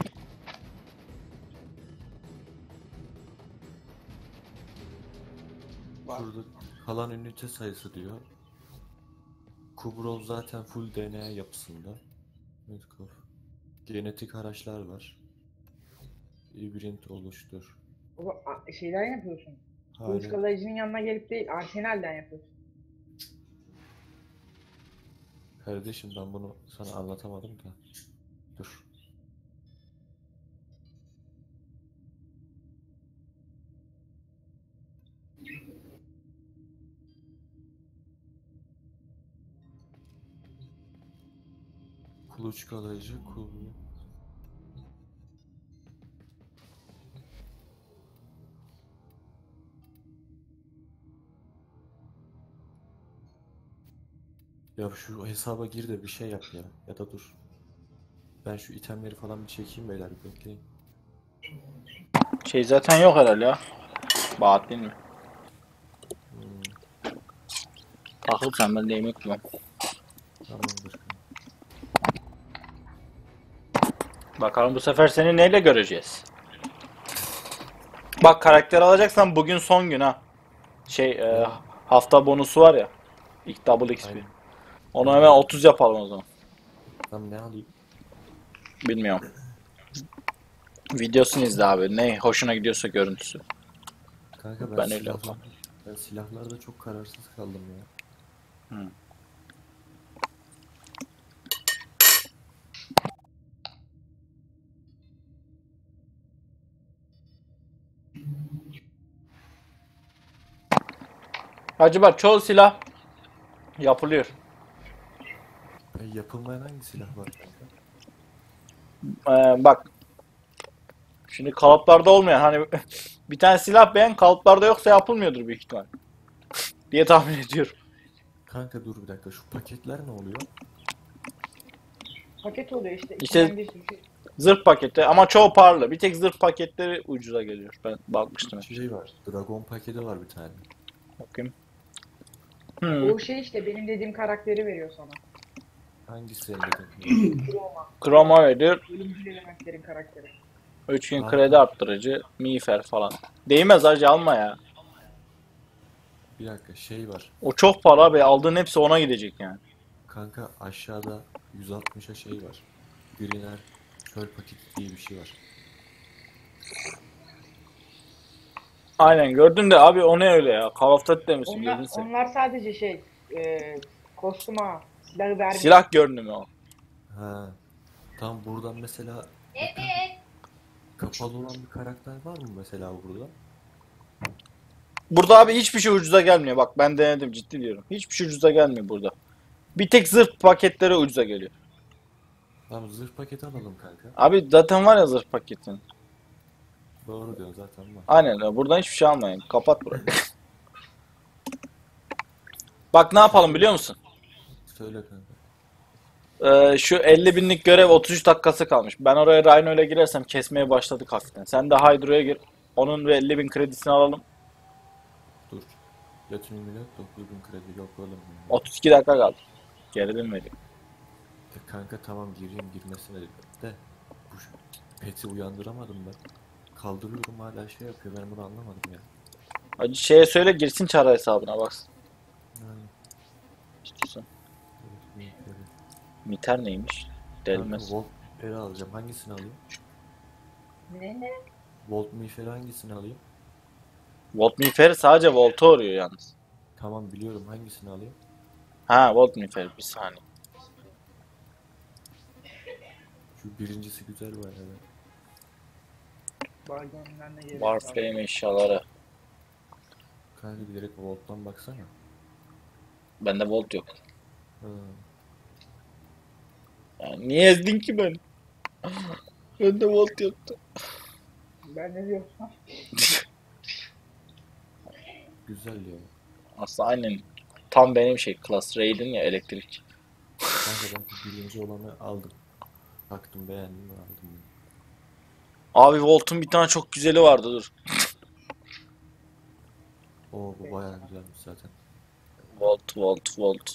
Şurada kalan ünite sayısı diyor. Kubrol zaten full DNA yapısında. Metcalf. Genetik araçlar var. İbrint oluştur. O a- şeyden yapıyorsun. Hali- Kuluçkalayıcının yanına gelip değil, Arsenal'den yapıyorsun. Kardeşim ben bunu sana anlatamadım da. Kuluçkalayıcı kul. Ya şu hesaba gir de bir şey yap ya. Ya da dur. Ben şu itemleri falan bir çekeyim beyler bir bekleyin. Şey zaten yok herhalde ya. Bahattin mi? Hmm, Takıl sen ben de yemek yiyorum. tamamdır. Bakalım bu sefer seni neyle göreceğiz? Bak karakter alacaksan bugün son gün ha. Şey e, hafta bonusu var ya. İlk double XP. Aynen. Onu hemen 30 yapalım o zaman. Tamam ne alayım? Bilmiyorum. Videosunu izle abi. Ne hoşuna gidiyorsa görüntüsü. Kanka ben, Ben öyle yapmam. Ben silahlarda çok kararsız kaldım ya. Acaba çoğu silah yapılıyor. E, yapılmayan hangi silah var? Ee, bak. Şimdi kalıplarda olmayan hani (laughs) bir tane silah beğen kalıplarda yoksa yapılmıyordur büyük ihtimal. diye tahmin ediyorum. Kanka dur bir dakika şu paketler ne oluyor? Paket oluyor işte. İşte- bir sürü- Zırh paketi ama çoğu pahalı. Bir tek zırh paketleri ucuza geliyor. Ben bakmıştım. Şey var. Dragon paketi var bir tane. Bakayım. Hmm. O şey işte benim dediğim karakteri veriyor sana. Hangisi? Chroma. Chroma veriyor. Ölümcül elementlerin karakteri. 3 gün kredi arttırıcı. Miğfer falan. Değmez hacı alma ya. bir dakika şey var. O çok para abi. Aldığın hepsi ona gidecek yani. Kanka aşağıda 160'a şey var. Greener çöl paketi diye bir şey var. Aynen gördün de abi o ne öyle ya? Call of Duty demişsin Onlar, seveyim. onlar sadece şey e, kostüma silahı vermiyor. Silah görünümü o. Ha. Tam buradan mesela kapalı olan bir karakter var mı mesela burada? Burada abi hiçbir şey ucuza gelmiyor. Bak ben denedim ciddi diyorum. Hiçbir şey ucuza gelmiyor burada. Bir tek zırh paketleri ucuza geliyor. Tamam zırh paketi alalım kanka. Abi zaten var ya zırh paketin. Doğru diyorsun zaten var. Aynen öyle. Buradan hiçbir şey almayın. Kapat burayı. (laughs) Bak ne yapalım biliyor musun? Söyle kanka. Ee, şu 50 binlik görev 33 dakikası kalmış. Ben oraya Rhino ile girersem kesmeye başladık hafiften. Sen de Hydro'ya gir. Onun ve 50 bin kredisini alalım. Dur. Yatın millet 9000 kredi yok oğlum. 32 dakika kaldı. Gerilim veriyor. E kanka tamam gireyim girmesine de. bu peti uyandıramadım ben. Kaldırıyorum hala şey yapıyor ben bunu anlamadım ya. Hacı şeye söyle girsin çara hesabına baksın. Yani, İstiyorsan. evet. Miter neymiş? Delmez. Volt Mifer'i alacağım. Hangisini alayım? Ne ne? Volt Mifer'i hangisini alayım? Volt mifer sadece volta oruyor yalnız. Tamam biliyorum hangisini alayım? Ha volt mifer bir saniye. Şu birincisi güzel var evet. Bargain'den ne gerek? Warframe eşyaları. Kanka bir direkt Volt'tan baksana. Bende volt yok. Ha. Yani niye ezdin ki beni? (laughs) Bende volt yoktu. Ben ne diyorum? (laughs) Güzel ya. Aslında aynen tam benim şey Class Raid'in ya elektrik. Kanka ben birinci olanı aldım. Baktım beğendim aldım. Abi Volt'un bir tane çok güzeli vardı dur. Oo bu bayağı güzelmiş zaten. Volt, Volt, Volt.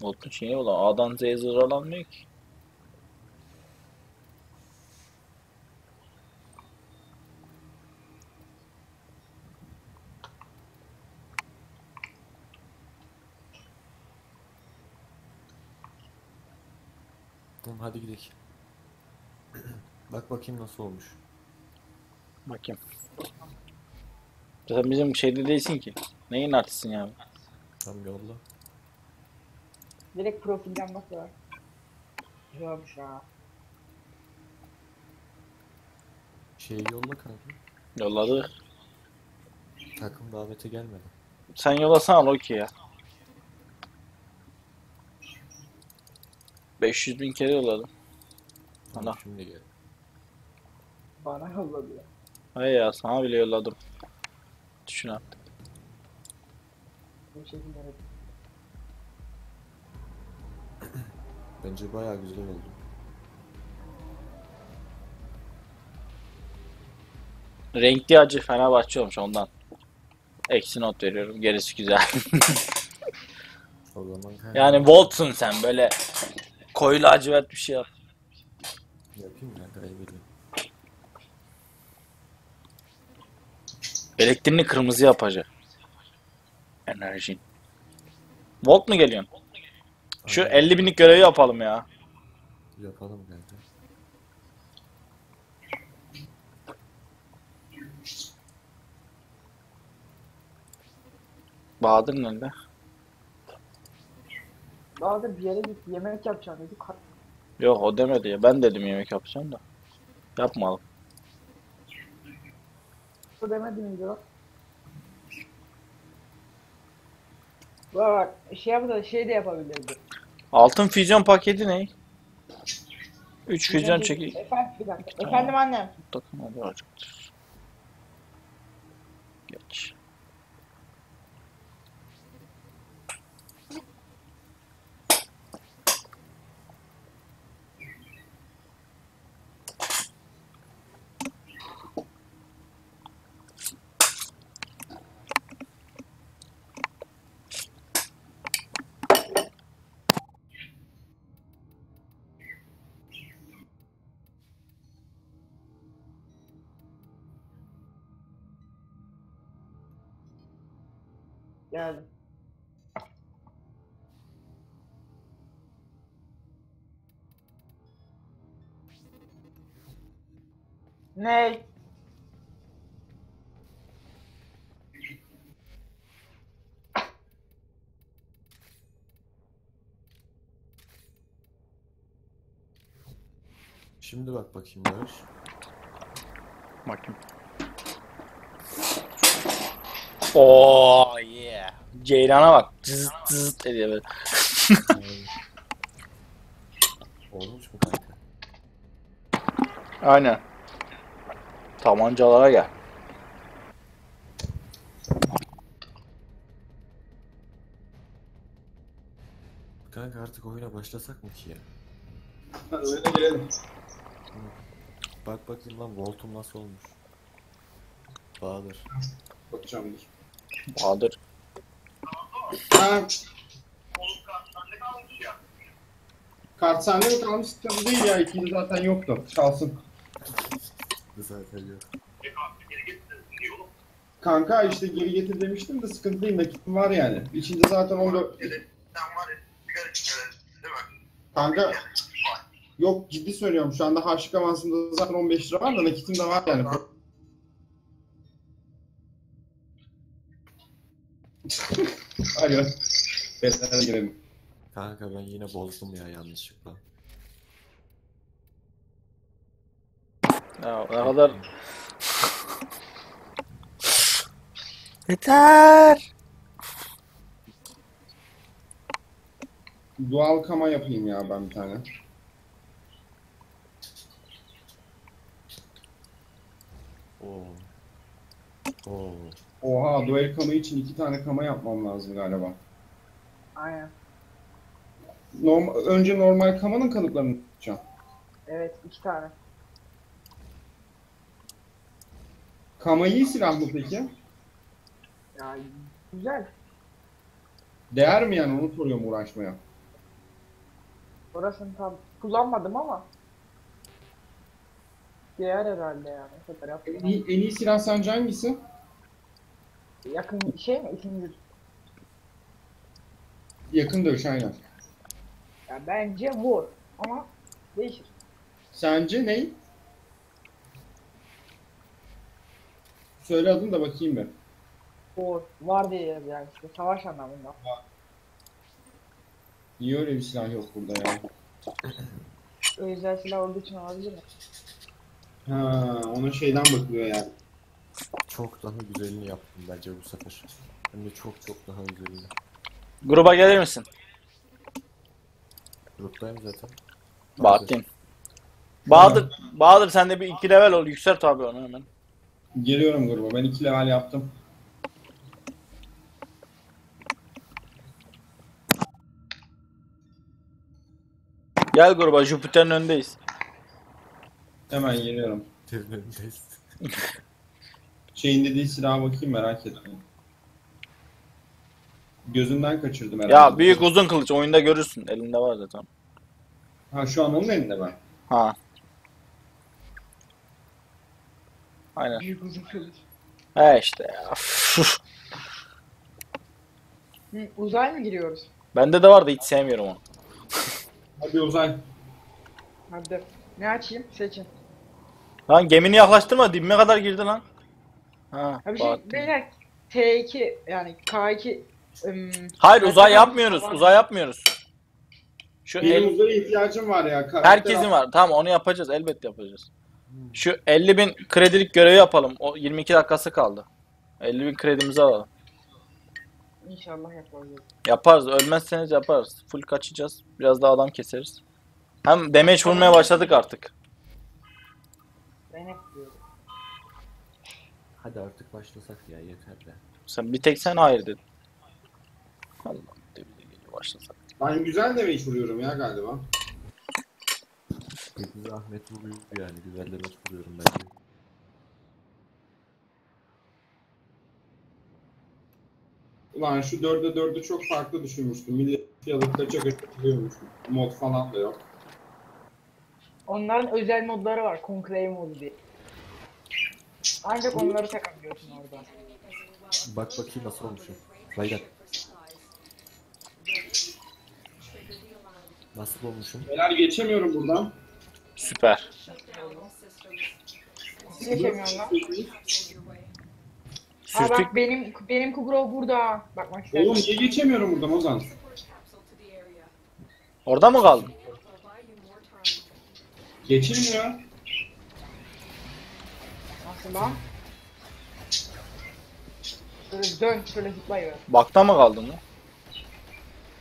Volt'un şeyi olan A'dan Z'ye zırhalanmıyor ki. Tamam hadi gidelim. (clears throat) Bak bakayım nasıl olmuş. Bakayım. Sen bizim şeyde değilsin ki. Neyin artistsin ya? Tam yolla. Direkt profilden bak ya. Güzelmiş ha. Şeyi yolla kanka. Yolladı. Takım davete gelmedi. Sen yollasana Loki ya. 500 bin kere yolladım. Tamam Allah. şimdi gel. Bana yolladı ya. Hayır ya sana bile yolladım. Düşün artık. Bu şekilde evet. (coughs) Bence bayağı güzel oldu. Renkli acı Fenerbahçe olmuş ondan. Eksi not veriyorum. Gerisi güzel. (laughs) O zaman yani Volt'sun sen böyle koyu lacivert bir şey yap. yapayım kanka ayıp ediyorum. Elektriğini kırmızı yapacak. Enerjin. Volt mu geliyorsun? Şu Aynen. 50 binlik görevi yapalım ya. Yapalım kanka. Bahadır nerede? Bahadır bir yere git yemek yapacağım dedi. Yok o demedi ya. Ben dedim yemek yapacağım da. Yapmayalım. O demedi miydi o? Bak şey yapsa şey de yapabilirdi. Altın füzyon paketi ne? 3 füzyon çeki. Efendim bir dakika. Efendim annem. Takım hadi. Geç. Geldim. Ne? Şimdi bak bakayım Barış. Bakayım. Yeah. Ceylan'a bak. Cızıt cızıt ediyor böyle. (laughs) Olmuş mu kanka? Aynen. Tabancalara gel. Kanka artık oyuna başlasak mı ki ya? Öyle gelelim. Bak bakayım lan voltum nasıl olmuş. Bahadır. Bakacağım dur. Bahadır. Ha. Kart sende mi kalmış? Tabii değil ya. İkili zaten yoktu. Çalsın. Zaten yok. Kanka işte geri getir demiştim de sıkıntı değil. Nakitim var yani. İçinde zaten 14... Kanka yok ciddi söylüyorum. Şu anda harçlık avansında zaten 15 lira var da nakitim de var yani. Girelim. Kanka ben yine bozdum ya yanlışlıkla. Ya ne kadar... Yeter. Doğal kama yapayım ya ben bir tane. Oo. Oo. Oha duel kama için iki tane kama yapmam lazım galiba. Aynen. Norm önce normal kamanın kanıtlarını tutacağım. Evet iki tane. Kama iyi silah mı peki? Ya güzel. Değer mi yani onu soruyorum uğraşmaya. Orasını tam kullanmadım ama. Değer herhalde yani. En iyi, en iyi silah sence hangisi? Yakın şey mi? İkinci. Yakın dövüş aynen. Ya bence War. Ama değişir. Sence ne? Söyle adını da bakayım bir. War. Var diye yazıyor yani işte. Savaş anlamında. Niye öyle bir silah yok burada ya? Özel silah olduğu için olabilir mi? Ha, ona şeyden bakılıyor yani. Çok daha güzelini yaptım bence bu sefer. Hem de çok çok daha güzelini. Gruba gelir misin? Gruptayım zaten. Bahattin. Bahadır, Bahadır sen de bir iki level ol. Yükselt abi onu hemen. Geliyorum gruba. Ben iki level yaptım. Gel gruba Jüpiter'in önündeyiz. Hemen geliyorum. Terin önündeyiz. (laughs) Şeyin dediği silaha bakayım merak ettim. Gözünden kaçırdım herhalde. Ya büyük uzun kılıç oyunda görürsün. Elinde var zaten. Ha şu an onun elinde ben. Ha. Aynen. Büyük uzun kılıç. He işte ya. Hı, uzay mı giriyoruz? Bende de vardı hiç sevmiyorum onu. Hadi uzay. Hadi. Ne açayım? Seçin. Lan gemini yaklaştırma dibime kadar girdi lan. Ha, bir şey beyler T2 yani K2 ım, Hayır uzay yapmıyoruz. Uzay yapmıyoruz. Şu Benim el- uzaya ihtiyacım var ya. Karakter herkesin var. Tamam onu yapacağız. Elbette yapacağız. Şu 50 bin kredilik görevi yapalım. O 22 dakikası kaldı. 50 bin kredimizi alalım. İnşallah yaparız. Yaparız. Ölmezseniz yaparız. Full kaçacağız. Biraz daha adam keseriz. Hem damage vurmaya başladık artık. Ben hep diyorum. Hadi artık başlasak ya yeter de. Sen bir tek sen hayır dedin. Allah dibine geliyor başlasak. Ben güzel demeyi vuruyorum ya galiba. Bizi Ahmet vuruyor yani güzel demek vuruyorum bence. Ulan şu 4'e 4'ü çok farklı düşünmüştüm. Millet fiyatı kaça kaça. Mod falan da yok. Onların özel modları var. Conclave modu diye. Ancak onları takabiliyorsun orada. Bak bakayım nasıl olmuşum. Bayrak. Nasıl olmuşum? Neler geçemiyorum buradan. Süper. Geçemiyorum lan. Aa Sürtük. bak benim benim Kubro burada. Bakmak istedim. Oğlum niye geçemiyorum buradan Ozan? Orada mı kaldın? Geçilmiyor. Lan? Şöyle dön, şöyle zıplayıver. Bakta mı kaldın lan?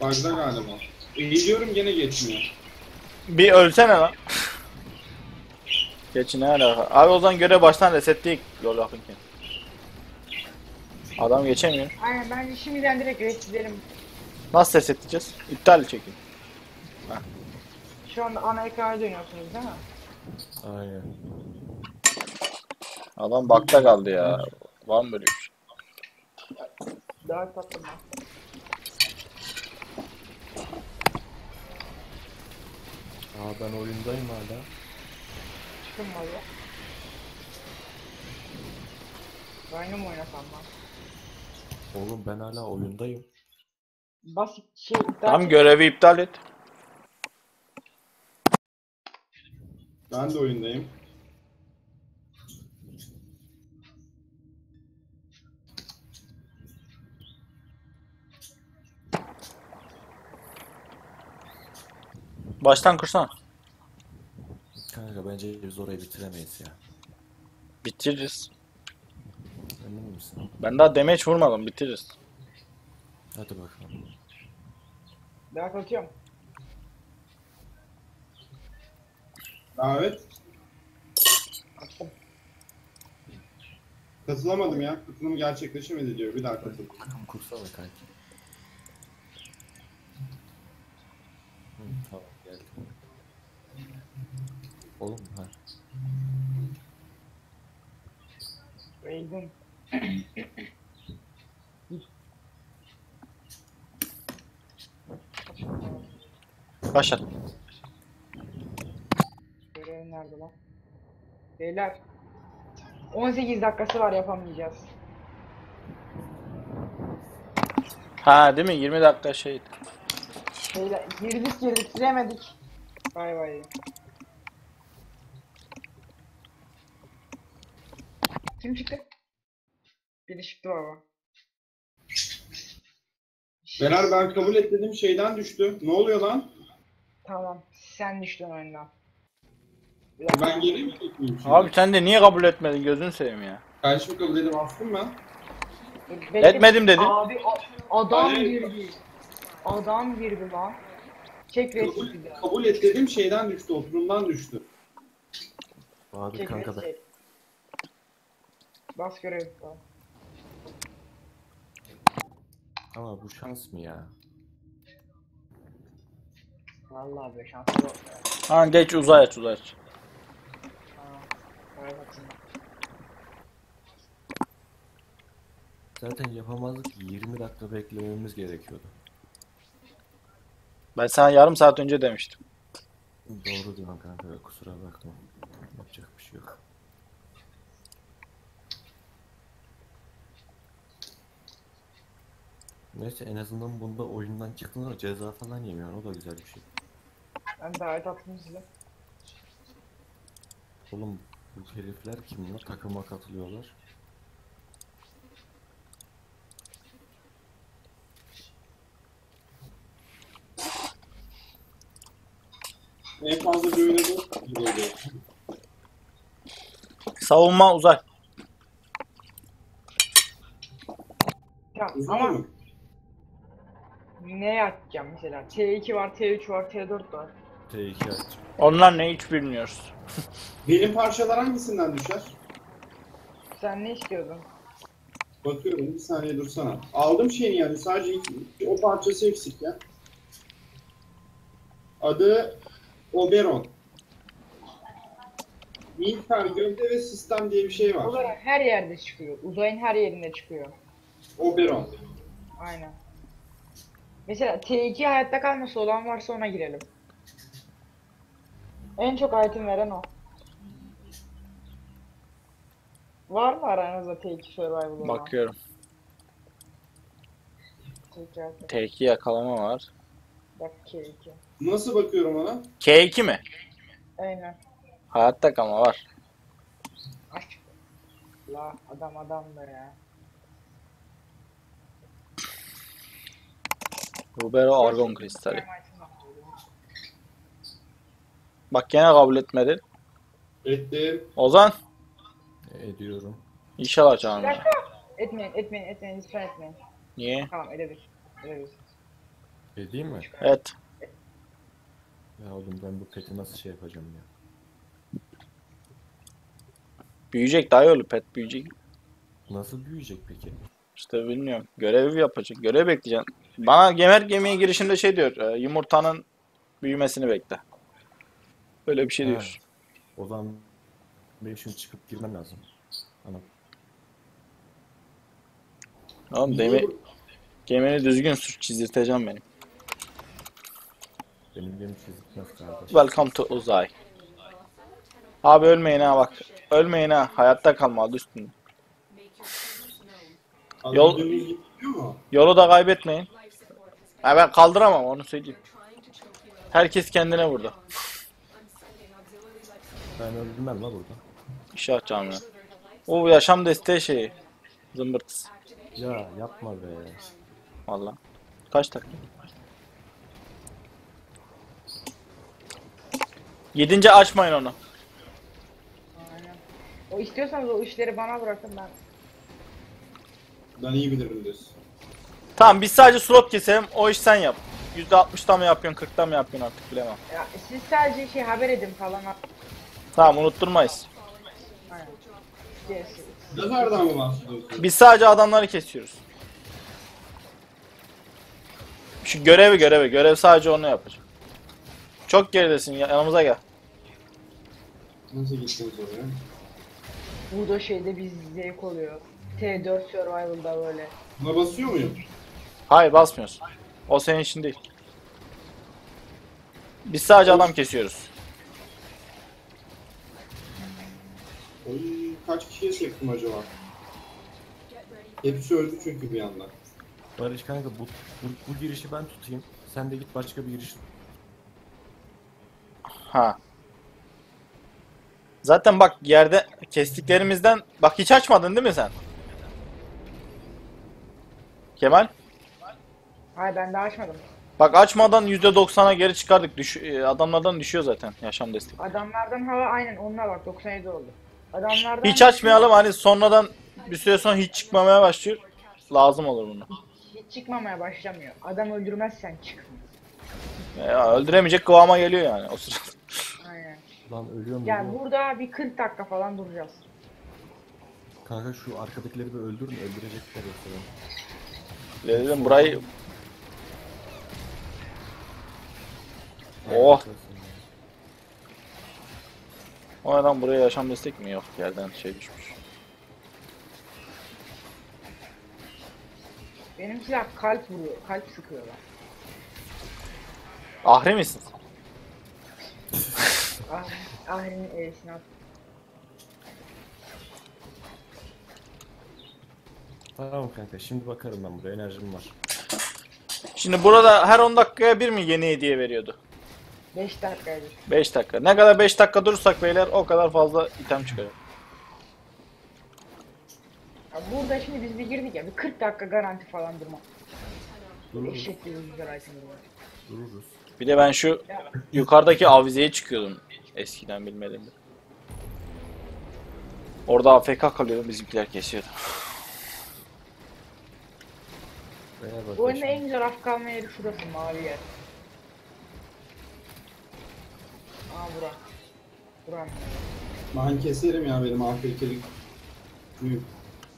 Bug'da galiba. Eğiliyorum gene geçmiyor. Bir ölsene lan. Geçin ne alaka? Abi o zaman görev baştan resetleyik yol yapınken. Adam geçemiyor. Aynen ben şimdiden direkt resetlerim. Nasıl resetleyeceğiz? İptal çekin. Şu anda ana ekrana dönüyorsunuz değil mi? Aynen. Adam bakta kaldı ya. Var mı böyle bir şey? Daha? Aa ben oyundayım hala. Çıkın valla. Rhino mu oynasam lan? Oğlum ben hala oyundayım. Basit şey iptal Tamam çek- görevi iptal et. Ben de oyundayım. Baştan kursana. Kanka bence biz orayı bitiremeyiz ya. Bitiririz. Emin misin? Ben daha damage vurmadım bitiririz. Hadi bakalım. Daha katıyorum. Davet. Attım. Katılamadım ya. Katılım gerçekleşemedi diyor. Bir daha katıl. Takım kursana kanki. Hı, tamam geldim. Oğlum ha. Eğildim. Başlat. Görev nerede lan? Beyler. 18 dakikası var yapamayacağız. Ha değil mi? 20 dakika şey. Beyler girdik girdik giremedik. Bay bay. Kim çıktı? Biri çıktı baba. Berar ben kabul et dedim şeyden düştü. Ne oluyor lan? Tamam. Sen düştün oyundan. Ben geri mi çekmeyeyim şimdi? Abi sen de niye kabul etmedin gözünü seveyim ya. Karşımı kabul edip bastım ben. Bekle. Etmedim dedin. Abi a- adam Hayır. girdi. Adam girdi lan. Çek Kabul, kabul et dedim şeyden düştü. Oturumdan düştü. Abi Çek kanka resmi. Bas görev. Ama bu şans mı ya? Vallahi be şansı yok. ya. Ha geç uzay aç uzay aç. Zaten yapamazdık ki 20 dakika beklememiz gerekiyordu. Ben sana yarım saat önce demiştim. Doğru diyorsun kanka kusura bakma. Yapacak bir şey yok. Neyse en azından bunda oyundan çıktığında ceza falan yemiyor o da güzel bir şey. Ben davet attım size. Oğlum bu herifler kimler takıma katılıyorlar. En fazla bir oyuna 4 yıl oluyor. Savunma uzay. Tamam Uzun ama mu? ne yapacağım mesela? T2 var, T3 var, T4 var. T2 açacağım. Onlar ne hiç bilmiyoruz. (laughs) Benim parçalar hangisinden düşer? Sen ne istiyordun? Bakıyorum bir saniye dursana. Aldım şeyini yani sadece iki- o parçası eksik ya. Adı Oberon. Militer gövde ve sistem diye bir şey var. Olarak her yerde çıkıyor. Uzayın her yerinde çıkıyor. Oberon. Aynen. Mesela T2 hayatta kalması olan varsa ona girelim. En çok item veren o. Var mı aranızda T2 survival olan? Bakıyorum. T2 hayatta. T2 yakalama var. Bak K2. Nasıl bakıyorum ona? K2 mi? Aynen. Hayatta kalma var. Aşk. La adam adam da ya. Rubero argon kristali. Bak gene kabul etmedi. Ettim. Ozan Ediyorum. inşallah Bir canım. dakika. Etmeyin, etmeyin, etmeyin, lütfen etmeyin. Niye? Tamam, edebilir. Edebilir. Edeyim mi? Evet. Ya oğlum ben bu peti nasıl şey yapacağım ya? Büyüyecek daha yolu pet büyüyecek. Nasıl büyüyecek peki? İşte bilmiyorum. Görevi yapacak. Görev bekleyeceksin. Bana gemer gemiye girişinde şey diyor. e, Yumurtanın büyümesini bekle. Böyle bir şey Ha. diyor. O zaman benim şimdi çıkıp girmem lazım. Ana Oğlum demi, gemini düzgün sür çizdirteceğim benim. Benim çizikmez. Welcome to Uzay. Abi ölmeyin ha bak. Ölmeyin ha. Hayatta kalma adı üstünde. Yol-? Yolu da kaybetmeyin. Ha ben kaldıramam onu söyleyeyim. Herkes kendine vurdu. Ben öldürmem la burada. İşaret canlı. O yaşam desteği şeyi. Zımbırtıs. Ya yapma be. Valla. Kaç dakika? Yedinci açmayın onu. Aynen. O istiyorsanız o işleri bana bırakın ben. Ben iyi bilirim diyorsun. Tamam biz sadece slot keselim. O iş sen yap. %60'da mı yapıyorsun 40'da mı yapıyorsun artık bilemem. Ya siz sadece şey haber edin falan. Tamam unutturmayız. Aynen. Yes. Nazardan mı bahsediyorsun? Biz sadece adamları kesiyoruz. Şu görevi görevi. Görev sadece onu yapacak. Çok geridesin ya- yanımıza gel. Nasıl gittiniz oraya? Burada şeyde bir zevk oluyor. T4 Survival'da böyle. Buna basıyor muyum? Hayır basmıyorsun. O senin için değil. Biz sadece adam kesiyoruz. Oy kaç kişiye çektim acaba? Hepsi öldü çünkü bir anda. Barış kanka bu, bu, bu girişi ben tutayım. Sen de git başka bir giriş tut. Ha. Zaten bak yerde kestiklerimizden bak hiç açmadın değil mi sen? Kemal? Hayır ben daha açmadım. Bak açmadan %90'a geri çıkardık. Düş e, adamlardan düşüyor zaten yaşam destek. Adamlardan hava aynen onunla bak 97 oldu. Adamlardan Hiç açmayalım hani sonradan bir süre sonra hiç çıkmamaya başlıyor. Lazım olur bunu. Hiç çıkmamaya başlamıyor. Adam öldürmezsen çıkmıyor. Ya, öldüremeyecek kıvama geliyor yani o sırada. Lan ölüyorum. Yani ölüyorum. burada bir 40 dakika falan duracağız. Kanka şu arkadakileri bir öldürün öldürecekler yoksa. Dedim burayı Oh. o adam buraya yaşam destek mi yok yerden şey düşmüş. Benim silah kalp vuruyor. Kalp sıkıyorlar. Ahri misin? (laughs) Ah, Ahri'nin at. Tamam kanka şimdi bakarım ben buraya enerjim var. Şimdi burada her 10 dakikaya bir mi yeni hediye veriyordu? 5 dakikaydı. 5 dakika. Ne kadar 5 dakika durursak beyler o kadar fazla item çıkıyor. Ya burada şimdi biz bir girdik ya bir 40 dakika garanti falan durma. Dururuz. Eşek gibi güzel itemler var. Dururuz. Bir de ben şu yukarıdaki avizeye çıkıyordum eskiden bilmediğimde. Orada AFK kalıyordum bizimkiler kesiyordu. Bu oyunda en güzel af kalma yeri şurası mavi yer. Aa bura. Buram. Ben keserim ya benim AFK'lik. Büyük.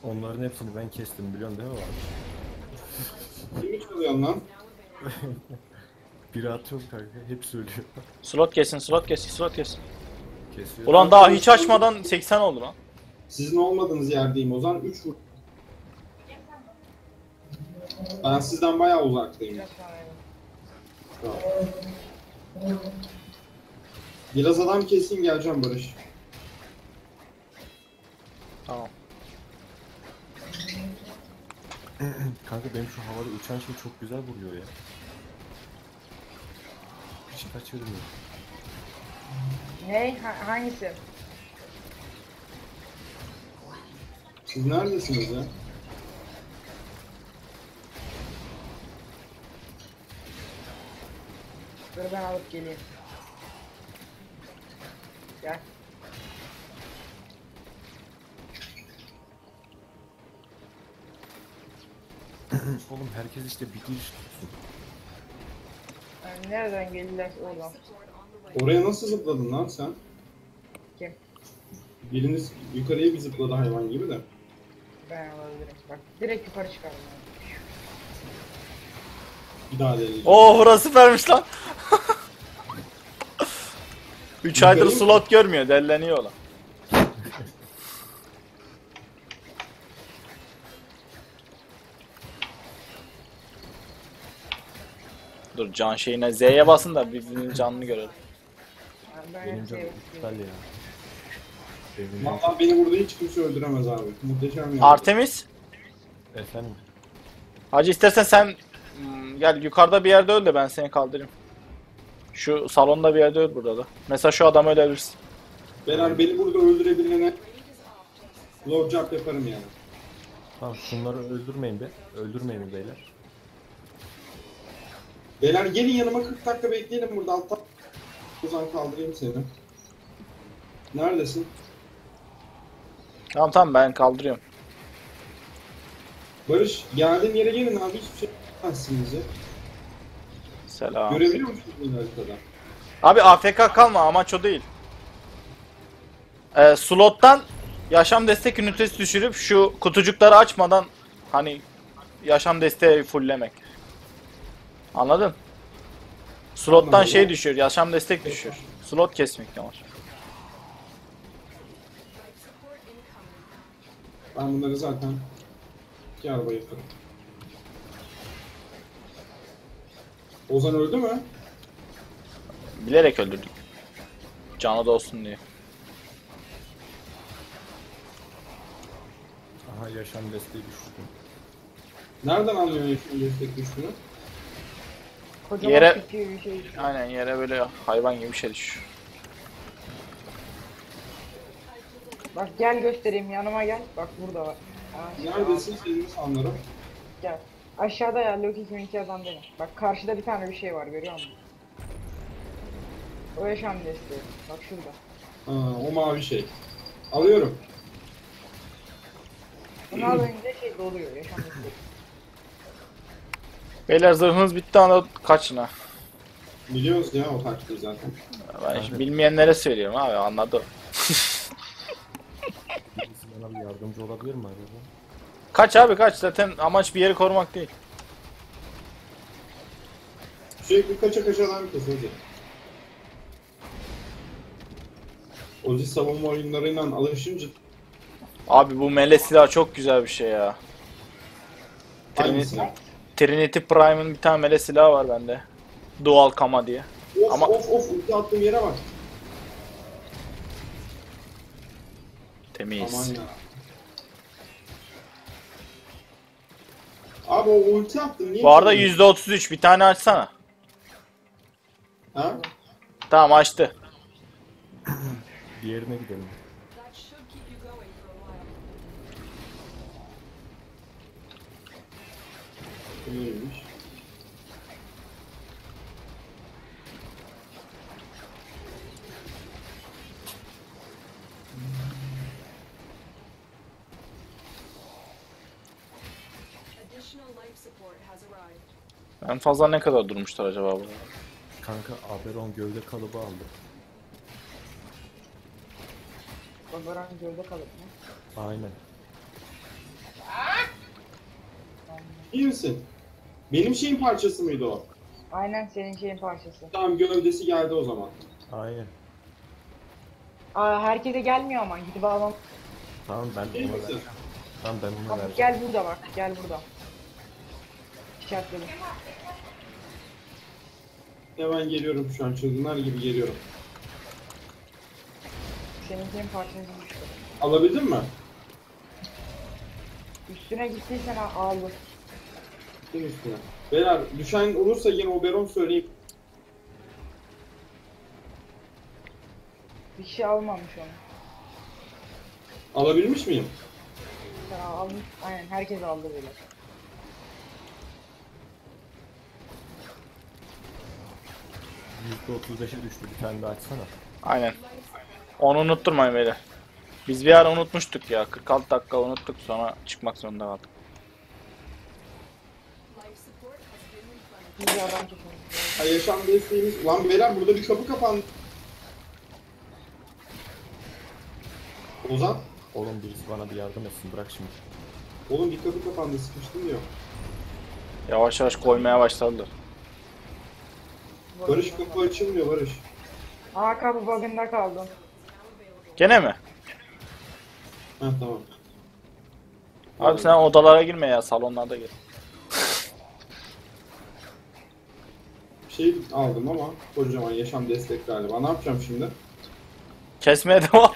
Onların hepsini ben kestim biliyorsun değil mi abi? Kimi çalıyorsun lan? (laughs) Biri atıyorum kanka hepsi ölüyor. (laughs) Slot kesin, slot kesin, slot kesin. Kesiyor. Ulan daha hiç açmadan 80 oldu lan. Sizin olmadığınız yerdeyim o zaman 3 vur. Ben sizden bayağı uzaktayım. Tamam. Biraz adam keseyim geleceğim Barış. Tamam. (clears throat) Kanka benim şu havada uçan şey çok güzel vuruyor ya. Hiç kaçırmıyor. Ne? Ha- hangisi? Siz neredesiniz ya? Dur ben alıp geleyim. Gel. Oğlum herkes işte bir giriş tutsun. Yani nereden geldiler oradan. Oraya nasıl zıpladın lan sen? Kim? Biriniz yukarıya bir zıpladı hayvan gibi de. Ben alabilirim. Bak direkt yukarı çıkardım. yani. Bir daha deneyeceğim. Oo burası süpermiş lan. (laughs) 3 aydır Yukarı mı? slot görmüyor, delleniyor lan. Dur can şeyine Z'ye basın da birbirinin canını görelim. Benim canım iptal ya. Benim Vallahi beni burada hiç kimse öldüremez abi. Muhteşem ya. Artemis, Efendim. hacı istersen sen hmm, gel yukarıda bir yerde öl de ben seni kaldırayım. Şu salonda bir yerde öl burada da. Mesela şu adamı ölebilirsin. Beyler beni burada öldürebilene blowjob yaparım yani. Tamam şunları öldürmeyin be. Öldürmeyin beyler. Beyler gelin yanıma 40 dakika bekleyelim burada altta. O zaman kaldırayım seni. Neredesin? Tamam tamam ben kaldırıyorum. Barış geldiğim yere gelin abi hiçbir şey yapmazsınız ya. Selam. Görebiliyor musunuz beni haritada? Abi AFK kalma amaç o değil. Ee, slottan yaşam destek ünitesi düşürüp şu kutucukları açmadan hani yaşam desteği fulllemek. Anladın? Slottan Anladım. şey düşüyor, yaşam destek düşüyor. Slot kesmek amaç. Support incoming. Ben bunları zaten iki araba yaparım. Ozan öldü mü? Bilerek öldürdük. Canı da olsun diye. Aha yaşam desteği düşürdüm. Nereden anlıyorsun yaşın destek düştüğünü? Kocaman Yere- bir şey. Aynen yere böyle hayvan gibi bir şey düşüyor. Bak gel göstereyim yanıma gel. Bak burada var. Aa, Neredesin seni sanırım. Gel. Aşağıda ya Loki kiminki adam değil. Bak karşıda bir tane bir şey var görüyor musun? O yaşam desteği. Bak şurada. Ha, o mavi şey. Alıyorum. Bunu alınca şey doluyor yaşam desteği. Beyler zırhınız bitti anda kaçın ha. Biliyoruz ya o taktiği zaten. Ben şimdi bilmeyenlere söylüyorum abi anladı. Birisi bana bir yardımcı olabilir mi acaba? Kaç abi kaç zaten amaç bir yeri korumak değil. Sürekli kaça kaça adam kes Ozi. Ozi savunma oyunlarıyla alışınca Abi bu mele silah çok güzel bir şey ya. hangisi? Trinity, Trinity Prime'ın bir tane mele silahı var bende. Dual Kama diye. Of Ama- of of ulti attığım yere bak. Temiz. Aman ya. Abi o ulti attım niye? Bu arada çalıyorsun? %33 bir tane açsana. Ha? Tamam açtı. Diğerine gidelim. That should keep you going for a arrived. En fazla ne kadar durmuşlar acaba burada? Kanka Aberon gövde kalıbı aldı. Babaran gölde kalıp mı? Aynen. İyi misin? Benim şeyin parçası mıydı o? Aynen senin şeyin parçası. Tamam gövdesi geldi o zaman. Aynen. Aa herkese gelmiyor ama gidip almam. Tamam ben ona misin? vereceğim. Tamam ben ona Bak, vereceğim. gel burada bak gel burada. İşaretledim. Hemen geliyorum şu an çılgınlar gibi geliyorum. Senin şeyin parçası düştü. Alabildin mi? Üstüne gittiysen al- aldı. Gittim üstüne. Beyler düşen olursa yine Oberon söyleyeyim. Bir şey almamış onu. Alabilmiş miyim? Sen al- almış. Aynen herkes aldı böyle. %35'e düştü bir tane daha açsana. Aynen. Onu unutturmayın beyler. Biz bir ara unutmuştuk ya. 46 dakika unuttuk sonra çıkmak zorunda kaldık. Life support has adam kesin. Ha yaşam desteğimiz. Lan beyler burada bir kapı kapandı. Ozan. Oğlum birisi bana bir yardım etsin bırak şimdi. Oğlum bir kapı kapandı sıkıştım diyor. Yavaş yavaş koymaya başladılar. Barış kapı açılmıyor Barış. Aa kapı bug'ında kaldım. Gene mi? Heh tamam. Abi sen odalara girme ya salonlarda gir. Şey aldım ama kocaman yaşam destek galiba. Ne yapacağım şimdi? Kesmeye devam.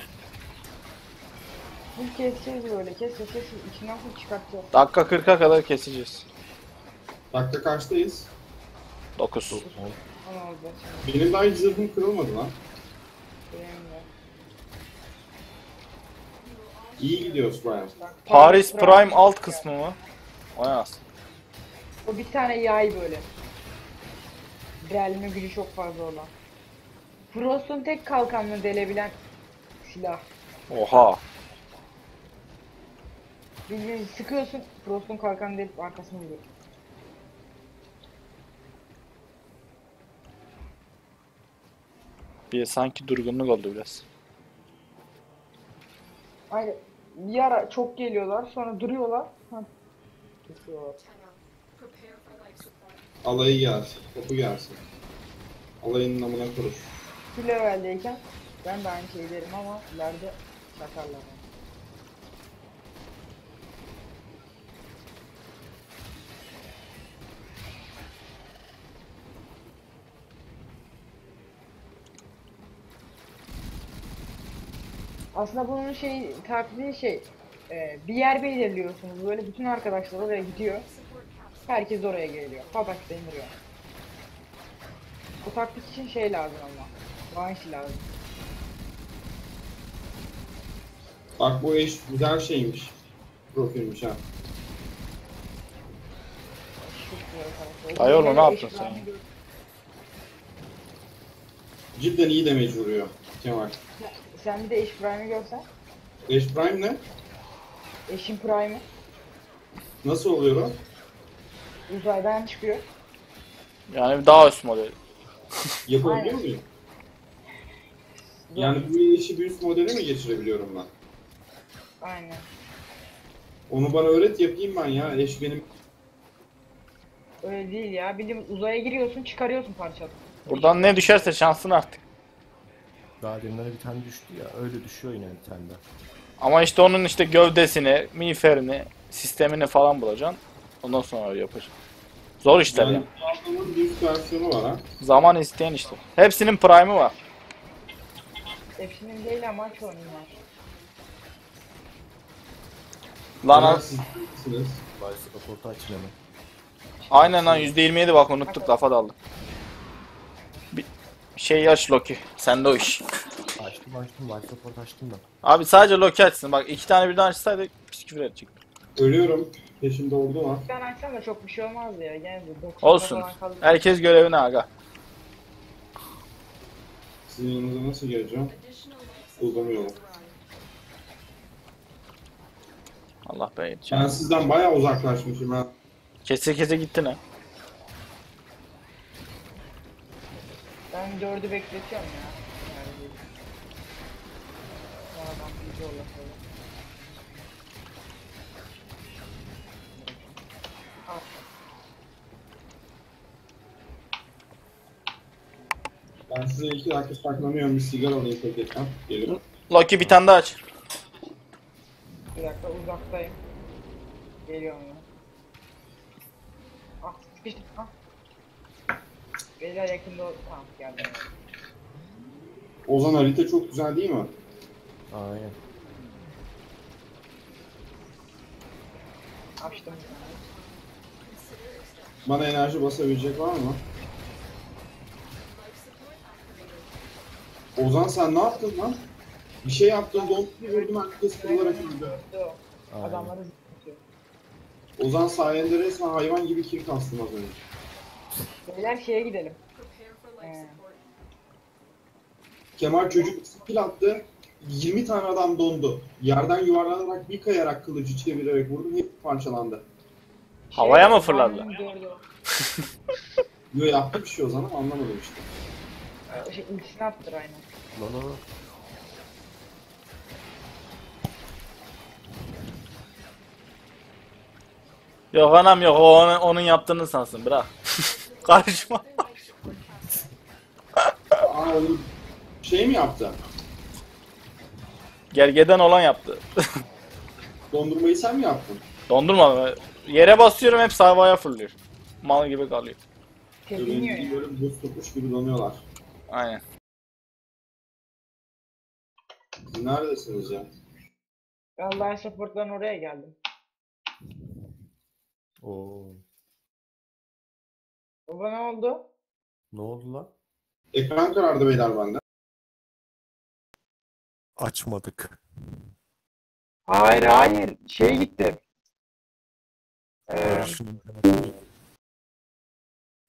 Biz keseceğiz böyle kes kes kes içinden full çıkartacağız. Dakika 40'a kadar keseceğiz. Dakika kaçtayız? 9. Oğlum, Onu alacağız şimdi. Benim daha hiç zırhım kırılmadı lan. Benim de. İyi gidiyoruz bayağı. Bak, Paris Prime alt kısmı mı? O ne aslında? O bir tane yay böyle. Delme gücü çok fazla olan. Frost'un tek kalkanını delebilen silah. Oha. Bildiğin sıkıyorsun Frost'un kalkanını delip arkasını vuruyor. Bir sanki durgunluk oldu biraz. Aynen. Bir ara çok geliyorlar sonra duruyorlar. Kesiyorlar. Tenor. Prepare for life support. Alayı gelsin. Kapı gelsin. Alayın namına kuruş. Bir leveldeyken ben de aynı şeyi derim ama ileride sakarlar. beni. Aslında bunun şey taktiği şey e, bir yer belirliyorsunuz böyle bütün arkadaşlar oraya gidiyor. Herkes oraya geliyor. Patak deniliyor. Bu taktik için şey lazım ama. Vanşi lazım. Bak bu eş güzel şeymiş. Profilmiş ha. Ay oğlum, ne yaptın sen ya? Cidden iyi damage vuruyor Kemal. Sen bir de eş prime'i görsen. Ash Prime ne? Eşin prime'i Nasıl oluyor o? Uzaydan çıkıyor. Yani daha üst model. (laughs) Yapabiliyor muyum? Yani bu işi bir üst modele mi geçirebiliyorum ben? Aynen. Onu bana öğret yapayım ben ya. Eş benim Öyle değil ya. Bildiğin uzaya giriyorsun çıkarıyorsun parçalı. Buradan ne düşerse şansın artık. Daha deminden bir tane düştü ya öyle düşüyor yine bir tane daha. Ama işte onun işte gövdesini, miğferini, sistemini falan bulacaksın. Ondan sonra yapacaksın. Zor işler yani bir üst versiyonu var ha. Zaman isteyen işte. Hepsinin prime'ı var. Hepsinin değil ama çoğunun var. Lan al-? Vice raportu açın hemen. Aynen lan %27 bak unuttuk lafa daldık. Bir şey yaş Loki. Sende o iş. Açtım açtım. Vice raportu açtım da. Abi sadece Loki açsın. Bak iki tane birden açsaydı pis küfür edecek. Ölüyorum. Peşimde ordu var. Ben açsam da çok bir şey olmaz ya. 90'da Olsun. Herkes görevine aga. Sizin yanınıza nasıl geleceğim? Arrived. Allah be yetişen. Ben sizden bayağı uzaklaşmışım ha. Kese kese gitti ne? Ben 4'ü bekletiyorum ya. Yani Bu adam bir zorla Ben size iki dakika saklanıyorum. Bir sigara alayım paketten. Geliyorum. Loki bir tane daha aç. Bir dakika uzaktayım. Geliyorum ya. Ah sıkıştım ah. Beyler yakında ol- Tamam geldim. Ozan harita çok güzel değil mi? Aynen. Açtım. Bana enerji basabilecek var mı? Ozan sen ne yaptın lan? Bir şey yaptın, dondu vurdum herkes kırılarak öldü. O. Aynen. Adamları. Ozan sayende resmen hayvan gibi kill kastım az önce. Beyler şeye gidelim. Support. Kemal çocuk skill attı. 20 tane adam dondu. Yerden yuvarlanarak bir kayarak kılıcı çevirerek vurdum. Hep parçalandı. Havaya mı Şey, fırladılar? o. Yo yaptı bir şey Ozan ama anlamadım işte. Ee, Şey, ultisini attır aynen. Lan lan lan. Yok anam yok o onun, onun yaptığını sansın bırak. (laughs) Karışma. (laughs) Aa şey mi yaptı? Gergeden olan yaptı. (laughs) Dondurmayı sen mi yaptın? Dondurma. Yere basıyorum hep havaya fırlıyor. Mal gibi kalıyor. Ya. Böyle buz tutmuş gibi donuyorlar. Aynen. Neredesiniz ya? Vallahi supportların oraya geldim. Oo. Baba ne oldu? Ne oldu lan? Ekran karardı beyler bende. Açmadık. Hayır hayır. Şey gitti. Ee,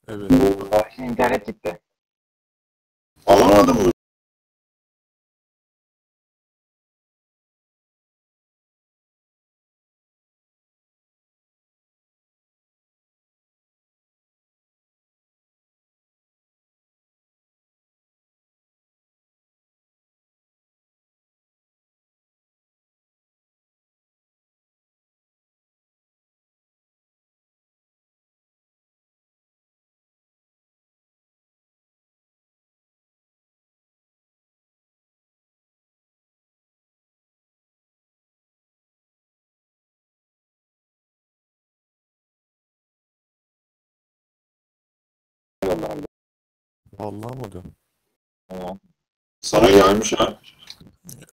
Evet. internet gitti. Alamadım mı? Vallahi mı diyorsun? Sana gelmiş ha.